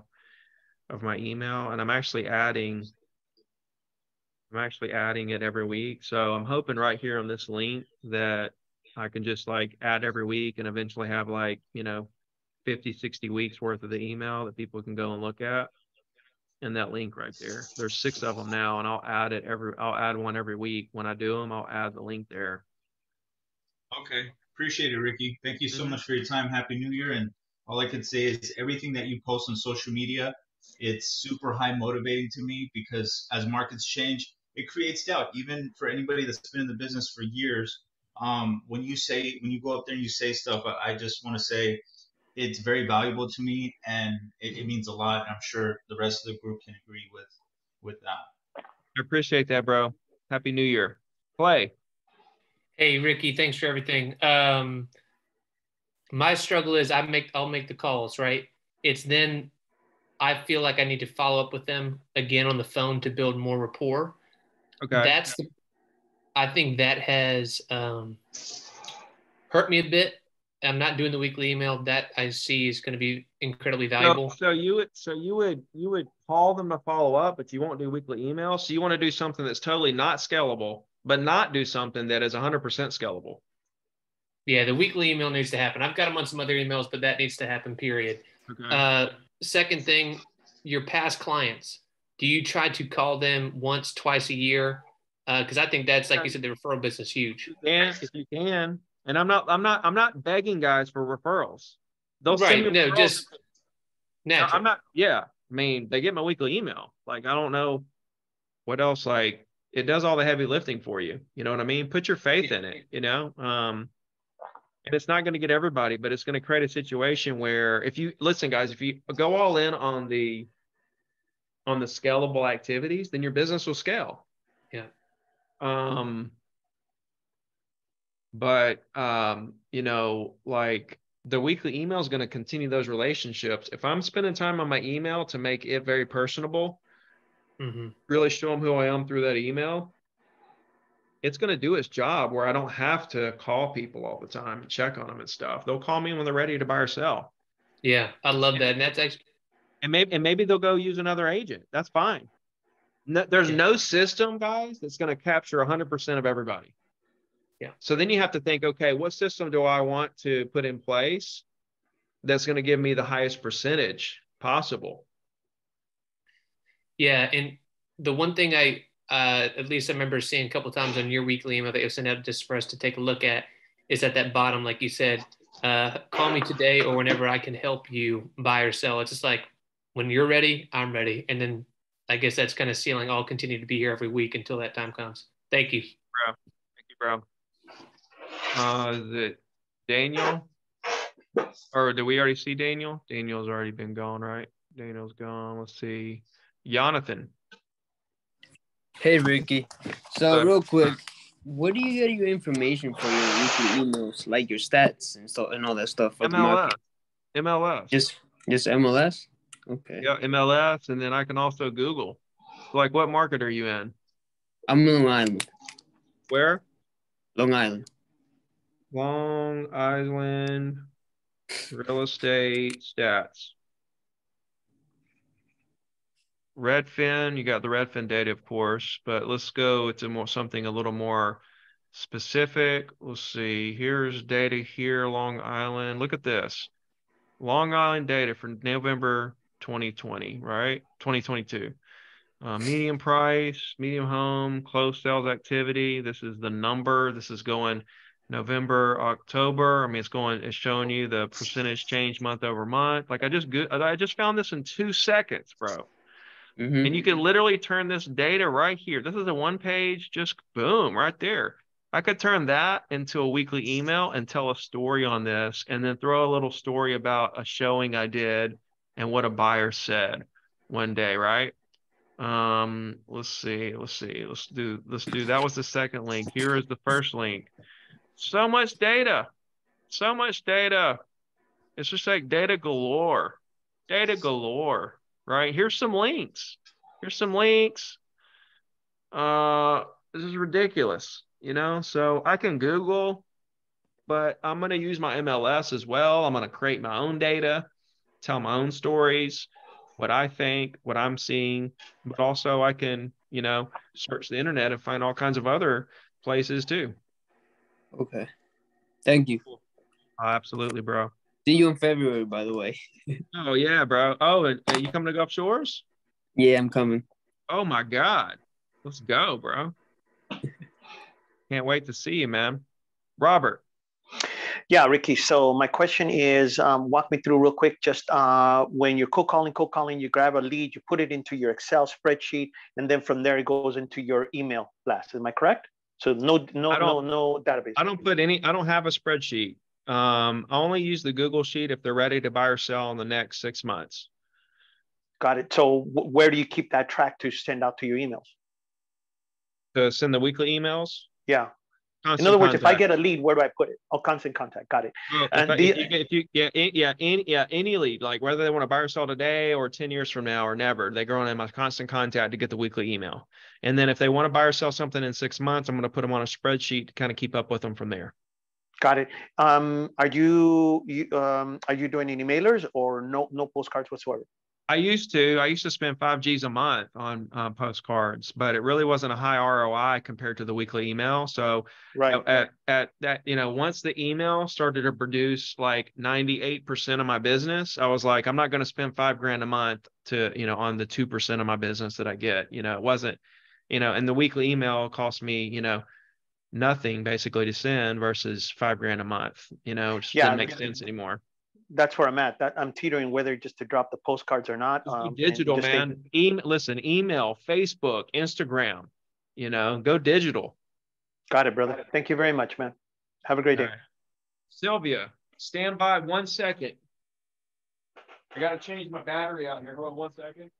of my email, and I'm actually adding. I'm actually adding it every week, so I'm hoping right here on this link that I can just like add every week and eventually have like you know 50, 60 weeks worth of the email that people can go and look at. And that link right there. There's six of them now, and I'll add it every. I'll add one every week when I do them. I'll add the link there Okay. Appreciate it, Ricky. Thank you so mm-hmm. much for your time. Happy New Year. And all I can say is everything that you post on social media, it's super high motivating to me because as markets change, it creates doubt. Even for anybody that's been in the business for years, um, when you say when you go up there and you say stuff, I, I just want to say it's very valuable to me and it, it means a lot. And I'm sure the rest of the group can agree with with that. I appreciate that, bro. Happy New Year. Clay. Hey Ricky, thanks for everything. Um, my struggle is I make I'll make the calls, right? It's then I feel like I need to follow up with them again on the phone to build more rapport. Okay. That's the I think that has um, hurt me a bit. I'm not doing the weekly email. That I see is going to be incredibly valuable. So, so you would so you would you would call them to follow up, but you won't do weekly emails. So you want to do something that's totally not scalable, but not do something that is 100% scalable. Yeah, the weekly email needs to happen. I've got them on some other emails, but that needs to happen. Period. Okay. Uh, second thing, your past clients. Do you try to call them once, twice a year? Because uh, I think that's like you said, the referral business huge. Yeah, if you can. And I'm not, I'm not, I'm not begging guys for referrals. They'll right. send me no, referrals. just natural. I'm not. Yeah, I mean, they get my weekly email. Like, I don't know what else. Like, it does all the heavy lifting for you. You know what I mean? Put your faith in it. You know, um, and it's not going to get everybody, but it's going to create a situation where if you listen, guys, if you go all in on the on the scalable activities, then your business will scale. Yeah. Um, but um, you know, like the weekly email is going to continue those relationships. If I'm spending time on my email to make it very personable, mm-hmm. really show them who I am through that email, it's going to do its job where I don't have to call people all the time and check on them and stuff. They'll call me when they're ready to buy or sell. Yeah, I love that. And that's actually and maybe and maybe they'll go use another agent. That's fine. No, there's no system, guys, that's going to capture 100% of everybody. Yeah. So then you have to think, okay, what system do I want to put in place that's going to give me the highest percentage possible? Yeah, and the one thing I uh, at least I remember seeing a couple times on your weekly email that you sent out just for us to take a look at is at that bottom, like you said, uh, call me today or whenever I can help you buy or sell. It's just like when you're ready, I'm ready. And then I guess that's kind of sealing. I'll continue to be here every week until that time comes. Thank you. Bro. Thank you, bro. Uh, is it Daniel? Or did we already see Daniel? Daniel's already been gone, right? Daniel's gone. Let's see. Jonathan. Hey Ricky. So real quick, where do you get your information for your weekly emails, like your stats and stuff and all that stuff? for MLS. MLS. Just just MLS? Okay. Yeah, MLS, and then I can also Google. Like, what market are you in? I'm in Long Island. Where? Long Island. Long Island real estate stats. Redfin, you got the Redfin data, of course, but let's go to more something a little more specific. Let's see. Here's data here, Long Island. Look at this. Long Island data for November 2020, right? 2022. Uh, medium price, medium home, closed sales activity. This is the number. This is going November, October. I mean, it's going, it's showing you the percentage change month over month. Like I just, go- I just found this in two seconds, bro. Mm-hmm. And you can literally turn this data right here. This is a one page, just boom, right there. I could turn that into a weekly email and tell a story on this and then throw a little story about a showing I did and what a buyer said one day, right? Um, let's see, let's see, let's do, let's do, that was the second link. Here is the first link. So much data, so much data. It's just like data galore, data galore, right? Here's some links. Here's some links. Uh, this is ridiculous, you know? So I can Google, but I'm to use my MLS as well. I'm to create my own data, tell my own stories, what I think, what I'm seeing, but also I can, you know, search the internet and find all kinds of other places too. Okay. Thank you. Oh, absolutely, bro. See you in February, by the way. Oh yeah, bro. Oh, and and you coming to Gulf Shores? Yeah, I'm coming. Oh my God. Let's go, bro. Can't wait to see you, man. Robert. Yeah, Ricky. So my question is, um, walk me through real quick. Just uh, when you're cold calling, cold calling, you grab a lead, you put it into your Excel spreadsheet, and then from there it goes into your email blast. Am I correct? So no, no, no, no database. I don't put any, I don't have a spreadsheet. Um, I only use the Google sheet if they're ready to buy or sell in the next six months. Got it. So wh- where do you keep that track to send out to your emails? To send the weekly emails. Yeah. In other words, contact. if I get a lead, where do I put it? Oh, constant contact. Got it. Well, and if, the, if, you, if you yeah yeah any, yeah any lead like whether they want to buy or sell today or ten years from now or never, they go on in my constant contact to get the weekly email. And then if they want to buy or sell something in six months, I'm going to put them on a spreadsheet to kind of keep up with them from there. Got it. Um, are you, you um, are you doing any mailers or no no postcards whatsoever? I used to. I used to spend five G's a month on uh, postcards, but it really wasn't a high ROI compared to the weekly email. So, right at, at that, you know, once the email started to produce like 98% of my business, I was like, I'm not going to spend five grand a month to, you know, on the 2% of my business that I get. You know, it wasn't, you know, and the weekly email cost me, you know, nothing basically to send versus five grand a month. You know, it just yeah, didn't make sense anymore that's where I'm at. That I'm teetering whether just to drop the postcards or not. Um, digital, man. E- listen, email, Facebook, Instagram. You know, go digital. Got it, brother. Thank you very much, man. Have a great day. Right. Sylvia, stand by one second. I got to change my battery out here. Hold on one second.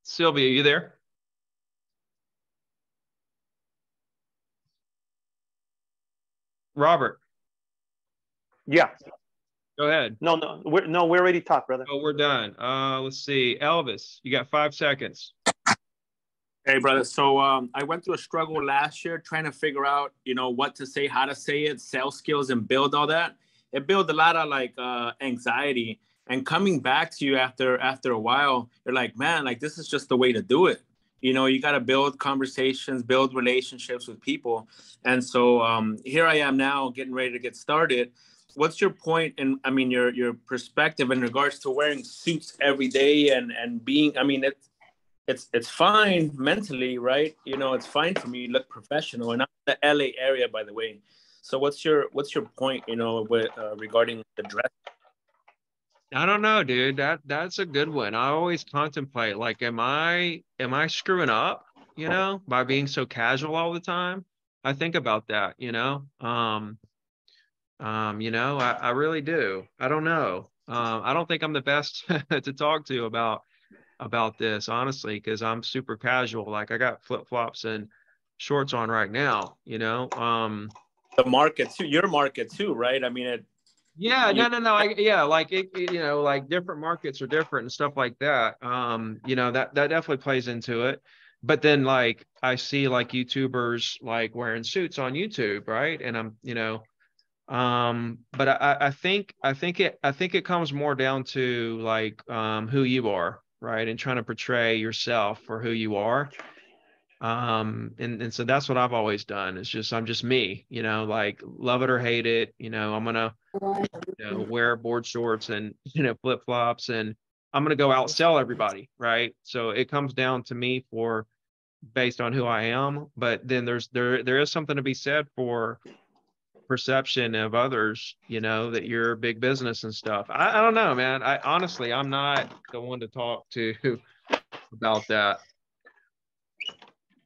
Great. Sylvia, you there? Robert. Yeah. Go ahead. No, no, we're no, we're already talked, brother. Oh, we're done. Uh, let's see. Elvis, you got five seconds. Hey, brother. So um, I went through a struggle last year trying to figure out, you know, what to say, how to say it, sales skills, and build all that. It built a lot of like uh, anxiety. And coming back to you after after a while, you're like, man, like this is just the way to do it. You know, you got to build conversations, build relationships with people. And so um, here I am now, getting ready to get started what's your point and i mean your your perspective in regards to wearing suits every day and and being i mean it's it's it's fine mentally right you know it's fine for me look professional and i'm in the la area by the way so what's your what's your point you know with uh, regarding the dress I don't know, dude. That that's a good one. I always contemplate like am I am I screwing up, you know, by being so casual all the time? I think about that, you know. Um um, you know, I, I really do. I don't know. Um, I don't think I'm the best to talk to about about this, honestly, because I'm super casual. Like I got flip flops and shorts on right now. You know, um, the market too. Your market too, right? I mean, it. Yeah, no, no, no. I, yeah, like it, you know, like different markets are different and stuff like that. Um, you know, that that definitely plays into it. But then, like, I see like YouTubers like wearing suits on YouTube, right? And I'm, you know, um but I, I think i think it i think it comes more down to like um who you are right and trying to portray yourself for who you are um and, and so that's what i've always done it's just i'm just me you know like love it or hate it you know i'm gonna you know, wear board shorts and you know flip-flops and i'm gonna go outsell everybody right so it comes down to me for based on who i am but then there's there there is something to be said for perception of others, you know, that you're a big business and stuff. I, I don't know, man. I honestly, I'm not the one to talk to about that.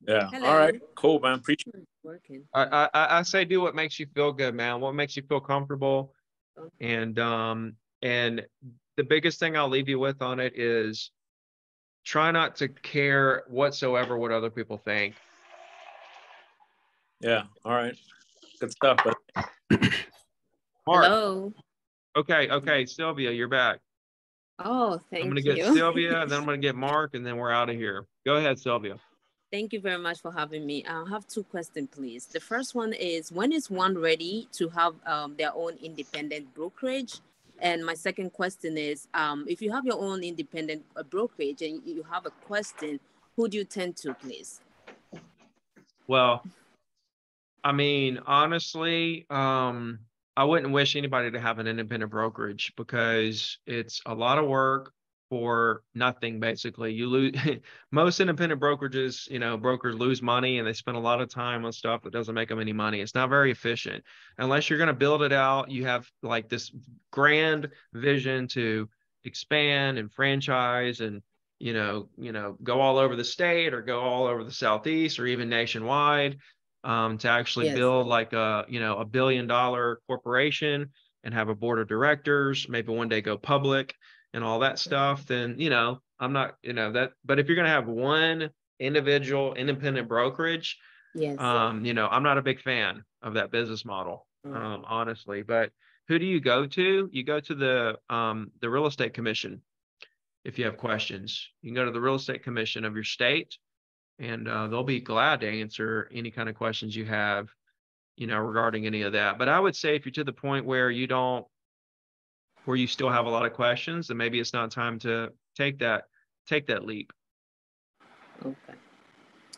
Yeah. Hello. All right. Cool, man. Appreciate it. Working. I, I I say do what makes you feel good, man. What makes you feel comfortable. And um and the biggest thing I'll leave you with on it is try not to care whatsoever what other people think. Yeah. All right. Good stuff. Mark. Hello. Okay, okay, Sylvia, you're back. Oh, thank you. I'm gonna you. get Sylvia, and then I'm gonna get Mark, and then we're out of here. Go ahead, Sylvia. Thank you very much for having me. I have two questions, please. The first one is when is one ready to have um, their own independent brokerage? And my second question is um, if you have your own independent uh, brokerage and you have a question, who do you tend to, please? Well, I mean, honestly, um, I wouldn't wish anybody to have an independent brokerage because it's a lot of work for nothing basically. You lose most independent brokerages you know brokers lose money and they spend a lot of time on stuff that doesn't make them any money. It's not very efficient. Unless you're going to build it out you have like this grand vision to expand and franchise and you know you know go all over the state or go all over the southeast or even nationwide um, to actually Yes. build like a you know a billion dollar corporation and have a board of directors maybe one day go public and all that stuff then you know i'm not you know that but if you're going to have one individual independent brokerage Yes. um you know i'm not a big fan of that business model Mm. um honestly but who do you go to you go to the um the real estate commission if you have questions you can go to the real estate commission of your state and uh, they'll be glad to answer any kind of questions you have you know regarding any of that but i would say if you're to the point where you don't where you still have a lot of questions and maybe it's not time to take that take that leap Okay.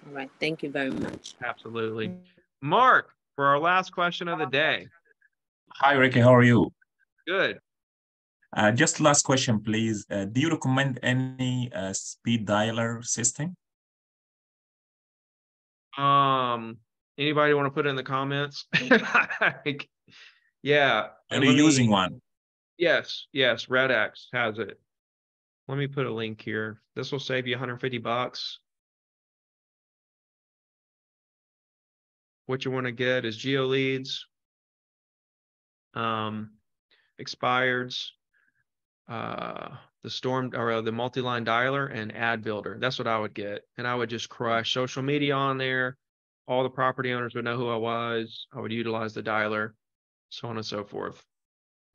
All right. Thank you very much. absolutely mark for our last question of the day Hi, Ricky. How are you? good Uh, just last question, please. Uh, do you recommend any uh, speed dialer system? Um, anybody want to put it in the comments? Like, yeah. Are you me- using one? Yes, yes, REDX has it. Let me put a link here. This will save you 150 bucks. What you want to get is geo leads, um, expireds, uh, the storm or uh, the multi-line dialer and ad builder. That's what I would get. And I would just crush social media on there. All the property owners would know who I was. I would utilize the dialer, so on and so forth.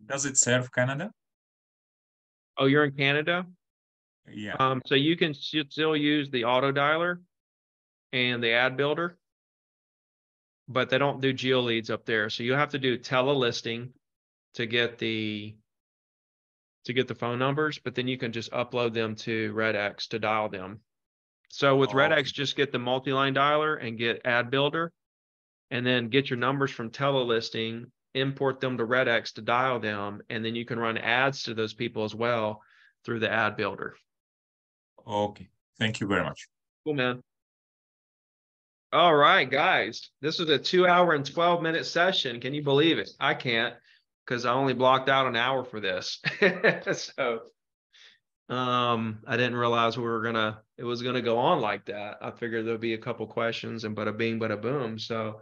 Does it serve Canada? Oh, you're in Canada? Yeah. Um, so you can still use the auto dialer and the ad builder, but they don't do geo leads up there. So you have to do tele listing to get the to get the phone numbers, but then you can just upload them to REDX to dial them. So with Oh, X, just get the multi-line dialer and get ad builder, and then get your numbers from tele listing, import them to REDX to dial them, and then you can run ads to those people as well through the ad builder. Okay. Thank you very much. Cool, man. All right, guys. This was a two hour and 12 minute session. Can you believe it? I can't because I only blocked out an hour for this. so um I didn't realize we were gonna it was gonna go on like that. I figured there'd be a couple questions and bada bing, bada boom. So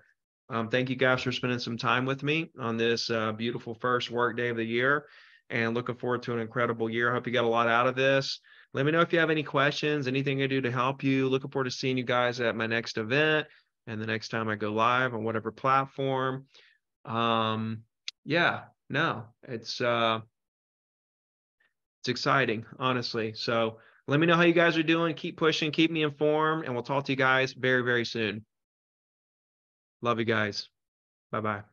um thank you guys for spending some time with me on this uh, beautiful first work day of the year and looking forward to an incredible year. I hope you got a lot out of this. Let me know if you have any questions, anything I do to help you. Looking forward to seeing you guys at my next event and the next time I go live on whatever platform. Um, yeah, no, it's uh it's exciting, honestly. So let me know how you guys are doing. Keep pushing, keep me informed, and we'll talk to you guys very, very soon. Love you guys. Bye bye.